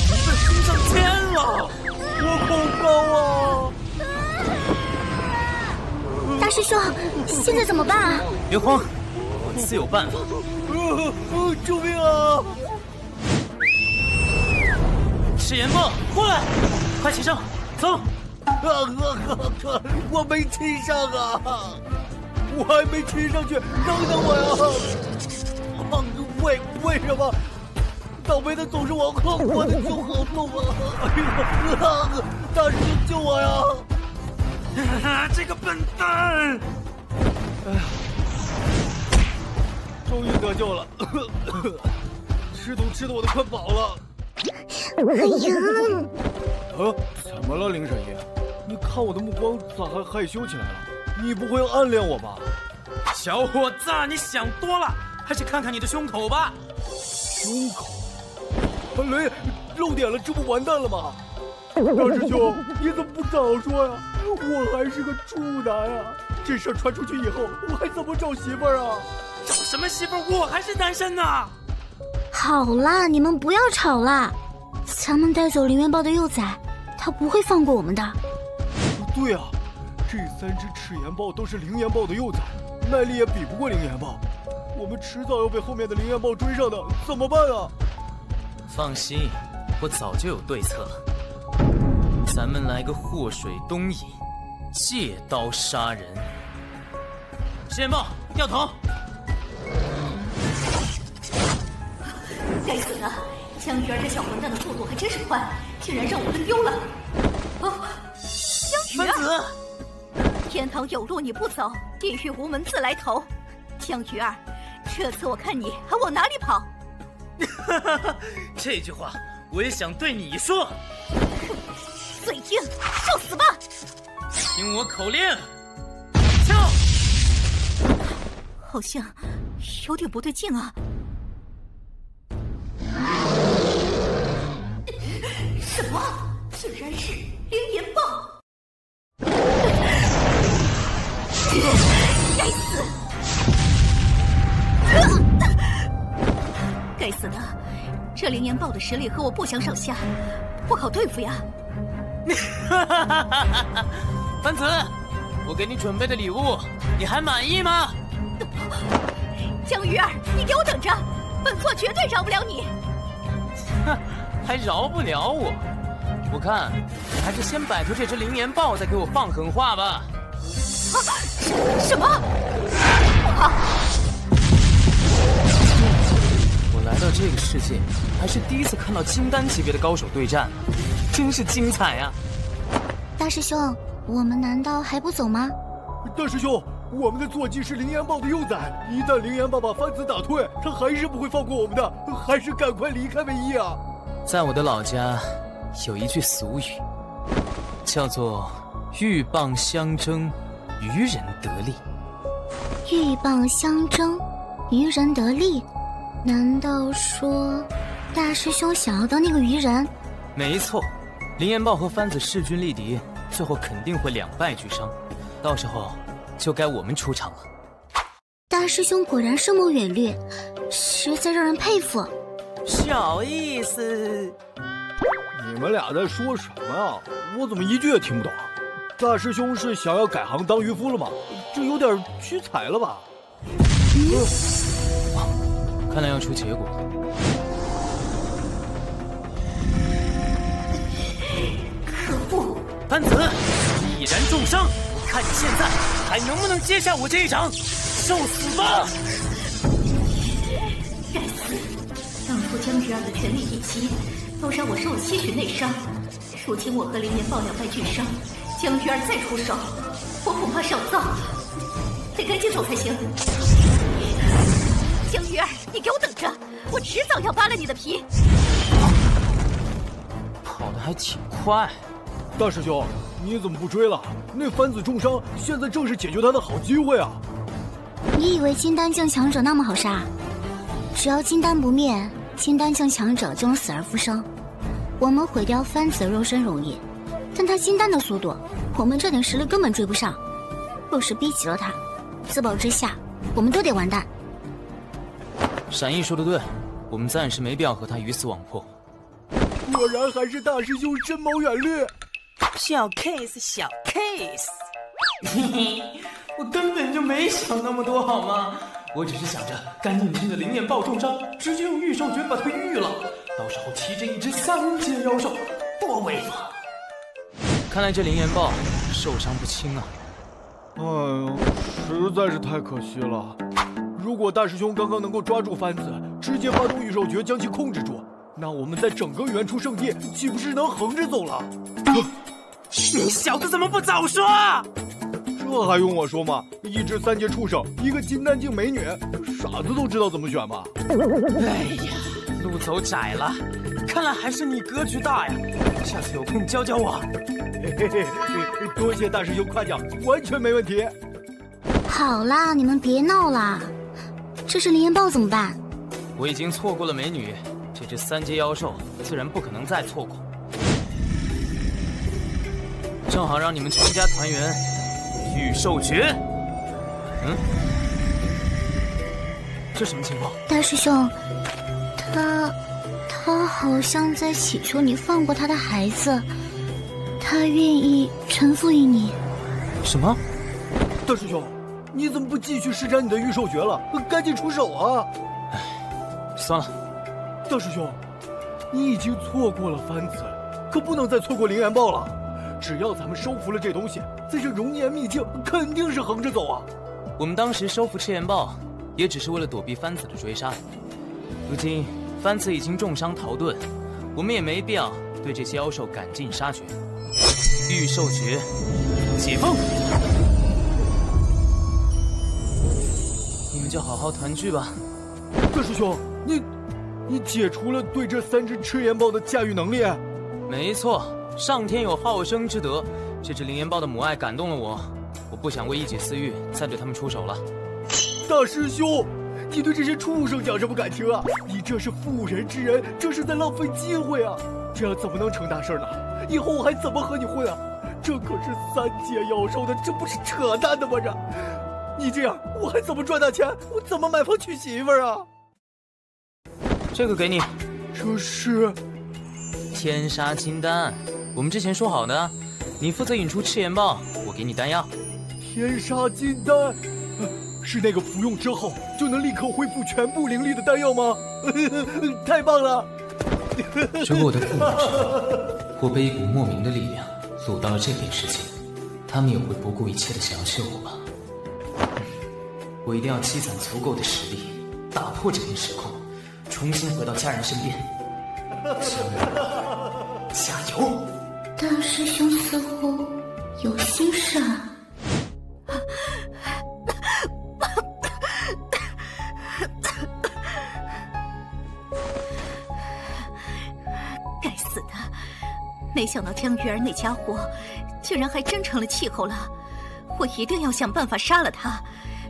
怎么被冲上天了？我好高啊！大师兄，现在怎么办啊？别慌，我自有办法。呃，救命啊！赤炎豹，过来，快骑上，走！啊啊啊！我没骑上啊，我还没骑上去，等等我呀！啊，为为什么倒霉的总是我，我的胸好痛啊！哎呀，大师兄救我呀！这个笨蛋！哎呀，终于得救了，吃土吃的我都快饱了。哎呀！啊，怎么了，林神医？你看我的目光咋还害羞起来了？你不会暗恋我吧？小伙子，你想多了，还是看看你的胸口吧。胸口？雷，露点了，这不完蛋了吗？大师兄，你怎么不早说呀？我还是个处男啊！这事儿传出去以后，我还怎么找媳妇儿啊？找什么媳妇儿？我还是单身呢。好啦，你们不要吵啦！咱们带走灵元豹的幼崽，他不会放过我们的。对啊，这三只赤岩豹都是灵岩豹的幼崽，耐力也比不过灵岩豹，我们迟早要被后面的灵岩豹追上的，怎么办啊？放心，我早就有对策了。咱们来个祸水东引，借刀杀人。赤岩豹，掉头！该死的！江鱼儿这小混蛋的速度还真是快，竟然让我跟丢了。啊！江鱼儿，天堂有路你不走，地狱无门自来投。江鱼儿，这次我看你还往哪里跑？哈哈哈这句话我也想对你说。哼嘴硬，受死吧！听我口令，跳！好像有点不对劲啊。什么？竟然是灵岩豹！该死！该死的！这灵岩豹的实力和我不相上下，不好对付呀！番子，我给你准备的礼物，你还满意吗？江鱼儿，你给我等着，本座绝对饶不了你！哼，还饶不了我？我看你还是先摆脱这只灵岩豹，再给我放狠话吧。啊！什么？不好！我来到这个世界，还是第一次看到金丹级别的高手对战，真是精彩呀！大师兄，我们难道还不走吗？大师兄，我们的坐骑是灵岩豹的幼崽，一旦灵岩豹把番子打退，他还是不会放过我们的，还是赶快离开为宜啊！在我的老家，有一句俗语，叫做“鹬蚌相争”。渔人得利，鹬蚌相争，渔人得利。难道说大师兄想要当那个渔人？没错，灵岩豹和番子势均力敌，最后肯定会两败俱伤。到时候就该我们出场了。大师兄果然深谋远虑，实在让人佩服。小意思。你们俩在说什么啊？我怎么一句也听不懂？大师兄是想要改行当渔夫了吗？这有点屈才了吧？看来要出结果了。可恶！番子，已然重伤，看你现在还能不能接下我这一掌！受死吧！该死！当初江菊儿的全力一击，都让我受了些许内伤，如今我和林岩豹两败俱伤。江鱼儿再出手，我恐怕少造，得赶紧走才行。江鱼儿，你给我等着，我迟早要扒了你的皮。跑得还挺快，大师兄，你怎么不追了？那番子重伤，现在正是解决他的好机会啊！你以为金丹境强者那么好杀？只要金丹不灭，金丹境强者就能死而复生。我们毁掉番子的肉身容易。但他金丹的速度，我们这点实力根本追不上。若是逼急了他，自保之下，我们都得完蛋。闪翼说的对，我们暂时没必要和他鱼死网破。果然还是大师兄深谋远虑。小 case，小 case。嘿嘿，我根本就没想那么多，好吗？我只是想着赶紧趁着灵焰爆重伤，直接用御兽诀把他御了。到时候骑着一只三阶妖兽，多威风！看来这灵岩豹受伤不轻啊！哎呦，实在是太可惜了。如果大师兄刚刚能够抓住番子，直接发动御兽诀将其控制住，那我们在整个原初圣地岂不是能横着走了？你小子怎么不早说？这还用我说吗？一只三阶畜生，一个金丹境美女，傻子都知道怎么选吧？哎呀，路走窄了。看来还是你格局大呀！下次有空教教我。嘿嘿嘿，多谢大师兄夸奖，完全没问题。好啦，你们别闹啦。这是灵岩豹怎么办？我已经错过了美女，这只三阶妖兽自然不可能再错过。正好让你们全家团圆。御兽诀。嗯，这什么情况？大师兄，他。他好像在祈求你放过他的孩子，他愿意臣服于你。什么？大师兄，你怎么不继续施展你的御兽诀了？赶紧出手啊！哎，算了。大师兄，你已经错过了番子，可不能再错过灵元豹了。只要咱们收服了这东西，在这熔岩秘境肯定是横着走啊！我们当时收服赤焰豹，也只是为了躲避番子的追杀。如今。番子已经重伤逃遁，我们也没必要对这些妖兽赶尽杀绝。御兽诀，解封！你们就好好团聚吧。大师兄，你，你解除了对这三只赤焰豹的驾驭能力？没错，上天有好生之德，这只灵岩豹的母爱感动了我，我不想为一己私欲再对他们出手了。大师兄。你对这些畜生讲什么感情啊？你这是妇人之仁，这是在浪费机会啊！这样怎么能成大事呢？以后我还怎么和你混啊？这可是三界妖兽的，这不是扯淡的吗？这，你这样我还怎么赚大钱？我怎么买房娶媳妇啊？这个给你，这是天杀金丹，我们之前说好的，你负责引出赤炎豹，我给你丹药。天杀金丹。是那个服用之后就能立刻恢复全部灵力的丹药吗？太棒了！如果我的父母知道我被一股莫名的力量阻到了这片世界，他们也会不顾一切的想要救我吧。我一定要积攒足够的实力，打破这片时空，重新回到家人身边。加油！大师兄似乎有心事啊。该死的！没想到江鱼儿那家伙，竟然还真成了气候了。我一定要想办法杀了他，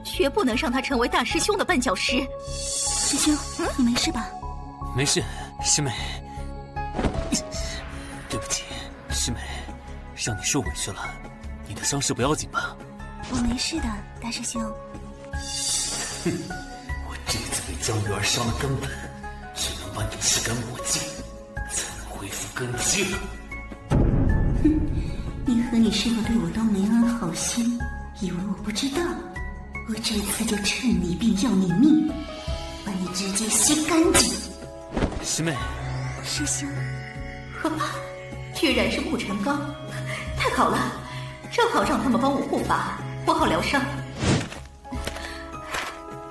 绝不能让他成为大师兄的绊脚石。师兄，你没事吧？没事，师妹。师妹，让你受委屈了。你的伤势不要紧吧？我没事的，大师兄。哼，我这次被江鱼儿伤了根本，只能把你吃干抹净，才能恢复根基了。哼，你和你师傅对我都没安好心，以为我不知道。我这次就趁你病要你命，把你直接吸干净。师妹，师兄，呵，居然是沐晨刚，太好了，正好让他们帮我护法，我好疗伤。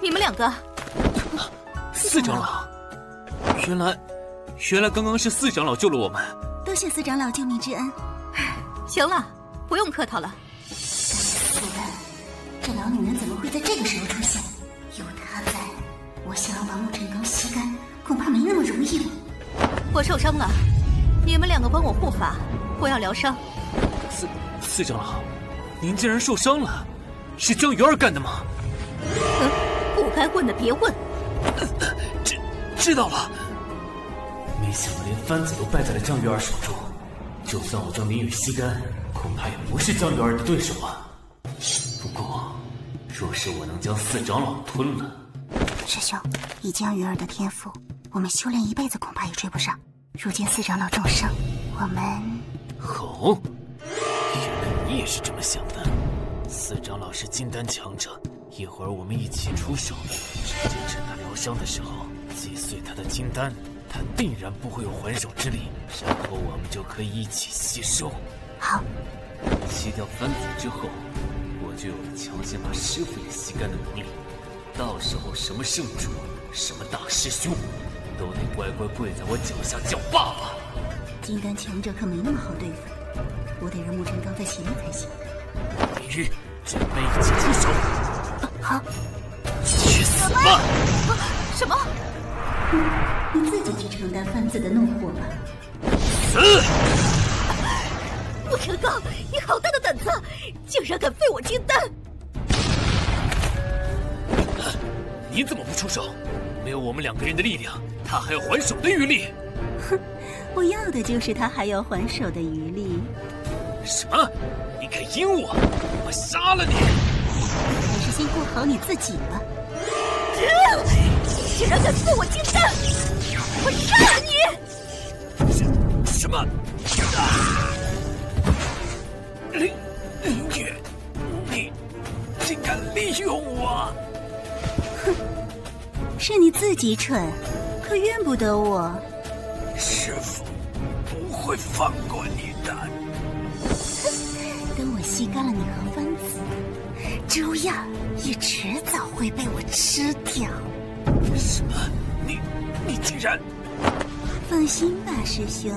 你们两个，四长老，原来，原来刚刚是四长老救了我们。多谢四长老救命之恩。行了，不用客套了。死的，这老女人怎么会在这个时候出现？有她在，我想要把沐晨刚吸干，恐怕没那么容易了。我受伤了，你们两个帮我护法，我要疗伤。四四长老，您竟然受伤了，是江鱼儿干的吗？嗯，不该问的别问。知知道了。没想到连番子都败在了江鱼儿手中，就算我将灵雨吸干，恐怕也不是江鱼儿的对手啊。不过，若是我能将四长老吞了，师兄，以江鱼儿的天赋，我们修炼一辈子恐怕也追不上。如今四长老重伤，我们……好，原来你也是这么想的。四长老是金丹强者，一会儿我们一起出手，直接趁他疗伤的时候击碎他的金丹，他定然不会有还手之力，然后我们就可以一起吸收。好，吸掉番子之后，我就有了强行把师傅也吸干的能力。到时候什么圣主，什么大师兄，都得乖乖跪在我脚下叫爸爸。金丹强者可没那么好对付，我得让沐晨刚在前面才行。林玉，准备一起出手。好，去死吧！啊什么？你自己去承担番子的怒火吧。死！沐晨刚，你好大的胆子，竟然敢废我金丹！你怎么不出手？没有我们两个人的力量，他还有还手的余力。哼，我要的就是他还有还手的余力。什么？你敢阴我？我杀了你！还是先顾好你自己吧。你竟然敢废我金丹！我杀了你！什什么？林林月，你竟敢利用我！哼，是你自己蠢，可怨不得我。师傅不会放过你的。等我吸干了你和番子，周亚也迟早会被我吃掉。什么？你你竟然……放心吧，师兄，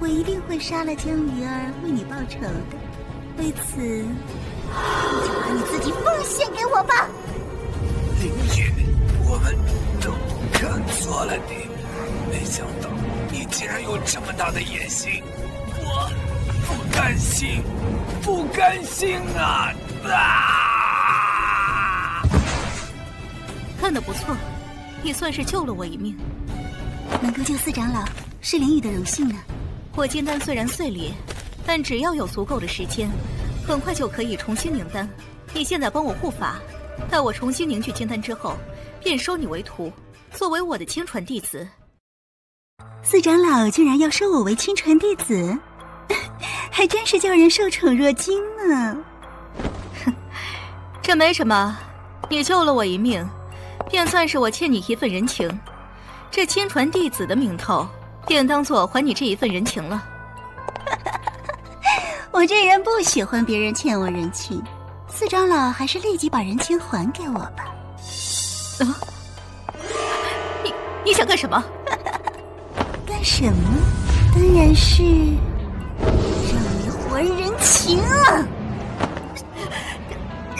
我一定会杀了江鱼儿为你报仇的。为此，你就把你自己奉献给我吧。林雨，我们都看错了你，没想到你竟然有这么大的野心，我不甘心，不甘心啊！啊！干得不错，你算是救了我一命。能够救四长老是林雨的荣幸呢。我金丹虽然碎裂，但只要有足够的时间，很快就可以重新凝丹。你现在帮我护法，待我重新凝聚金丹之后，便收你为徒，作为我的亲传弟子。四长老竟然要收我为亲传弟子，还真是叫人受宠若惊呢。哼，这没什么，你救了我一命，便算是我欠你一份人情。这亲传弟子的名头，便当做还你这一份人情了。我这人不喜欢别人欠我人情，四长老还是立即把人情还给我吧。啊！你你想干什么？干什么？当然是让你还人情啊！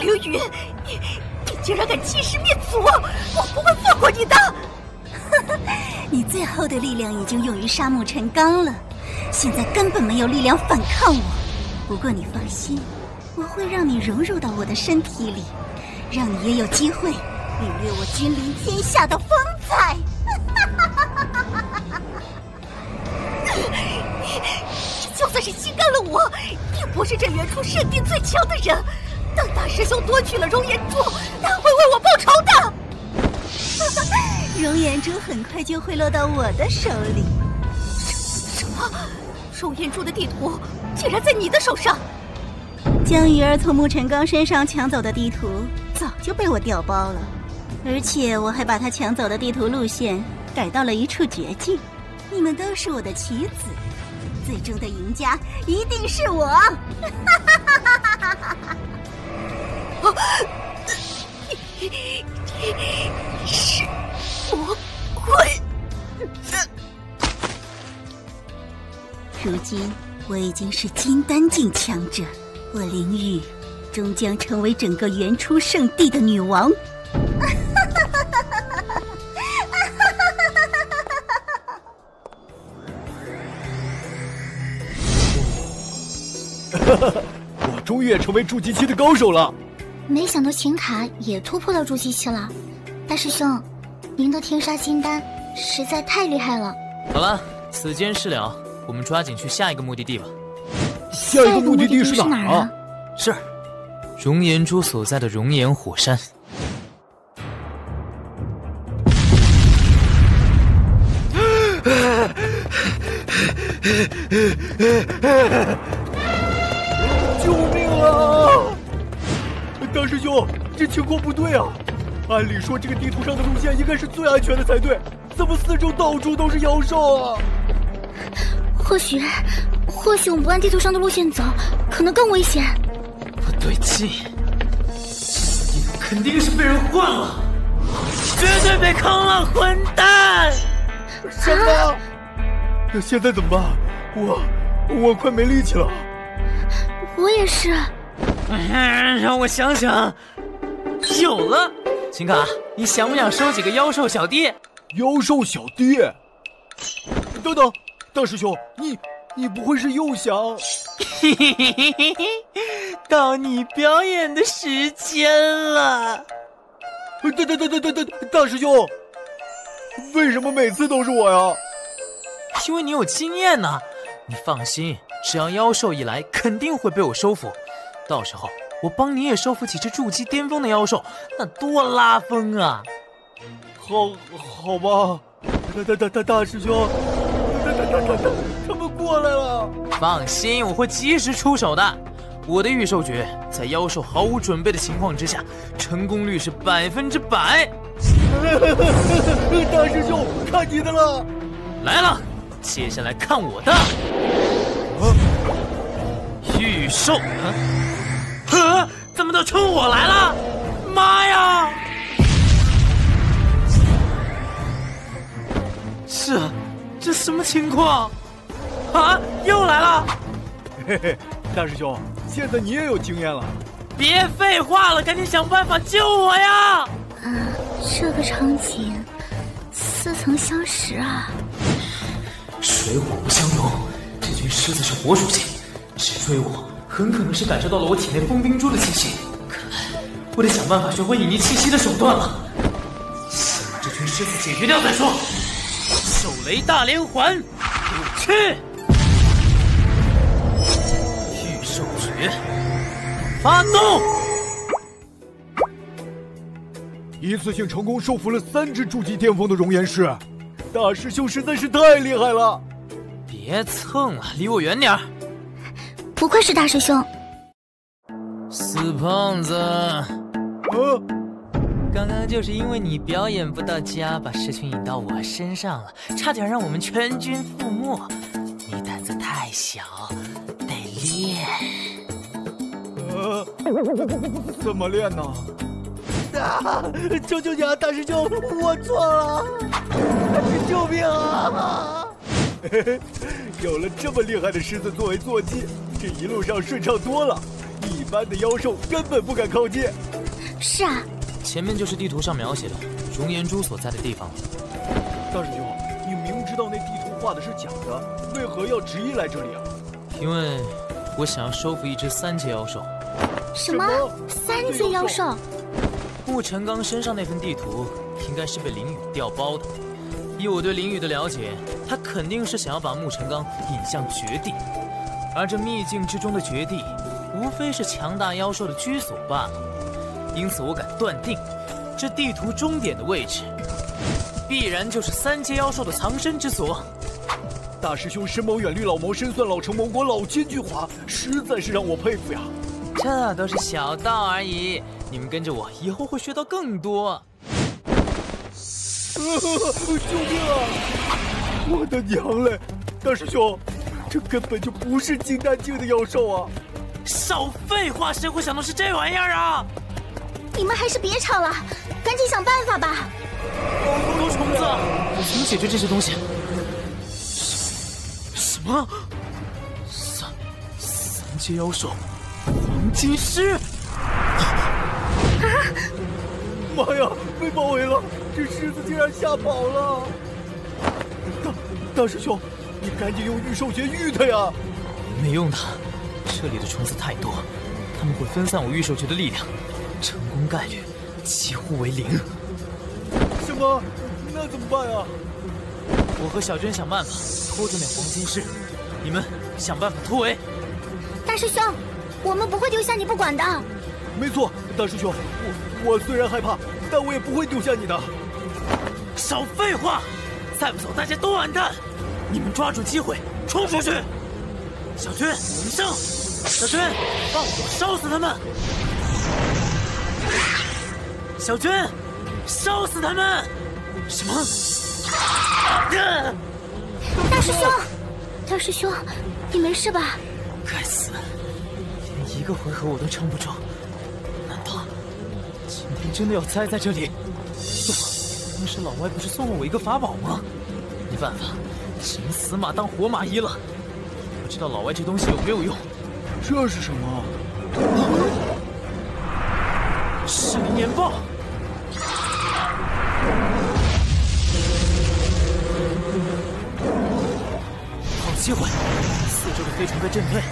刘宇，你你竟然敢欺师灭祖，我不会放过你的！你最后的力量已经用于杀木陈刚了，现在根本没有力量反抗我。不过你放心，我会让你融入到我的身体里，让你也有机会领略我君临天下的风采。哈 就算是心甘了我，也不是这原初圣地最强的人。等大师兄夺取了熔岩珠，他会为我报仇的。熔岩珠很快就会落到我的手里。什么？熔岩珠的地图竟然在你的手上？江鱼儿从沐尘刚身上抢走的地图早就被我调包了，而且我还把他抢走的地图路线改到了一处绝境。你们都是我的棋子，最终的赢家一定是我。哈哈哈哈哈哈是魔鬼！如今我已经是金丹境强者，我灵玉终将成为整个原初圣地的女王。我终于也成为筑基期的高手了。没想到秦卡也突破到筑基期了，大师兄，您的天杀金丹实在太厉害了。好了，此间事了，我们抓紧去下一个目的地吧。下一个目的地是哪儿啊？是，熔岩珠所在的熔岩火山。救命啊！大师兄，这情况不对啊！按理说，这个地图上的路线应该是最安全的才对，怎么四周到处都是妖兽啊？或许，或许我们不按地图上的路线走，可能更危险。不对劲，地图肯定是被人换了，绝对被坑了，混蛋！什么？那现在怎么办？我，我快没力气了。我也是。让我想想，有了，秦卡，你想不想收几个妖兽小弟？妖兽小弟？等等，大师兄，你你不会是又想？嘿嘿嘿嘿嘿嘿，到你表演的时间了。等等等等等等，大师兄，为什么每次都是我呀？因为你有经验呐。你放心，只要妖兽一来，肯定会被我收服。到时候我帮你也收服几只筑基巅峰的妖兽，那多拉风啊！好，好吧，大大大大大师兄，大大大大大，他们过来了。放心，我会及时出手的。我的御兽诀在妖兽毫无准备的情况之下，成功率是百分之百。大师兄，看你的了！来了，接下来看我的。御兽。呵，怎么都冲我来了？妈呀！这这什么情况？啊，又来了！嘿嘿，大师兄，现在你也有经验了。别废话了，赶紧想办法救我呀！啊，这个场景似曾相识啊！水火不相容，狮子是火属性，直追我。很可能是感受到了我体内风冰珠的气息，看来我得想办法学会隐匿气息的手段了。先把这群狮子解决掉再说。手雷大连环，给我去！御兽诀，发动！一次性成功收服了三只筑基巅峰的熔岩狮，大师兄实在是太厉害了！别蹭了，离我远点儿。不愧是大师兄，死胖子！呃，刚刚就是因为你表演不到家，把事情引到我身上了，差点让我们全军覆没。你胆子太小，得练。呃，怎么练呢？啊！求求你啊，大师兄，我错了，救命啊！有了这么厉害的狮子作为坐骑，这一路上顺畅多了，一般的妖兽根本不敢靠近。是啊，前面就是地图上描写的熔岩珠所在的地方。大师兄，你明知道那地图画的是假的，为何要执意来这里啊？因为我想要收服一只三阶妖兽。什么？三阶妖兽？穆成刚身上那份地图应该是被林雨调包的。以我对林雨的了解，他肯定是想要把沐晨刚引向绝地，而这秘境之中的绝地，无非是强大妖兽的居所罢了。因此，我敢断定，这地图终点的位置，必然就是三阶妖兽的藏身之所。大师兄深谋远虑、老谋深算、老成谋国、老奸巨猾，实在是让我佩服呀！这都是小道而已，你们跟着我，以后会学到更多。救命啊！我的娘嘞！大师兄，这根本就不是金丹境的妖兽啊！少废话，谁会想到是这玩意儿啊？你们还是别吵了，赶紧想办法吧！好多虫子，怎么解决这些东西？什么？三三阶妖兽，黄金狮！啊！妈呀，被包围了！这狮子竟然吓跑了！大大师兄，你赶紧用御兽诀御它呀！没用的，这里的虫子太多，他们会分散我御兽诀的力量，成功概率几乎为零。什么？那怎么办啊？我和小娟想办法拖住那黄金狮，你们想办法突围。大师兄，我们不会丢下你不管的。没错，大师兄，我我虽然害怕，但我也不会丢下你的。少废话！再不走，大家都完蛋！你们抓住机会冲出去！小军，你上！小军，放火烧死他们！小军，烧死他们！什么？大师兄，大师兄，你没事吧？该死，连一个回合我都撑不住。难道今天真的要栽在这里？对吧？当时老外不是送了我一个法宝吗？没办法，只能死马当活马医了。不知道老外这东西有没有用？这是什么？是灵岩豹！好机会！四周的飞虫被震退，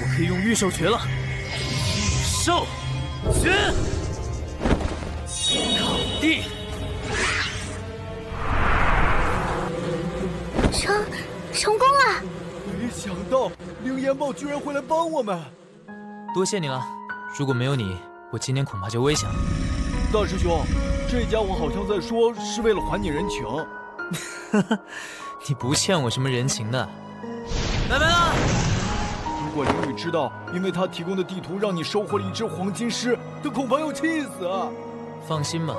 我可以用御兽诀了。御兽诀，搞定！成成功了！没想到灵岩豹居然会来帮我们，多谢你了。如果没有你，我今天恐怕就危险了。大师兄，这家伙好像在说是为了还你人情。哈哈，你不欠我什么人情的。拜拜了。如果林雨知道，因为他提供的地图让你收获了一只黄金狮，他恐怕要气死啊！放心吧，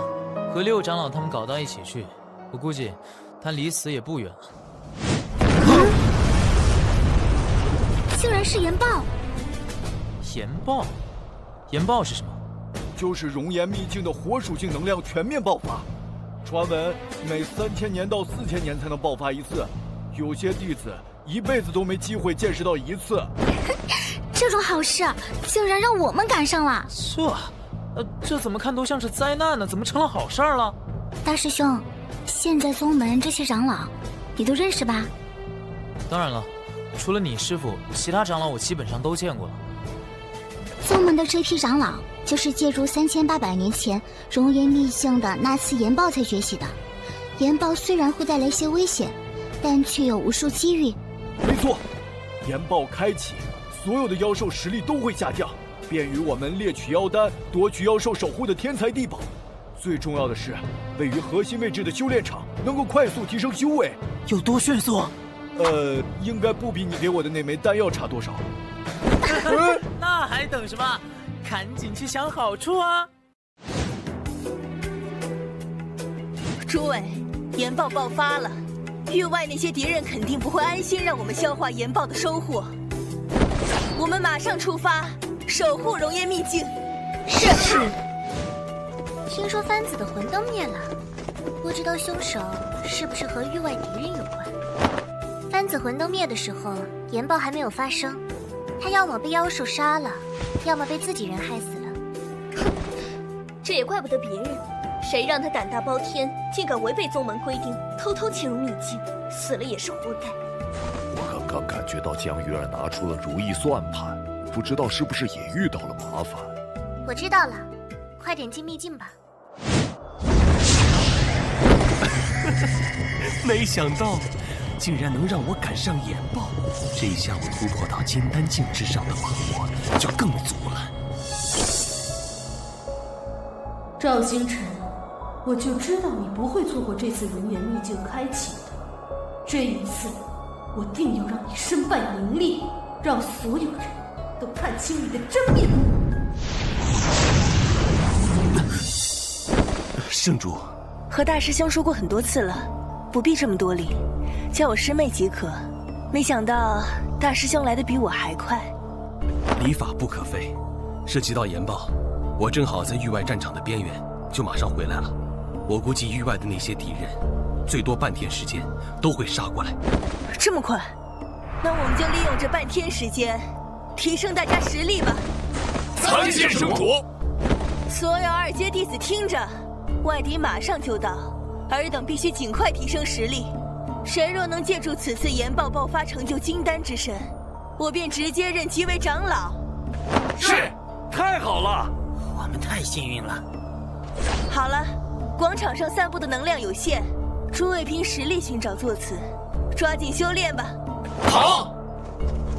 和六长老他们搞到一起去，我估计他离死也不远了。竟然是岩豹！岩豹，岩豹是什么？就是熔岩秘境的火属性能量全面爆发。传闻每三千年到四千年才能爆发一次，有些弟子一辈子都没机会见识到一次。这种好事竟然让我们赶上了！这，呃，这怎么看都像是灾难呢？怎么成了好事了？大师兄，现在宗门这些长老，你都认识吧？当然了，除了你师傅，其他长老我基本上都见过了。宗门的这批长老，就是借助三千八百年前熔岩秘境的那次岩爆才崛起的。岩爆虽然会带来一些危险，但却有无数机遇。没错，岩爆开启，所有的妖兽实力都会下降，便于我们猎取妖丹、夺取妖兽守护的天才地宝。最重要的是，位于核心位置的修炼场能够快速提升修为。有多迅速？呃，应该不比你给我的那枚丹药差多少。那还等什么？赶紧去想好处啊！诸位，研爆爆发了，域外那些敌人肯定不会安心让我们消化研爆的收获。我们马上出发，守护熔岩秘境。是。听说番子的魂灯灭了，不知道凶手是不是和域外敌人有关？番子魂灯灭的时候，研报还没有发生，他要么被妖兽杀了，要么被自己人害死了。哼，这也怪不得别人，谁让他胆大包天，竟敢违背宗门规定，偷偷潜入秘境，死了也是活该。我刚刚感觉到江鱼儿拿出了如意算盘，不知道是不是也遇到了麻烦。我知道了，快点进秘境吧。没想到，竟然能让我赶上研爆，这一下我突破到金丹境之上的把握就更足了。赵星辰，我就知道你不会错过这次熔岩秘境开启的，这一次，我定要让你身败名裂，让所有人都看清你的真面目。圣主。和大师兄说过很多次了，不必这么多礼，叫我师妹即可。没想到大师兄来的比我还快。礼法不可废，涉及到研报，我正好在域外战场的边缘，就马上回来了。我估计域外的那些敌人，最多半天时间都会杀过来。这么快？那我们就利用这半天时间，提升大家实力吧。参见圣主。所有二阶弟子听着。外敌马上就到，尔等必须尽快提升实力。谁若能借助此次研爆爆发成就金丹之身，我便直接任其为长老。是，太好了，我们太幸运了。好了，广场上散布的能量有限，诸位凭实力寻找座次，抓紧修炼吧。好。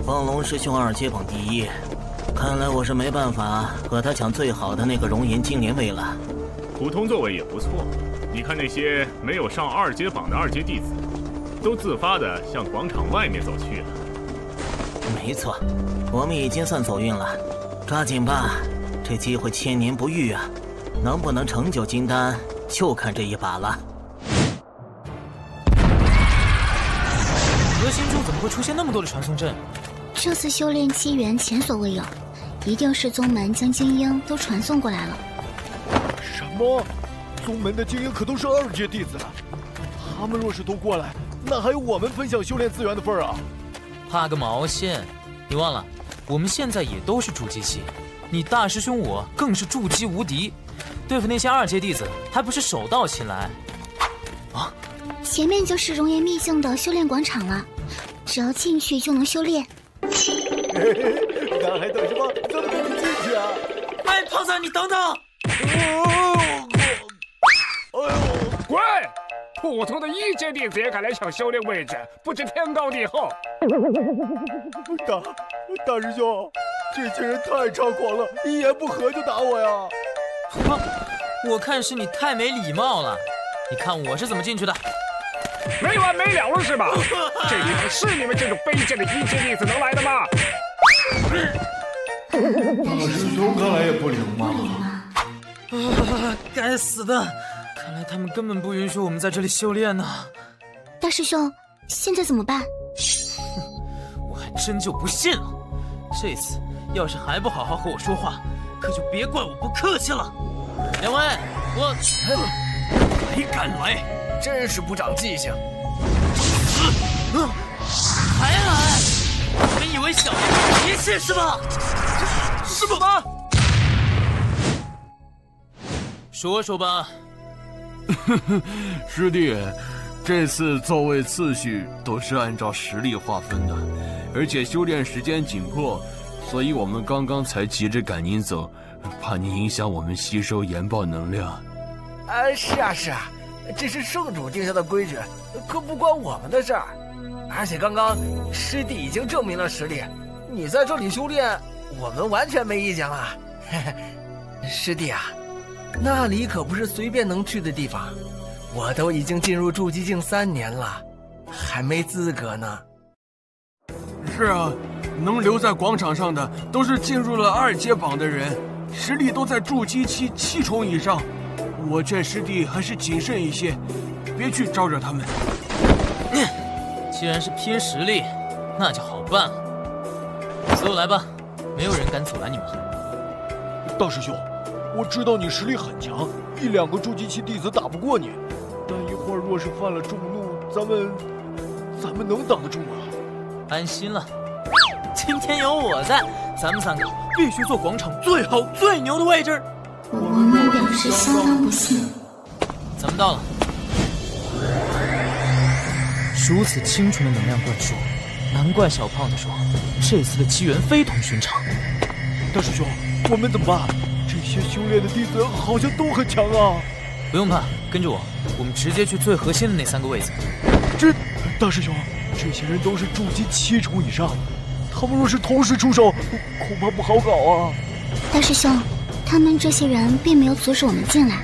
凤龙师兄二阶榜第一，看来我是没办法和他抢最好的那个熔岩精灵位了。普通座位也不错，你看那些没有上二阶榜的二阶弟子，都自发的向广场外面走去了。没错，我们已经算走运了，抓紧吧，这机会千年不遇啊！能不能成就金丹，就看这一把了。核心中怎么会出现那么多的传送阵？这次修炼机缘前所未有，一定是宗门将精英都传送过来了。什么？宗门的精英可都是二阶弟子，他们若是都过来，那还有我们分享修炼资源的份儿啊！怕个毛线！你忘了，我们现在也都是筑基期，你大师兄我更是筑基无敌，对付那些二阶弟子还不是手到擒来？啊！前面就是熔岩秘境的修炼广场了，只要进去就能修炼。嘿嘿，那还等什么？咱们赶紧进去啊！哎，胖子，你等等！滚！普通的一阶弟子也敢来抢修炼位置，不知天高地厚。大大师兄，这些人太猖狂了，一言不合就打我呀！哼，我看是你太没礼貌了。你看我是怎么进去的？没完没了了是吧？这地方是你们这种卑贱的一阶弟子能来的吗？大师兄看来也不灵嘛。啊！该死的！看来他们根本不允许我们在这里修炼呢。大师兄，现在怎么办？哼，我还真就不信了。这次要是还不好好和我说话，可就别怪我不客气了。两位，我还敢来，真是不长记性。死！还来？你们以为小爷没事是吧？什么？说说吧，师弟，这次座位次序都是按照实力划分的，而且修炼时间紧迫，所以我们刚刚才急着赶您走，怕您影响我们吸收研爆能量。啊，是啊是啊，这是圣主定下的规矩，可不关我们的事儿。而且刚刚师弟已经证明了实力，你在这里修炼，我们完全没意见了。师弟啊。那里可不是随便能去的地方，我都已经进入筑基境三年了，还没资格呢。是啊，能留在广场上的都是进入了二阶榜的人，实力都在筑基期七重以上。我劝师弟还是谨慎一些，别去招惹他们。既然是拼实力，那就好办了。所有来吧，没有人敢阻拦你们。大师兄，我知道你实力很强，一两个筑基期弟子打不过你，但一会儿若是犯了众怒，咱们咱们能挡得住吗？安心了，今天有我在，咱们三个必须坐广场最好最牛的位置。我们表示相当不幸。咱们到了。如此清纯的能量灌输，难怪小胖子说这次的机缘非同寻常。大师兄，我们怎么办？这些修炼的弟子好像都很强啊！不用怕，跟着我，我们直接去最核心的那三个位子。这，大师兄，这些人都是筑基七重以上，他们若是同时出手，恐怕不好搞啊！大师兄，他们这些人并没有阻止我们进来，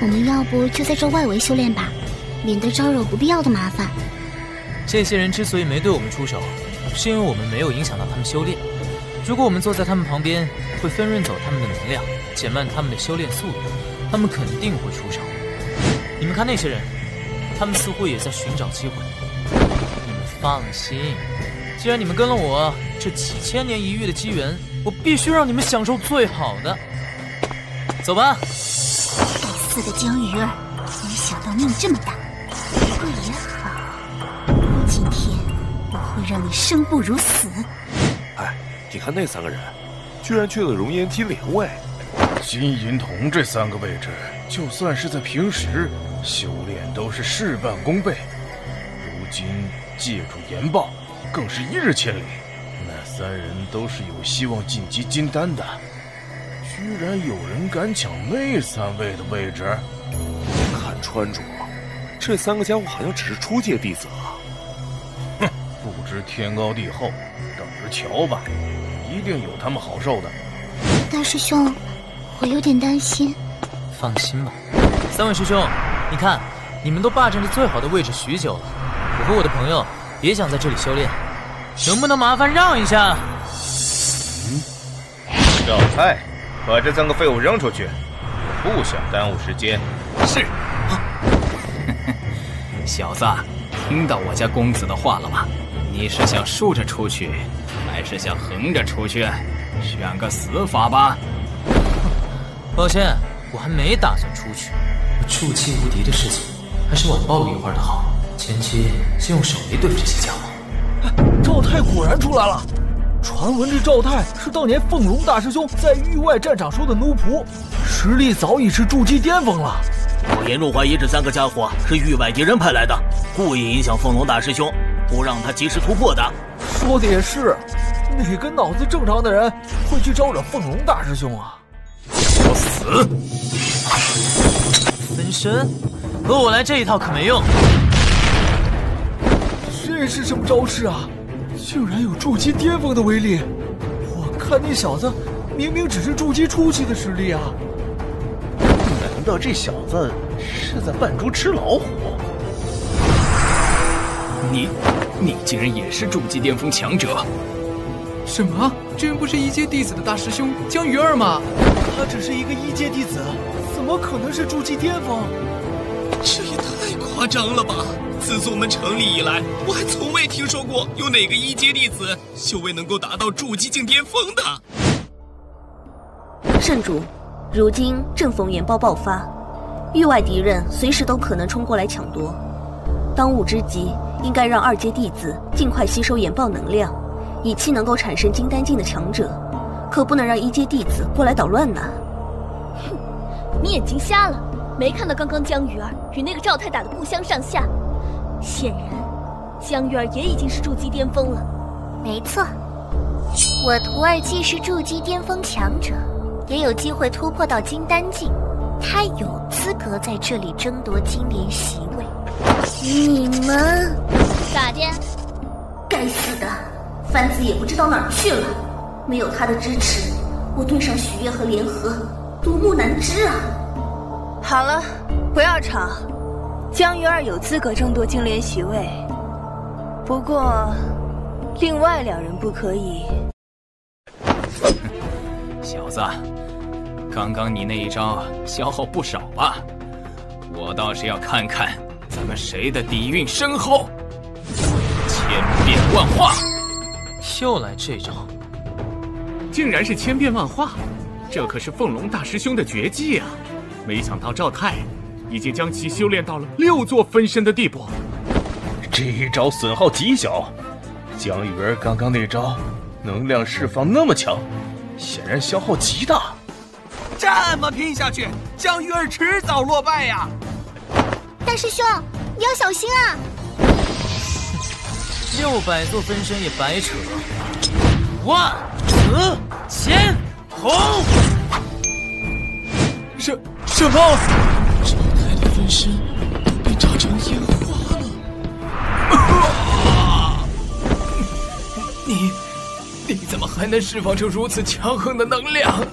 我们要不就在这外围修炼吧，免得招惹不必要的麻烦。这些人之所以没对我们出手，是因为我们没有影响到他们修炼。如果我们坐在他们旁边，会分润走他们的能量，减慢他们的修炼速度，他们肯定会出手。你们看那些人，他们似乎也在寻找机会。你们放心，既然你们跟了我，这几千年一遇的机缘，我必须让你们享受最好的。走吧。第四个江鱼儿，没想到命这么大，不过也好，今天我会让你生不如死。哎，你看那三个人，居然去了熔岩梯连位。金银铜这三个位置，就算是在平时修炼都是事半功倍，如今借助岩爆，更是一日千里。那三人都是有希望晋级金丹的，居然有人敢抢那三位的位置？看穿着，这三个家伙好像只是初阶弟子啊！哼，不知天高地厚，等着瞧吧，一定有他们好受的。大师兄。我有点担心，放心吧，三位师兄，你看，你们都霸占着最好的位置许久了，我和我的朋友也想在这里修炼，能不能麻烦让一下？嗯，小菜，把这三个废物扔出去，我不想耽误时间。是。小子，听到我家公子的话了吗？你是想竖着出去，还是想横着出去？选个死法吧。抱歉，我还没打算出去。筑基无敌的事情，还是晚报一会儿的好。前期先用手雷对付这些家伙。赵泰果然出来了！传闻这赵泰是当年凤龙大师兄在域外战场收的奴仆，实力早已是筑基巅峰了。我严重怀疑这三个家伙是域外敌人派来的，故意影响凤龙大师兄，不让他及时突破的。说的也是，哪个脑子正常的人会去招惹凤龙大师兄啊？我死！分身，和我来这一套可没用。这是什么招式啊？竟然有筑基巅峰的威力！我看那小子明明只是筑基初期的实力啊！难道这小子是在扮猪吃老虎？你，你竟然也是筑基巅峰强者？什么？这人不是一阶弟子的大师兄江鱼儿吗？他只是一个一阶弟子，怎么可能是筑基巅峰？这也太夸张了吧！自从我们成立以来，我还从未听说过有哪个一阶弟子修为能够达到筑基境巅峰的。圣主，如今正逢岩爆爆发，域外敌人随时都可能冲过来抢夺，当务之急应该让二阶弟子尽快吸收岩爆能量。以期能够产生金丹境的强者，可不能让一阶弟子过来捣乱呢。哼，你眼睛瞎了，没看到刚刚江鱼儿与那个赵太打得不相上下？显然，江鱼儿也已经是筑基巅峰了。没错，我徒儿既是筑基巅峰强者，也有机会突破到金丹境，他有资格在这里争夺金莲席位。你们咋的？该死的！番子也不知道哪儿去了，没有他的支持，我对上许月和联合，独木难支啊！好了，不要吵，江鱼儿有资格争夺金莲席位，不过另外两人不可以。小子，刚刚你那一招消耗不少吧？我倒是要看看咱们谁的底蕴深厚。千变万化，又来这招，竟然是千变万化，这可是凤龙大师兄的绝技啊！没想到赵太已经将其修炼到了六座分身的地步。这一招损耗极小，江雨儿刚刚那招能量释放那么强，显然消耗极大。这么拼下去，江鱼儿迟早落败呀！大师兄，你要小心啊！六百座分身也白扯。万紫千红，什什么？赵太的分身被炸成烟花了！你你怎么？还能释放出如此强横的能量？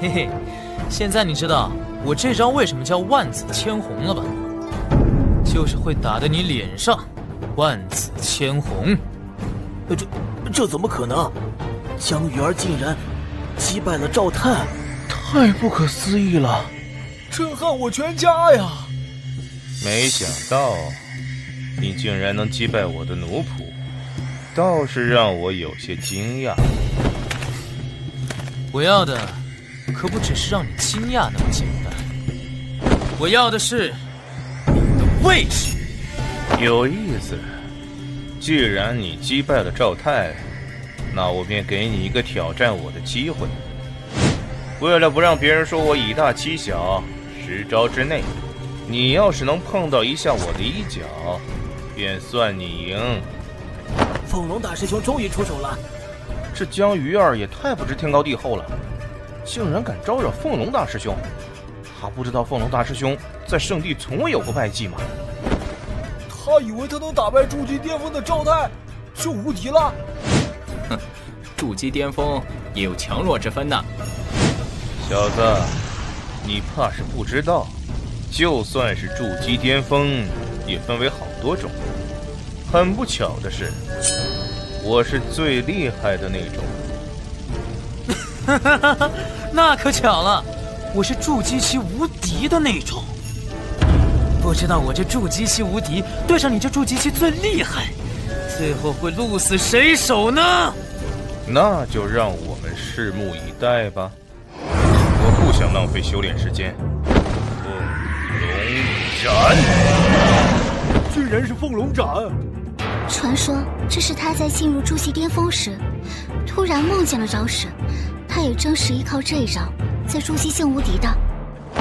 嘿嘿，现在你知道我这招为什么叫万紫千红了吧？就是会打得你脸上万紫千红。这这怎么可能？江鱼儿竟然击败了赵太，太不可思议了！震撼我全家呀！没想到你竟然能击败我的奴仆，倒是让我有些惊讶。我要的可不只是让你惊讶那么简单，我要的是你的位置。有意思。既然你击败了赵太，那我便给你一个挑战我的机会。为了不让别人说我以大欺小，十招之内，你要是能碰到一下我的衣角，便算你赢。凤龙大师兄终于出手了。这江鱼儿也太不知天高地厚了，竟然敢招惹凤龙大师兄！他不知道凤龙大师兄在圣地从未有过败绩吗？他以为他能打败筑基巅峰的赵泰就无敌了？哼，筑基巅峰也有强弱之分呢。小子，你怕是不知道，就算是筑基巅峰，也分为好多种。很不巧的是。我是最厉害的那种，那可巧了，我是筑基期无敌的那种。不知道我这筑基期无敌对上你这筑基期最厉害，最后会鹿死谁手呢？那就让我们拭目以待吧。我不想浪费修炼时间。凤龙斩，居然是凤龙斩！传说这是他在进入筑基巅峰时，突然梦见了招式。他也正是依靠这一招，在筑基境无敌的。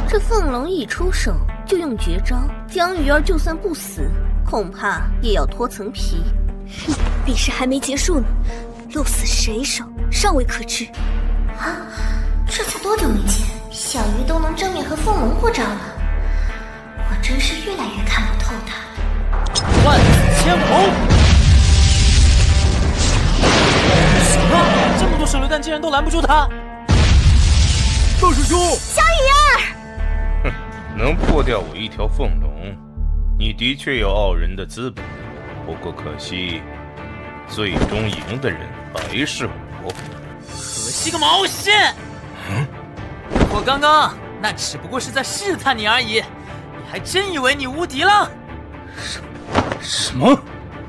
这凤龙一出手就用绝招，江鱼儿就算不死，恐怕也要脱层皮。哼，比试还没结束呢，鹿死谁手尚未可知。啊，这才多久没见，小鱼都能正面和凤龙过招了，我真是越来越看不透他。万紫千红。什么多手榴弹竟然都拦不住他！大师兄，小雨儿，哼，能破掉我一条凤龙，你的确有傲人的资本。不过可惜，最终赢的人还是我。可惜个毛线！嗯，我刚刚那只不过是在试探你而已，你还真以为你无敌了？什什么？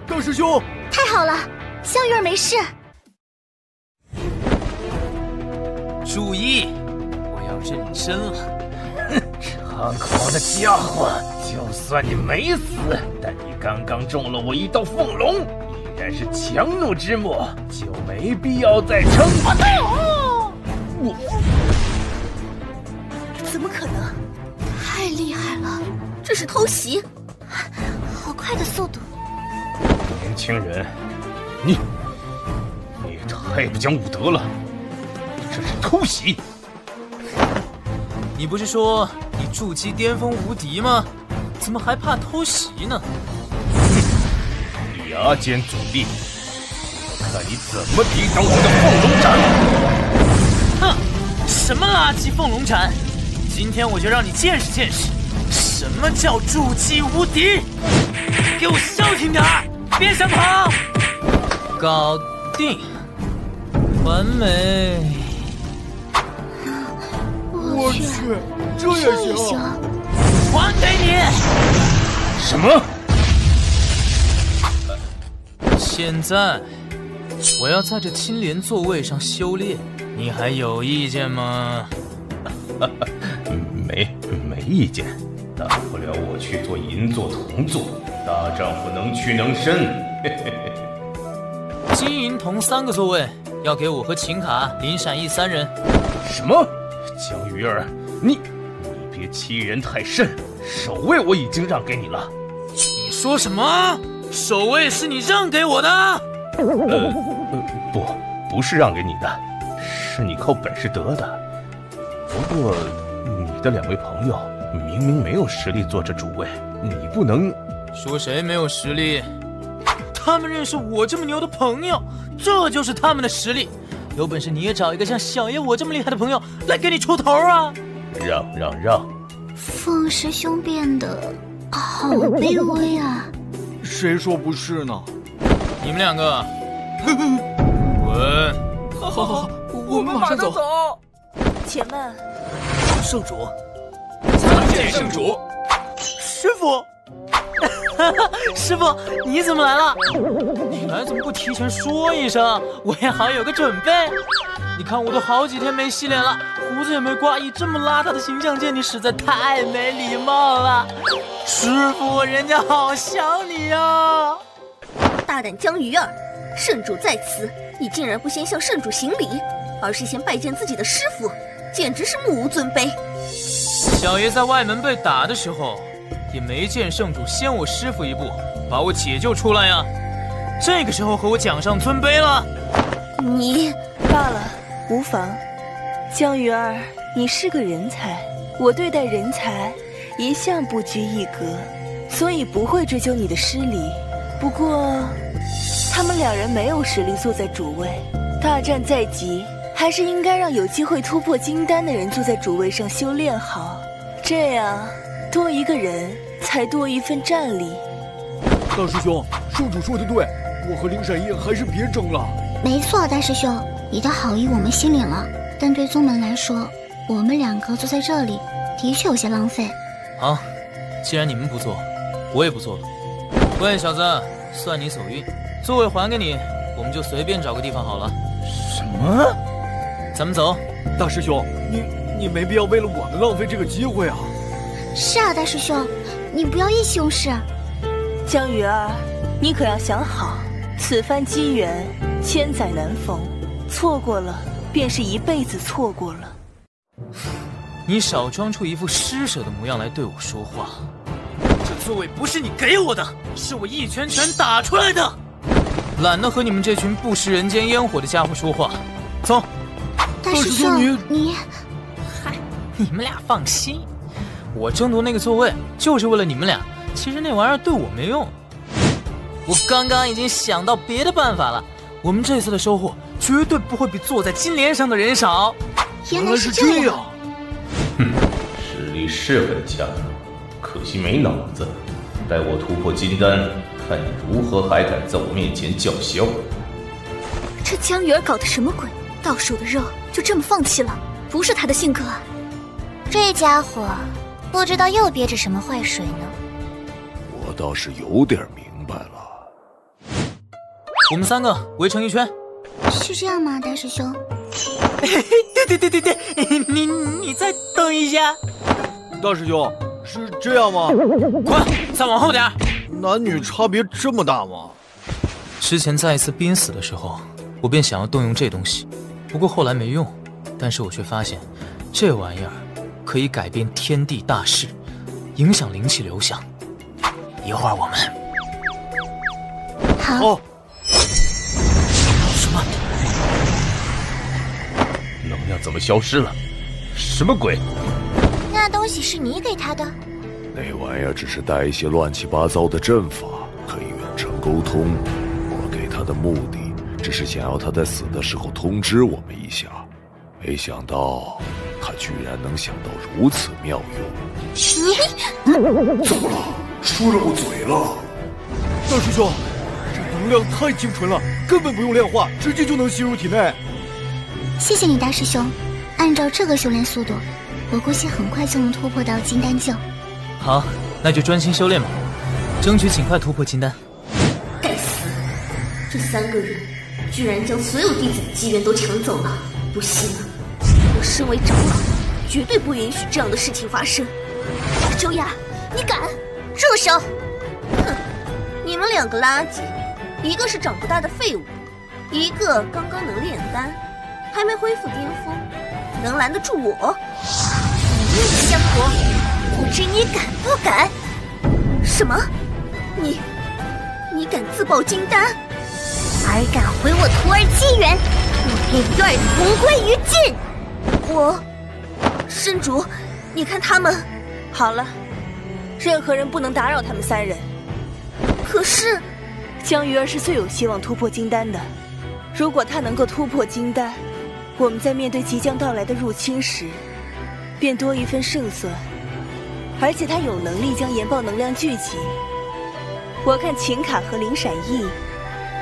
大师兄，太好了，香玉儿没事。注意，我要认真了！哼，猖狂的家伙，就算你没死，但你刚刚中了我一道凤龙，依然是强弩之末，就没必要再称。我怎么可能？太厉害了！这是偷袭，好快的速度！年轻人，你你太不讲武德了！这是偷袭！你不是说你筑基巅峰无敌吗？怎么还怕偷袭呢？哼，牙尖嘴利，我看你怎么抵挡我的凤龙斩！哼，什么垃圾凤龙斩！今天我就让你见识见识，什么叫筑基无敌！给我消停点儿，别想跑！搞定，完美！我去，这也行？还给你！什么？现在我要在这青莲座位上修炼，你还有意见吗？没没意见，大不了我去做银座、铜座，大丈夫能屈能伸。嘿嘿嘿金银铜三个座位要给我和秦卡、林闪逸三人。什么？江鱼儿，你你别欺人太甚！守卫我已经让给你了。你说什么？守卫是你让给我的？呃，不，不是让给你的，是你靠本事得的。不过，你的两位朋友明明没有实力做这主位，你不能说谁没有实力。他们认识我这么牛的朋友，这就是他们的实力。有本事你也找一个像小爷我这么厉害的朋友来给你出头啊！让让让！凤师兄变得好卑微啊！谁说不是呢？你们两个，滚！好好好，我们马上走。且慢，圣主，参见圣主。师傅，师傅，你怎么来了？你来怎么不提前说一声？我也好有个准备。你看我都好几天没洗脸了，胡子也没刮，以这么邋遢的形象见你，实在太没礼貌了。师傅，人家好想你呀！大胆江鱼儿，圣主在此，你竟然不先向圣主行礼，而是先拜见自己的师傅，简直是目无尊卑。小爷在外门被打的时候，也没见圣主先我师傅一步，把我解救出来呀。这个时候和我讲上尊卑了？你罢了，无妨。江鱼儿，你是个人才，我对待人才一向不拘一格，所以不会追究你的失礼。不过，他们两人没有实力坐在主位，大战在即，还是应该让有机会突破金丹的人坐在主位上修炼好，这样多一个人才多一份战力。大师兄，圣主说的对，我和灵闪夜还是别争了。没错，大师兄，你的好意我们心领了，但对宗门来说，我们两个坐在这里的确有些浪费。好，既然你们不坐，我也不坐了。喂，小子，算你走运，座位还给你，我们就随便找个地方好了。什么？咱们走。大师兄，你你没必要为了我们浪费这个机会啊。是啊，大师兄，你不要意气用事。江鱼儿，你可要想好，此番机缘千载难逢，错过了便是一辈子错过了。你少装出一副施舍的模样来对我说话。这座位不是你给我的，是我一拳拳打出来的。懒得和你们这群不食人间烟火的家伙说话，走。大师兄，你你，嗨，你们俩放心，我争夺那个座位就是为了你们俩。其实那玩意儿对我没用。我刚刚已经想到别的办法了。我们这次的收获绝对不会比坐在金莲上的人少。原来是这样。哼，实力是很强，可惜没脑子。待我突破金丹，看你如何还敢在我面前叫嚣。这江鱼儿搞的什么鬼？到手的肉就这么放弃了？不是他的性格啊！这家伙不知道又憋着什么坏水呢。我倒是有点明白了。我们三个围成一圈。是这样吗，大师兄？对对对对对，你你再等一下。大师兄，是这样吗？滚，再往后点。男女差别这么大吗？之前在一次濒死的时候，我便想要动用这东西，不过后来没用。但是我却发现，这玩意儿可以改变天地大势，影响灵气流向。一会儿我们好。什么？能量怎么消失了？什么鬼？那东西是你给他的？那玩意儿只是带一些乱七八糟的阵法，可以远程沟通。我给他的目的，只是想要他在死的时候通知我们一下。没想到他居然能想到如此妙用。你怎么了？出漏嘴了？大师兄，这能量太精纯了，根本不用炼化，直接就能吸入体内。谢谢你，大师兄。按照这个修炼速度，我估计很快就能突破到金丹境。好，那就专心修炼吧，争取尽快突破金丹。该死，这三个人居然将所有弟子的机缘都抢走了！不行，我身为长老，绝对不允许这样的事情发生。周雅，你敢？住手！哼，你们两个垃圾，一个是长不大的废物，一个刚刚能炼丹，还没恢复巅峰，能拦得住我？以命相搏，不知你敢不敢？什么？你你敢自爆金丹？还敢毁我徒儿机缘？我给月儿同归于尽！我，深竹，你看他们，好了，任何人不能打扰他们三人。可是，江鱼儿是最有希望突破金丹的。如果他能够突破金丹，我们在面对即将到来的入侵时，便多一分胜算。而且他有能力将研爆能量聚集。我看秦卡和林闪翼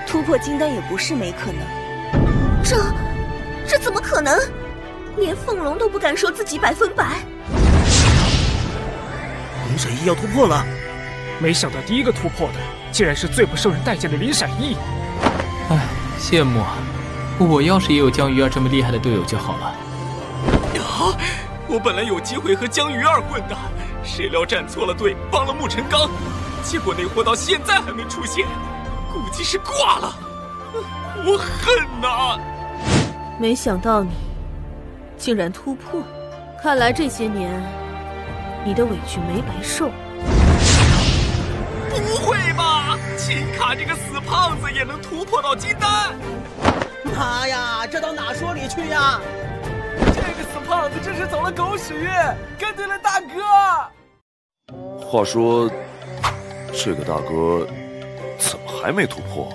突破金丹也不是没可能。这，这怎么可能？连凤龙都不敢说自己百分百。林闪翼要突破了，没想到第一个突破的竟然是最不受人待见的林闪翼。唉，羡慕啊！我要是也有江鱼儿这么厉害的队友就好了。啊！我本来有机会和江鱼儿混的，谁料站错了队，帮了沐晨刚，结果那货到现在还没出现，估计是挂了。我恨呐！没想到你竟然突破，看来这些年你的委屈没白受。不会吧？秦卡这个死胖子也能突破到金丹？妈呀，这到哪说理去呀？这个死胖子真是走了狗屎运，跟对了大哥。话说，这个大哥怎么还没突破？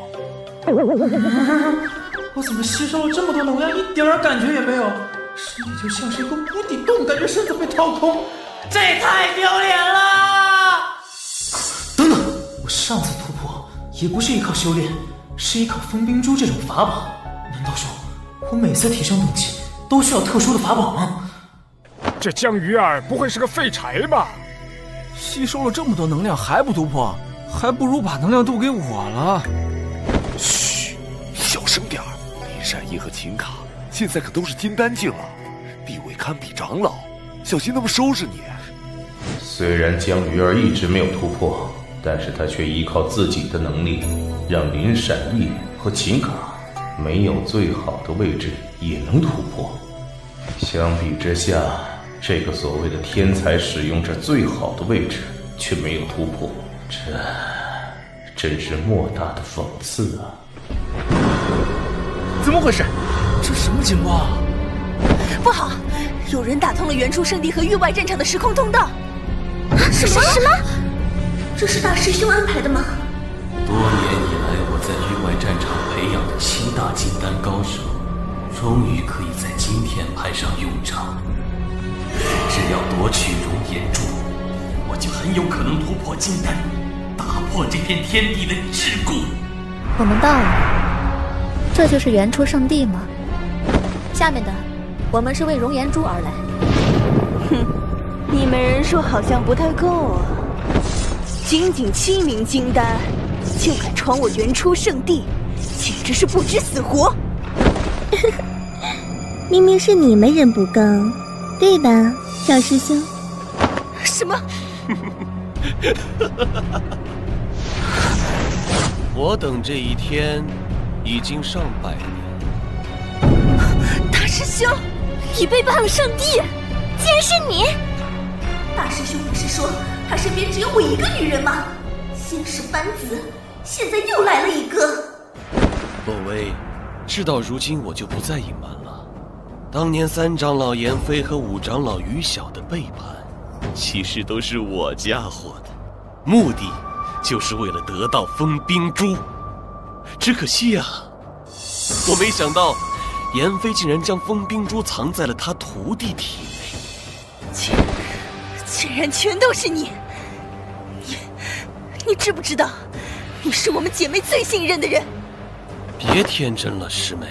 我怎么吸收了这么多能量，一点儿感觉也没有？身体就像是一个无底洞，感觉身子被掏空，这也太丢脸了！等等，我上次突破也不是依靠修炼，是依靠风冰珠这种法宝。难道说我每次提升等级都需要特殊的法宝吗？这江鱼儿不会是个废柴吧？吸收了这么多能量还不突破，还不如把能量都给我了。嘘，小声点儿。林善一和秦卡现在可都是金丹境了，地位堪比长老，小心他们收拾你。虽然江鱼儿一直没有突破，但是他却依靠自己的能力，让林闪翼和秦卡没有最好的位置也能突破。相比之下，这个所谓的天才使用着最好的位置却没有突破，这真是莫大的讽刺啊！怎么回事？这什么情况？不好，有人打通了原初圣地和域外战场的时空通道。啊！什么什么？这是大师兄安排的吗？多年以来，我在域外战场培养的七大金丹高手，终于可以在今天派上用场。只要夺取熔岩珠，我就很有可能突破金丹，打破这片天地的桎梏。我们到了，这就是原初圣地吗？下面的，我们是为熔岩珠而来。哼，你们人数好像不太够啊！仅仅七名金丹，就敢闯我原初圣地，简直是不知死活！明明是你们人不够，对吧，小师兄？什么？我等这一天已经上百年。大师兄，你背叛了上帝，竟然是你！大师兄不是说他身边只有我一个女人吗？先是班子，现在又来了一个。洛薇，事到如今，我就不再隐瞒了。当年三长老严飞和五长老于晓的背叛，其实都是我嫁祸的，目的就是为了得到封冰珠。只可惜啊，我没想到严飞竟然将风冰珠藏在了他徒弟体内。竟竟然全都是你！你你知不知道，你是我们姐妹最信任的人？别天真了，师妹，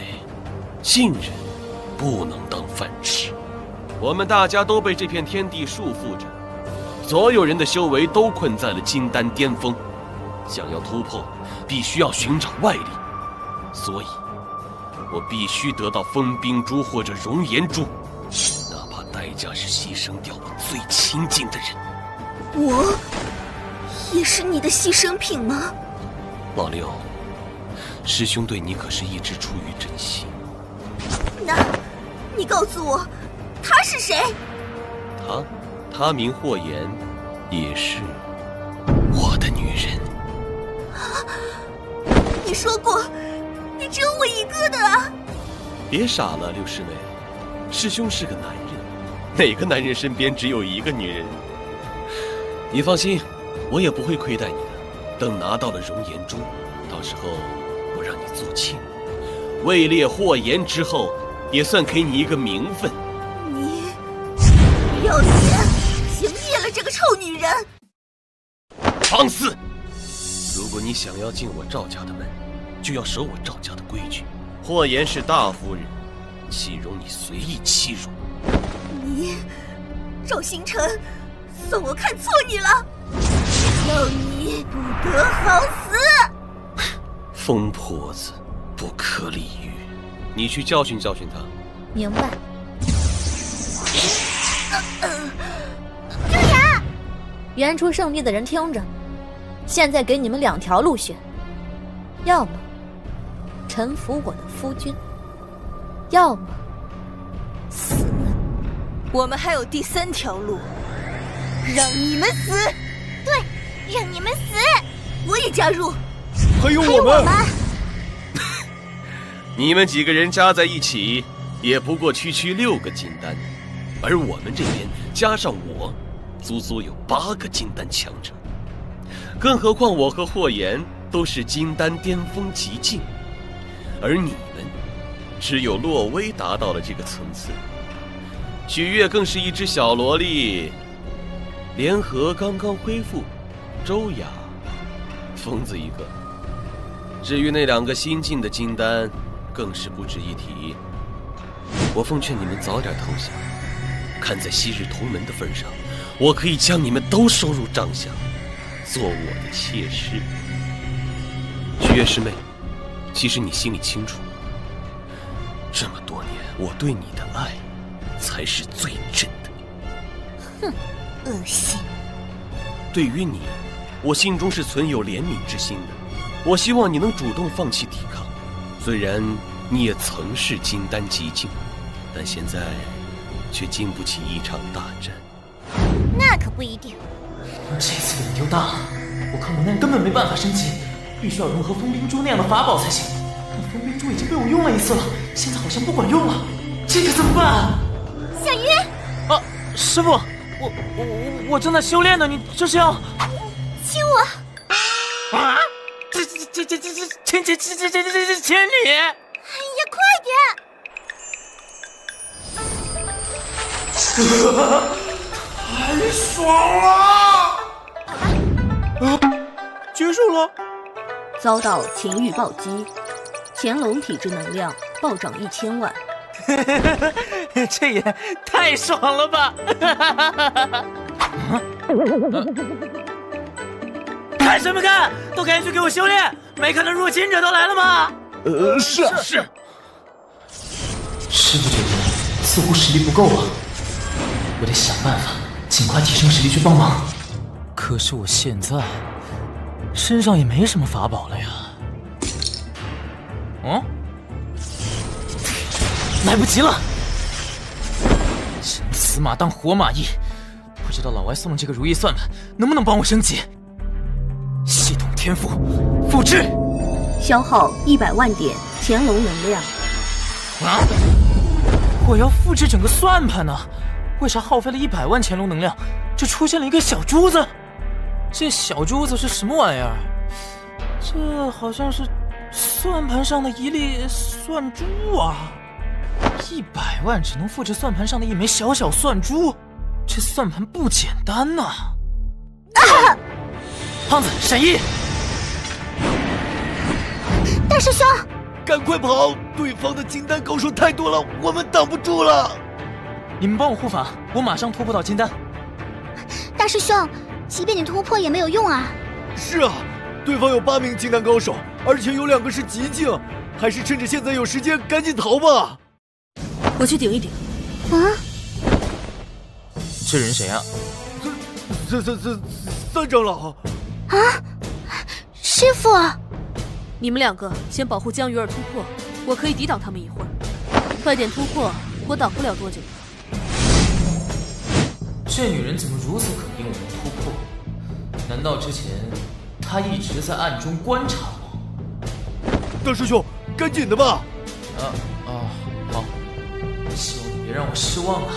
信任不能当饭吃。我们大家都被这片天地束缚着，所有人的修为都困在了金丹巅峰。想要突破，必须要寻找外力，所以，我必须得到风冰珠或者熔岩珠，哪怕代价是牺牲掉我最亲近的人。我也是你的牺牲品吗？老六，师兄对你可是一直出于真心。那，你告诉我，他是谁？他，他名霍炎，也是你说过，你只有我一个的啊！别傻了，六师妹，师兄是个男人，哪个男人身边只有一个女人？你放心，我也不会亏待你的。等拿到了熔岩珠，到时候我让你做妾，位列霍炎之后，也算给你一个名分。你要钱，行灭了这个臭女人！放肆！如果你想要进我赵家的门，就要守我赵家的规矩。霍言是大夫人，岂容你随意欺辱？你，赵星辰，算我看错你了，要你不得好死！疯婆子，不可理喻！你去教训教训他。明白。朱颜，原初圣地的人听着。现在给你们两条路选，要么臣服我的夫君，要么死。我们还有第三条路，让你们死。对，让你们死。我也加入。还有我们。你们几个人加在一起，也不过区区六个金丹，而我们这边加上我，足足有八个金丹强者。更何况我和霍言都是金丹巅峰极境，而你们只有洛威达到了这个层次，许月更是一只小萝莉，联合刚刚恢复，周雅，疯子一个。至于那两个新进的金丹，更是不值一提。我奉劝你们早点投降，看在昔日同门的份上，我可以将你们都收入帐下。做我的妾室，许月师妹，其实你心里清楚，这么多年我对你的爱，才是最真的。哼，恶心！对于你，我心中是存有怜悯之心的。我希望你能主动放弃抵抗。虽然你也曾是金丹极境，但现在却经不起一场大战。那可不一定。这次脸丢大了，我看我那根本没办法升级，必须要融合风冰珠那样的法宝才行。但风冰珠已经被我用了一次了，现在好像不管用了，这可怎么办？小鱼，啊，师傅，我我我我正在修炼呢，你这是要亲我？啊？这这这这这这亲亲亲亲亲亲亲亲你！哎呀，快点！太爽了！啊，结束了。遭到情欲暴击，乾隆体质能量暴涨一千万。这也太爽了吧！看什么看？都赶紧去给我修炼！没看到入侵者都来了吗？呃，是是。师傅这边似乎实力不够啊，我得想办法。尽快提升实力去帮忙，可是我现在身上也没什么法宝了呀。嗯，来不及了！真死马当活马医，不知道老外送的这个如意算盘能不能帮我升级？系统天赋，复制，消耗一百万点乾隆能量。啊！我要复制整个算盘呢。为啥耗费了一百万乾隆能量，就出现了一个小珠子？这小珠子是什么玩意儿？这好像是算盘上的一粒算珠啊！一百万只能复制算盘上的一枚小小算珠，这算盘不简单呐！啊！胖子，闪一！大师兄，赶快跑！对方的金丹高手太多了，我们挡不住了。你们帮我护法，我马上突破到金丹。大师兄，即便你突破也没有用啊。是啊，对方有八名金丹高手，而且有两个是极境，还是趁着现在有时间赶紧逃吧。我去顶一顶。啊？这人谁啊？三三三三长老。啊，师傅！你们两个先保护江鱼儿突破，我可以抵挡他们一会儿。快点突破，我挡不了多久。这女人怎么如此肯定我能突破？难道之前她一直在暗中观察我？大师兄，赶紧的吧！啊啊，好，希望你别让我失望啊！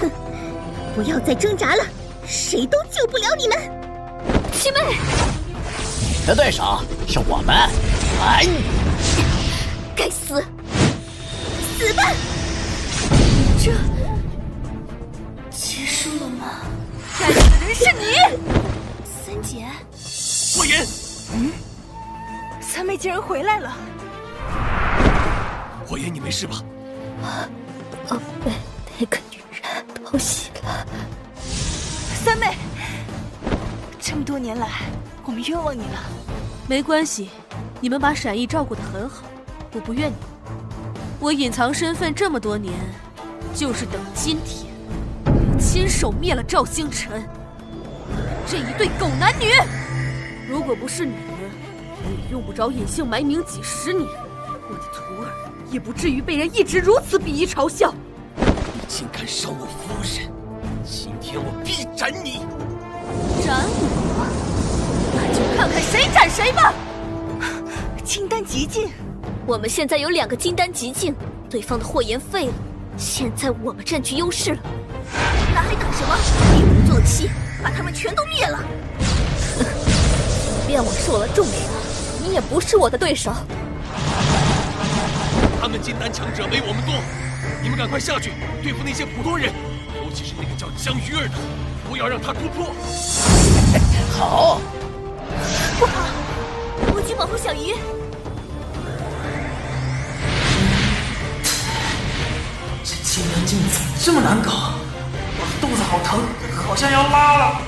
哼，不要再挣扎了，谁都救不了你们！师妹，你的对手是我们。哎，该死！死吧！这结束了吗？该死的人是你，三姐。霍言，嗯，三妹竟然回来了。霍言，你没事吧？我被那个女人偷袭了。三妹，这么多年来，我们冤枉你了。没关系，你们把闪翼照顾得很好，我不怨你。我隐藏身份这么多年，就是等今天，亲手灭了赵星辰。这一对狗男女，如果不是你们，我也用不着隐姓埋名几十年。我的徒儿也不至于被人一直如此鄙夷嘲笑。你竟敢伤我夫人，今天我必斩你！斩我？那就看看谁斩谁吧！金丹极境。我们现在有两个金丹极境，对方的霍言废了，现在我们占据优势了，那还等什么？一鼓作气，把他们全都灭了！即便我受了重伤，你也不是我的对手。他们金丹强者没我们多，你们赶快下去对付那些普通人，尤其是那个叫江鱼儿的，不要让他突破。好，不好，我去保护小鱼。这金丹境怎么这么难搞？我的肚子好疼，好像要拉了。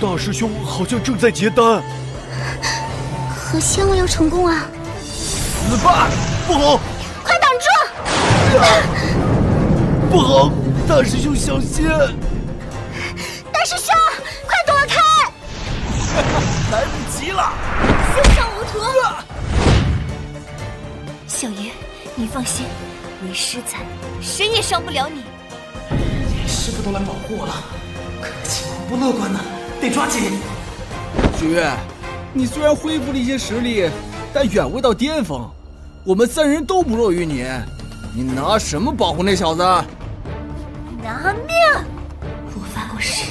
大师兄好像正在结丹，可千万要成功啊！死吧！不好，快挡住！不好，大师兄小心！大师兄，快躲开！来不及了，休想无图！小鱼，你放心，为师在，谁也伤不了你。连师傅都来保护我了，可这情况不乐观呢，得抓紧。雪月，你虽然恢复了一些实力，但远未到巅峰。我们三人都不弱于你，你拿什么保护那小子？拿命！我发过誓，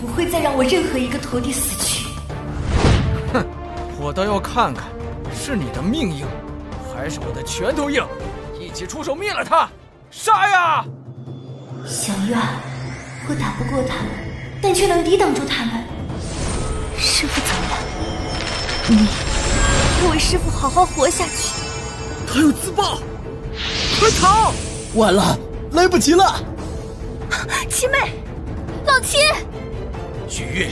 不会再让我任何一个徒弟死去。哼，我倒要看看，是你的命硬，还是我的拳头硬？一起出手灭了他！杀呀！小鱼儿，我打不过他们，但却能抵挡住他们。师傅怎么了？你要为师傅好好活下去。他要自爆，快逃！晚了，来不及了！七妹，老七，许月，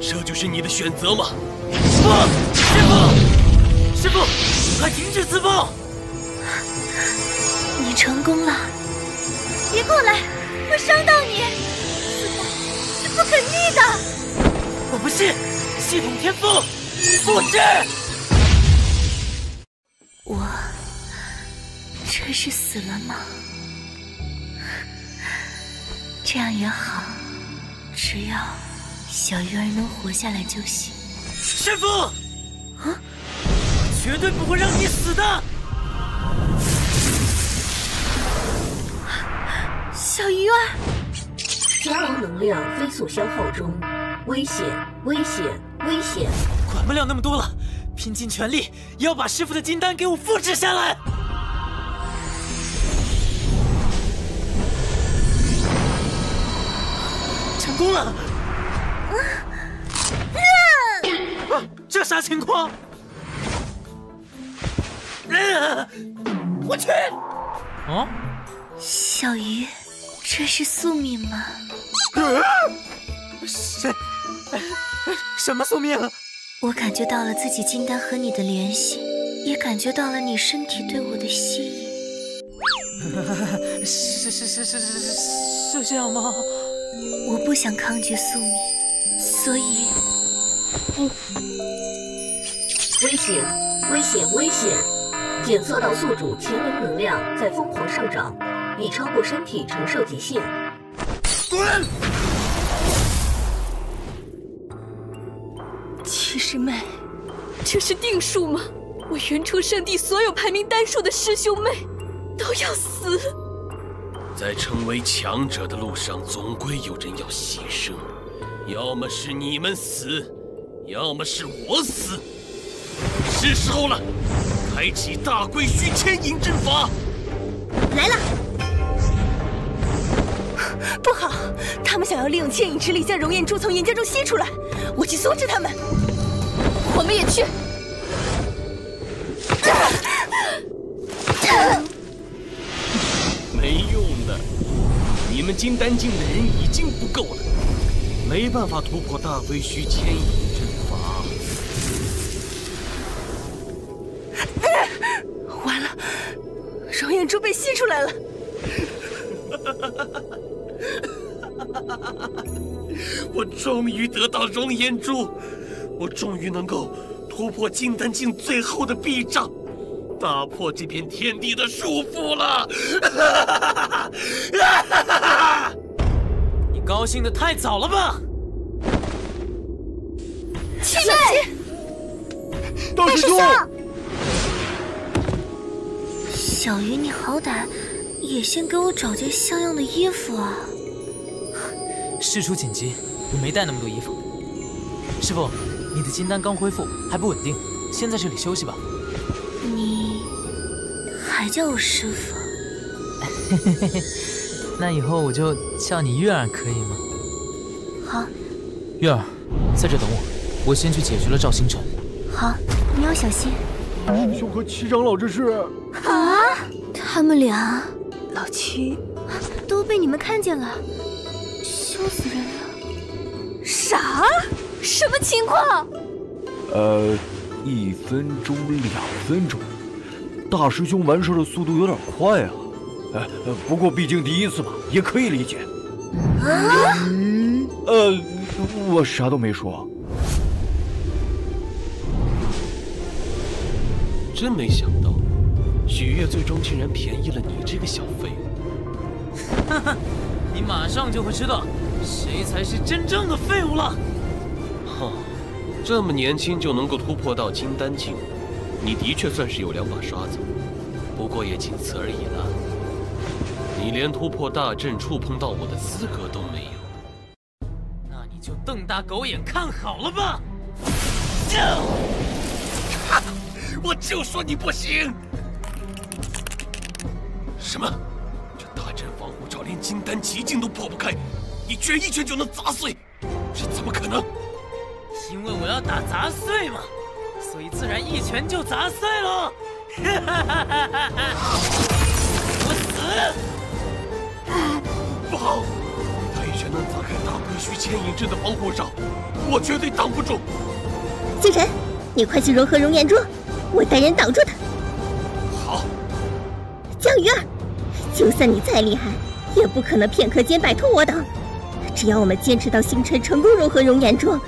这就是你的选择吗？师傅，师傅，师傅，快停止自爆！你成功了，别过来，会伤到你，自爆是不可逆的。我不信，系统天赋，复制。我这是死了吗？这样也好，只要小鱼儿能活下来就行。师傅，啊，绝对不会让你死的。小鱼儿，加王能量飞速消耗中，危险，危险，危险！管不了那么多了。拼尽全力也要把师傅的金丹给我复制下来！成功了！啊！啊！这啥情况？我去！啊，小鱼，这是宿命吗？什 什么宿命？我感觉到了自己金丹和你的联系，也感觉到了你身体对我的吸引。是是是是是是这样吗？我不想抗拒宿命，所以，危险！危险！危险！检测到宿主潜能能量在疯狂上涨，已超过身体承受极限。滚！七师妹，这是定数吗？我原初圣地所有排名单数的师兄妹都要死。在成为强者的路上，总归有人要牺牲，要么是你们死，要么是我死。是时候了，开启大龟须牵引阵法。来了！不好，他们想要利用牵引之力将熔岩珠从岩浆中吸出来，我去阻止他们。我们也去。没用的，你们金丹境的人已经不够了，没办法突破大龟须牵引阵法。完了，熔岩珠被吸出来了。我终于得到熔岩珠，我终于能够突破金丹境最后的壁障，打破这片天地的束缚了。你高兴的太早了吧？七妹，大师兄，小鱼，你好歹也先给我找件像样的衣服啊！事出紧急，我没带那么多衣服。师傅，你的金丹刚恢复，还不稳定，先在这里休息吧。你还叫我师傅？那以后我就叫你月儿，可以吗？好。月儿，在这等我，我先去解决了赵星辰。好，你要小心。英雄和七长老这是？啊！他们俩，老七都被你们看见了，羞死人了！啥？什么情况？呃，一分钟、两分钟，大师兄完事的速度有点快啊。呃，不过毕竟第一次嘛，也可以理解。啊？呃，我啥都没说。真没想到，许月最终竟然便宜了你这个小废物。哈哈，你马上就会知道谁才是真正的废物了。哼，这么年轻就能够突破到金丹境，你的确算是有两把刷子，不过也仅此而已了。你连突破大阵、触碰到我的资格都没有。那你就瞪大狗眼看好了吧！我就说你不行！什么？这大阵防护罩连金丹奇境都破不开，你居然一拳就能砸碎？这怎么可能？因为我要打砸碎嘛，所以自然一拳就砸碎了。我死！不好！他一拳能砸开大龟须牵引阵的防护罩，我绝对挡不住。星辰，你快去融合熔岩珠，我带人挡住他。好。江鱼儿，就算你再厉害，也不可能片刻间摆脱我等。只要我们坚持到星辰成功融合熔岩中，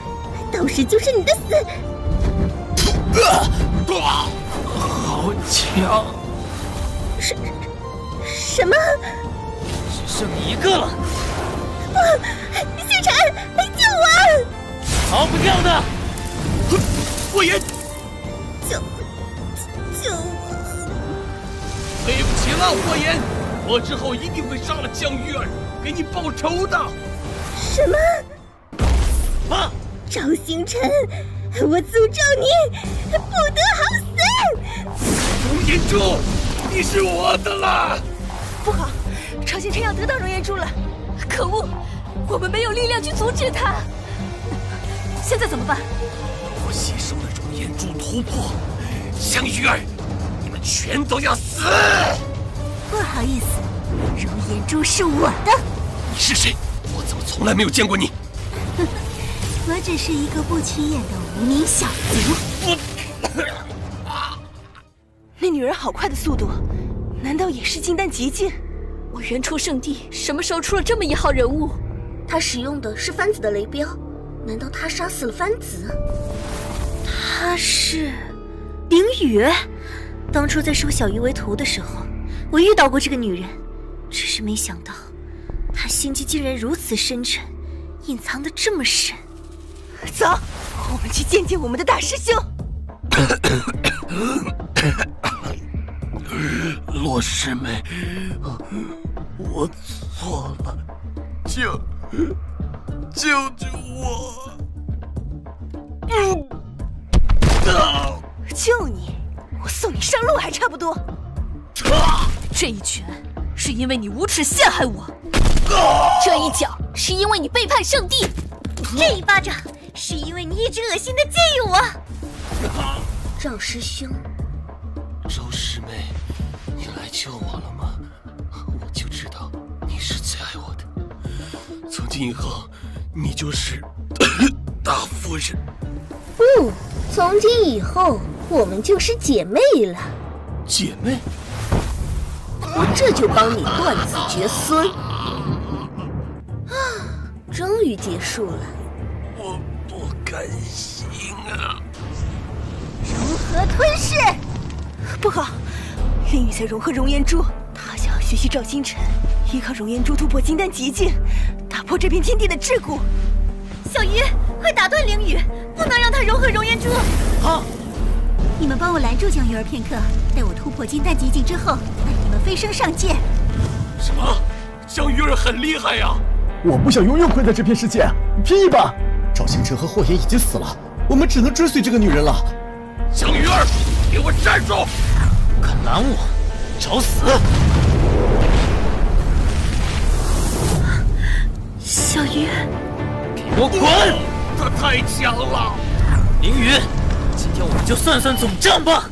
到时就是你的死。啊好强！什什么？只剩你一个了！啊，星辰，救我！逃不掉的！霍言，救救我！对不起了，霍言，我之后一定会杀了江玉儿，给你报仇的。什么？啊！赵星辰，我诅咒你不得好死！熔岩珠，你是我的了！不好，赵星辰要得到熔岩珠了！可恶，我们没有力量去阻止他。现在怎么办？我吸收了熔岩珠突破，江鱼儿，你们全都要死！不好意思，熔岩珠是我的。你是谁？我怎么从来没有见过你？我只是一个不起眼的无名小卒。那女人好快的速度，难道也是金丹极境？我原初圣地什么时候出了这么一号人物？他使用的是番子的雷镖，难道他杀死了番子？他是凌雨。当初在收小鱼为徒的时候，我遇到过这个女人，只是没想到她心机竟然如此深沉，隐藏的这么深。走，我们去见见我们的大师兄。洛师妹，我错了，救救救我！救你！我送你上路还差不多。这一拳是因为你无耻陷害我，这一脚是因为你背叛圣地，这一巴掌是因为你一直恶心的觊觎我。赵师兄，周师妹，你来救我了吗？我就知道你是最爱我的。从今以后，你就是 大夫人。不，从今以后我们就是姐妹了。姐妹，我这就帮你断子绝孙。啊，终于结束了。我不甘心啊！如何吞噬？不好，林雨在融合熔岩珠，他想要学习赵星辰，依靠熔岩珠突破金丹极境，打破这片天地的桎梏。小鱼，快打断凌雨，不能让他融合熔岩珠。好，你们帮我拦住江鱼儿片刻，待我突破金丹极境之后，带你们飞升上界。什么？江鱼儿很厉害呀！我不想永远困在这片世界，拼一把！赵星辰和霍言已经死了，我们只能追随这个女人了。江鱼儿，给我站住！敢拦我，找死！小鱼，给我滚！他太强了！凌云，今天我们就算算总账吧。